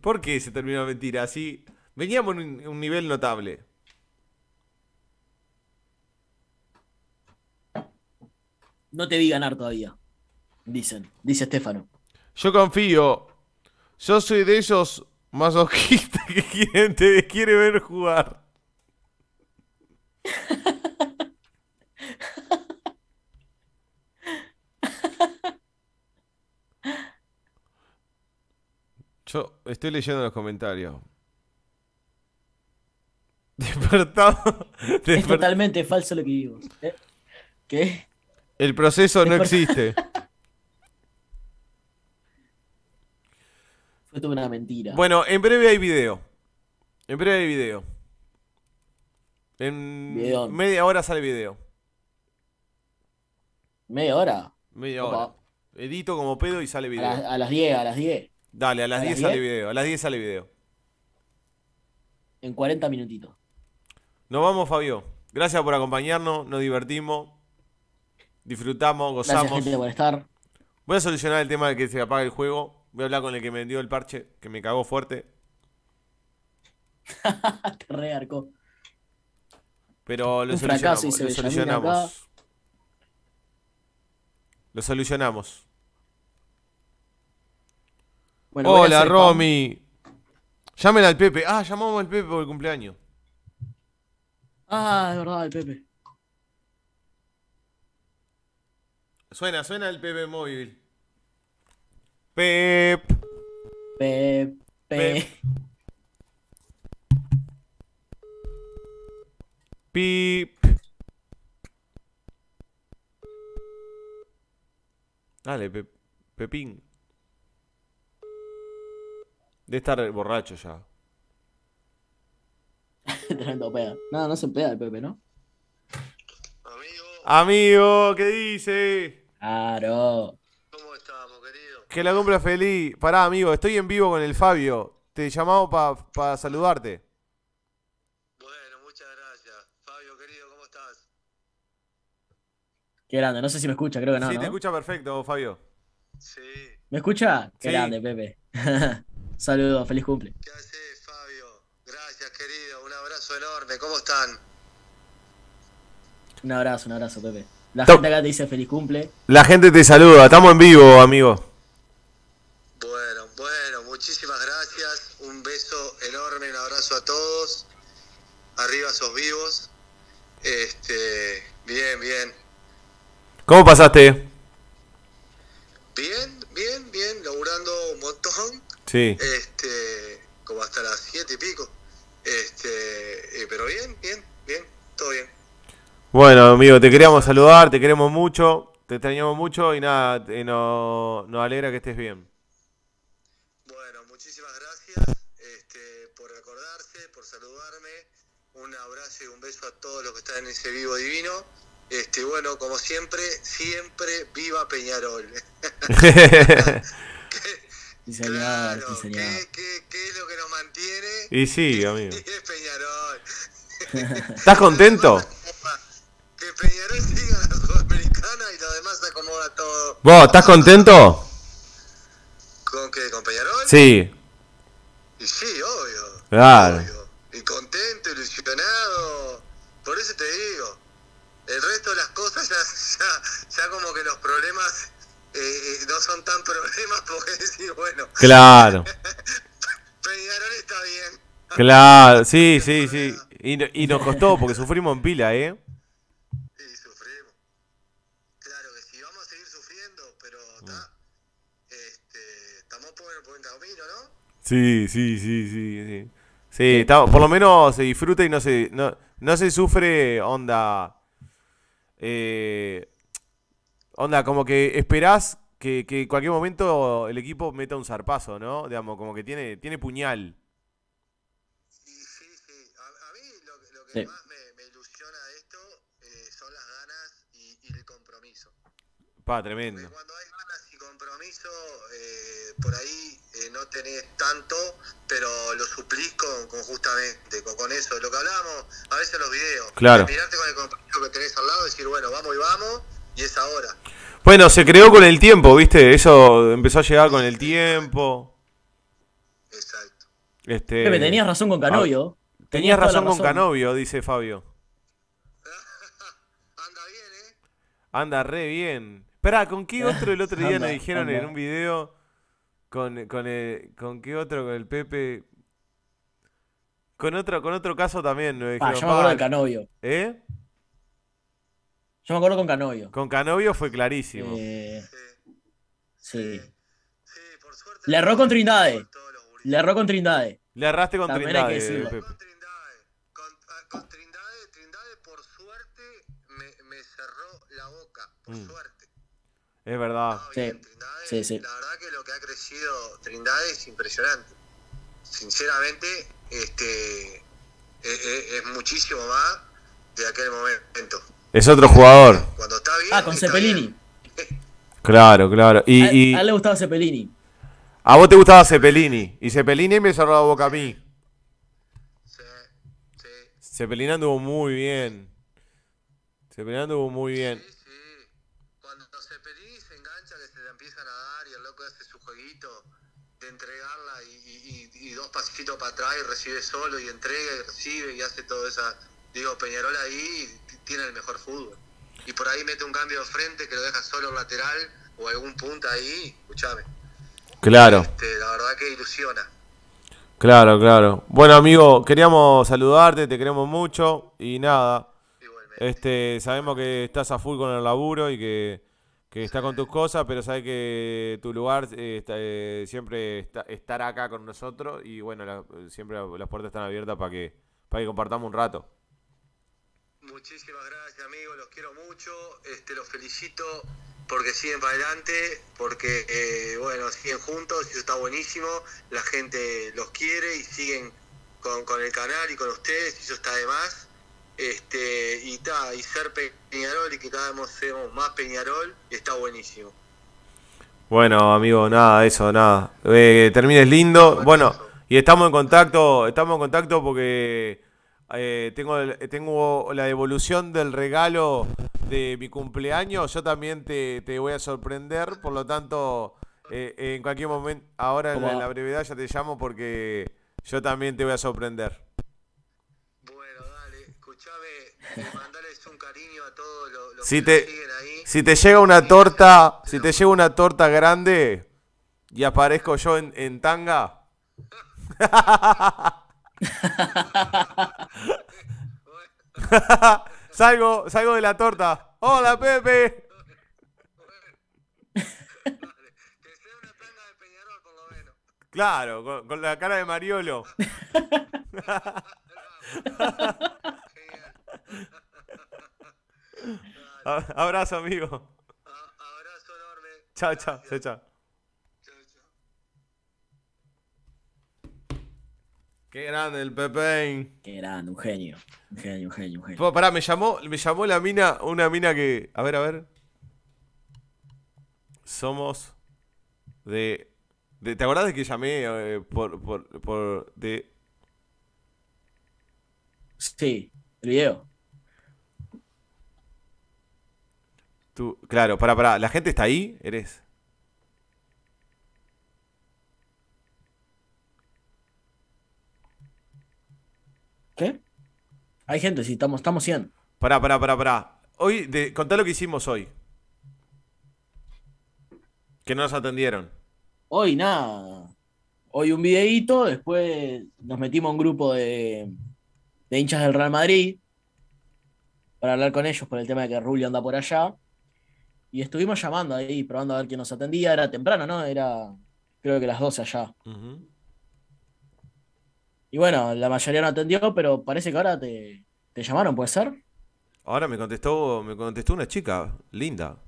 ¿Por qué se terminó la mentira? Así. Veníamos en un, un nivel notable. No te vi ganar todavía. Dicen, dice Estefano. Yo confío. Yo soy de esos masoquistas que quieren, te quiere ver jugar. Yo estoy leyendo los comentarios. Despertado. Es totalmente falso lo que digo. ¿Eh? ¿Qué? El proceso no existe. Fue toda una mentira. Bueno, en breve hay video. En breve hay video. En Videón. media hora sale video. Media hora. Media Opa. hora. Edito como pedo y sale A, video. las- a las 10, a las 10. Dale, a las ¿a 10 las sale 10? video. A las 10 sale video. En 40 minutitos. Nos vamos, Fabio. Gracias por acompañarnos. Nos divertimos. Disfrutamos, Gracias, gozamos. gente, por estar. Voy a solucionar el tema de que se apague el juego. Voy a hablar con el que me vendió el parche, que me cagó fuerte. Te rearcó. Pero lo Un solucionamos. Lo solucionamos. Lo solucionamos. Bueno, Hola, hacer. Romy. Llamen al Pepe. Ah, llamamos al Pepe por el cumpleaños. Ah, es verdad, el Pepe. Suena, suena el Pepe móvil. Pep. Pepe. Pep. Pip. Dale, Pep- Pepín. De estar borracho ya. Tremendo peda. No, no se peda el Pepe, ¿no? Amigo, Amigo, ¿qué dice? Claro. ¿cómo estamos, querido? Que la cumpla feliz. Pará, amigo, estoy en vivo con el Fabio. Te llamamos para saludarte. Bueno, muchas gracias. Fabio, querido, ¿cómo estás? Qué grande. No sé si me escucha, creo que no. sí, ¿no? te escucha perfecto, Fabio. Sí. ¿Me escucha? Qué Sí. grande, Pepe. Saludos, feliz cumple. ¿Qué haces, Fabio? Gracias, querido. Un abrazo enorme. ¿Cómo están? Un abrazo, un abrazo, Pepe. La gente acá te dice feliz cumple. La gente te saluda, estamos en vivo, amigo. Bueno, bueno, muchísimas gracias. Un beso enorme, un abrazo a todos. Arriba sos vivos. Este, bien, bien. ¿Cómo pasaste? Bien, bien, bien, laburando un montón. Sí. Este, como hasta las siete y pico. Este, eh, pero bien, bien, bien, todo bien. Bueno, amigo, te queríamos saludar, te queremos mucho, te extrañamos mucho y nada, eh, nos, alegra que estés bien. Bueno, muchísimas gracias este, por acordarse, por saludarme. Un abrazo y un beso a todos los que están en ese vivo divino. Este, bueno, como siempre, siempre viva Peñarol. Señor, claro, señor. ¿qué, qué, qué es lo que nos mantiene? y sí, amigo. Y es Peñarol. ¿Estás contento? Peñarol siga la Sudamericana y lo demás se acomoda todo. ¿Vos estás contento? ¿Con qué? ¿Con Peñarol? Sí, Y sí, obvio. Claro. obvio. Y contento, ilusionado. Por eso te digo. El resto de las cosas ya, ya, ya como que los problemas eh, eh, no son tan problemas porque decir, bueno, Claro, Peñarol está bien. claro, sí, sí, sí. Y nos costó porque sufrimos en pila, ¿eh? Y sufrimos. Claro que sí, vamos a seguir sufriendo, pero está. Este, estamos por el buen camino, ¿no? Sí, sí, sí, sí, sí. Sí, está- por lo menos se disfruta y no se, no, no se sufre onda. eh, onda, como que esperás que, que en cualquier momento el equipo meta un zarpazo, ¿no? Digamos, como que tiene, tiene puñal. Y sí, sí. A, a mí lo, que- lo que Sí. más me, me ilusiona de esto eh, son las ganas y, y el compromiso. Pa, Porque tremendo. cuando hay ganas y compromiso, eh, por ahí tenés tanto, pero lo suplís con, con justamente, con, con eso. Lo que hablábamos a veces en los videos. Claro. Mirarte con el compromiso que tenés al lado, decir, bueno, vamos y vamos, y es ahora. Bueno, se creó con el tiempo, ¿viste? Eso empezó a llegar con el tiempo. Exacto. Este, Pepe, tenías razón con Canovio. Tenías toda la razón con Canovio, dice Fabio. Anda bien, ¿eh? Anda re bien. Esperá, ¿con qué otro el otro día nos Anda, dijeron en un video? Con, con, el, ¿Con qué otro? Con el Pepe. Con otro, con otro caso también nos Ah, yo me acuerdo de "Pa, Canovio. ¿Eh? Yo me acuerdo con Canovio. Con Canovio fue clarísimo. Eh, Sí. sí. Sí, por suerte. Le erró con Trindade. Le erró con Trindade. Le erraste con También hay que Trindade, decirlo. Pepe. Con Trindade. Con, ah, con Trindade, Trindade, por suerte, me, me cerró la boca. Por Mm. suerte. Es verdad. Sí. bien, Trindade, Sí, sí. La verdad que lo que ha crecido Trindade es impresionante. Sinceramente, este eh, eh, es muchísimo más de aquel momento. Es otro jugador. Cuando está bien. Ah, con está Cepelini. bien. Claro, claro. Y, A, y a él le gustaba Cepelini. a vos te gustaba Cepelini. Y Cepelini me cerró la boca a mí. Sí, sí. Cepelini anduvo muy bien. Cepelini anduvo muy bien. Pasitos para atrás y recibe solo y entrega y recibe y hace todo esa. Digo, Peñarol ahí tiene el mejor fútbol. Y por ahí mete un cambio de frente que lo deja solo lateral o algún punta ahí, escuchame. Claro. Este, la verdad que ilusiona. Claro, claro. Bueno, amigo, queríamos saludarte, te queremos mucho y nada. Igualmente. Este, sabemos que estás a full con el laburo y que, que estás con tus cosas, pero sabes que tu lugar eh, está, eh, siempre está, estará acá con nosotros y bueno, siempre las puertas están abiertas para que, para que compartamos un rato. Muchísimas gracias, amigos, los quiero mucho, este, los felicito porque siguen para adelante, porque, eh, bueno, siguen juntos, eso está buenísimo, la gente los quiere y siguen con, con el canal y con ustedes, y eso está de más. Este, y, ta, y ser Peñarol y que cada vez seamos más Peñarol, está buenísimo. Bueno, amigo, nada, eso, nada. Eh, termines lindo. Bueno, y estamos en contacto, estamos en contacto porque eh, tengo, el- tengo la devolución del regalo de mi cumpleaños. Yo también te, te voy a sorprender, por lo tanto, eh, en cualquier momento, ahora en la, en la brevedad ya te llamo porque yo también te voy a sorprender. Escuchame, eh, mandales un cariño a todos los, los Si que te- siguen ahí. Si te llega una torta, si te llega una torta grande y aparezco yo en, en tanga. salgo, salgo de la torta. Hola Pepe. Claro, con, con la cara de Mariolo. Abrazo, amigo. A- abrazo enorme. Chao, chao, chao, chao. Qué grande el Pepe. Qué grande, un genio. Un genio, un genio, un genio. Pará, me llamó, me llamó la mina, una mina que. A ver, a ver. Somos de. de- ¿Te acordás de que llamé eh, por, por, por. de. Sí, el video. Tu, claro, pará, pará. ¿La gente está ahí? ¿Eres? ¿Qué? Hay gente, sí, estamos, estamos 100. Pará, pará, pará, pará. Hoy, de, contá lo que hicimos hoy. Que no nos atendieron. Hoy nada. Hoy un videíto, después nos metimos a un grupo de, de hinchas del Real Madrid para hablar con ellos por el tema de que Rulio anda por allá. Y estuvimos llamando ahí, probando a ver quién nos atendía. Era temprano, ¿no? Era creo que las 12 allá. Y bueno, la mayoría no atendió, pero parece que ahora te, te llamaron, ¿puede ser? Ahora me contestó, me contestó una chica linda.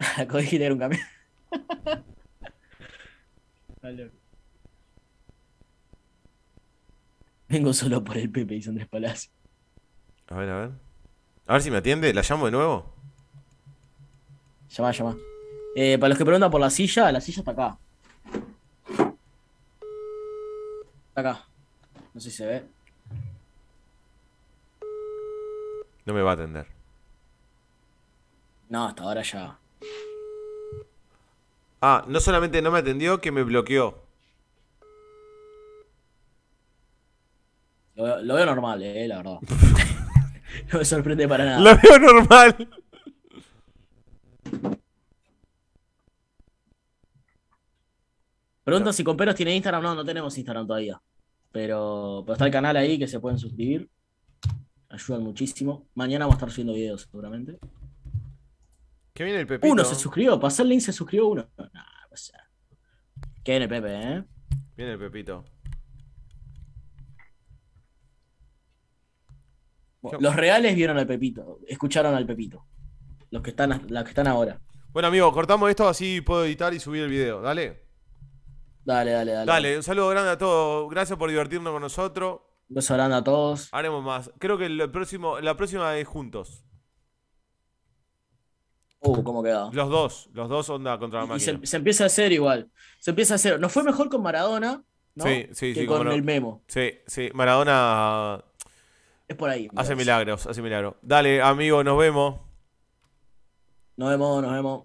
Que era un camión. Vengo solo por el Pepe, dice Andrés Palacio. A ver, a ver. A ver si me atiende. ¿La llamo de nuevo? Llama, llama. Eh, para los que preguntan por la silla, la silla está acá. Está acá. No sé si se ve. No me va a atender. No, hasta ahora ya. Ah, no solamente no me atendió, que me bloqueó. Lo, lo veo normal, eh, la verdad. no me sorprende para nada. Lo veo normal. Pregunta si Comperos tiene Instagram. No, no tenemos Instagram todavía. Pero, pero está el canal ahí que se pueden suscribir. Ayudan muchísimo. Mañana vamos a estar subiendo videos, seguramente. Que viene el Pepito. Uno se suscribió. Pasó el link, se suscribió uno. Nah, o sea. Qué viene Pepe, ¿eh? Viene el Pepito. Bueno, Yo- Los reales vieron al Pepito. Escucharon al Pepito. Los que están, los que están ahora. Bueno, amigo, cortamos esto así puedo editar y subir el video. Dale. Dale, dale, dale. Dale, un saludo grande a todos. Gracias por divertirnos con nosotros. Un beso grande a todos. Haremos más. Creo que el próximo, la próxima es juntos. Uh, cómo quedó. Los dos. Los dos onda contra la Y máquina. se, se empieza a hacer igual. Se empieza a hacer. Nos fue mejor con Maradona, ¿no? Sí, sí, que sí, con no. el Memo. Sí, sí. Maradona Es por ahí. hace milagros, hace milagros. Dale, amigo, nos vemos. Nos vemos, nos vemos.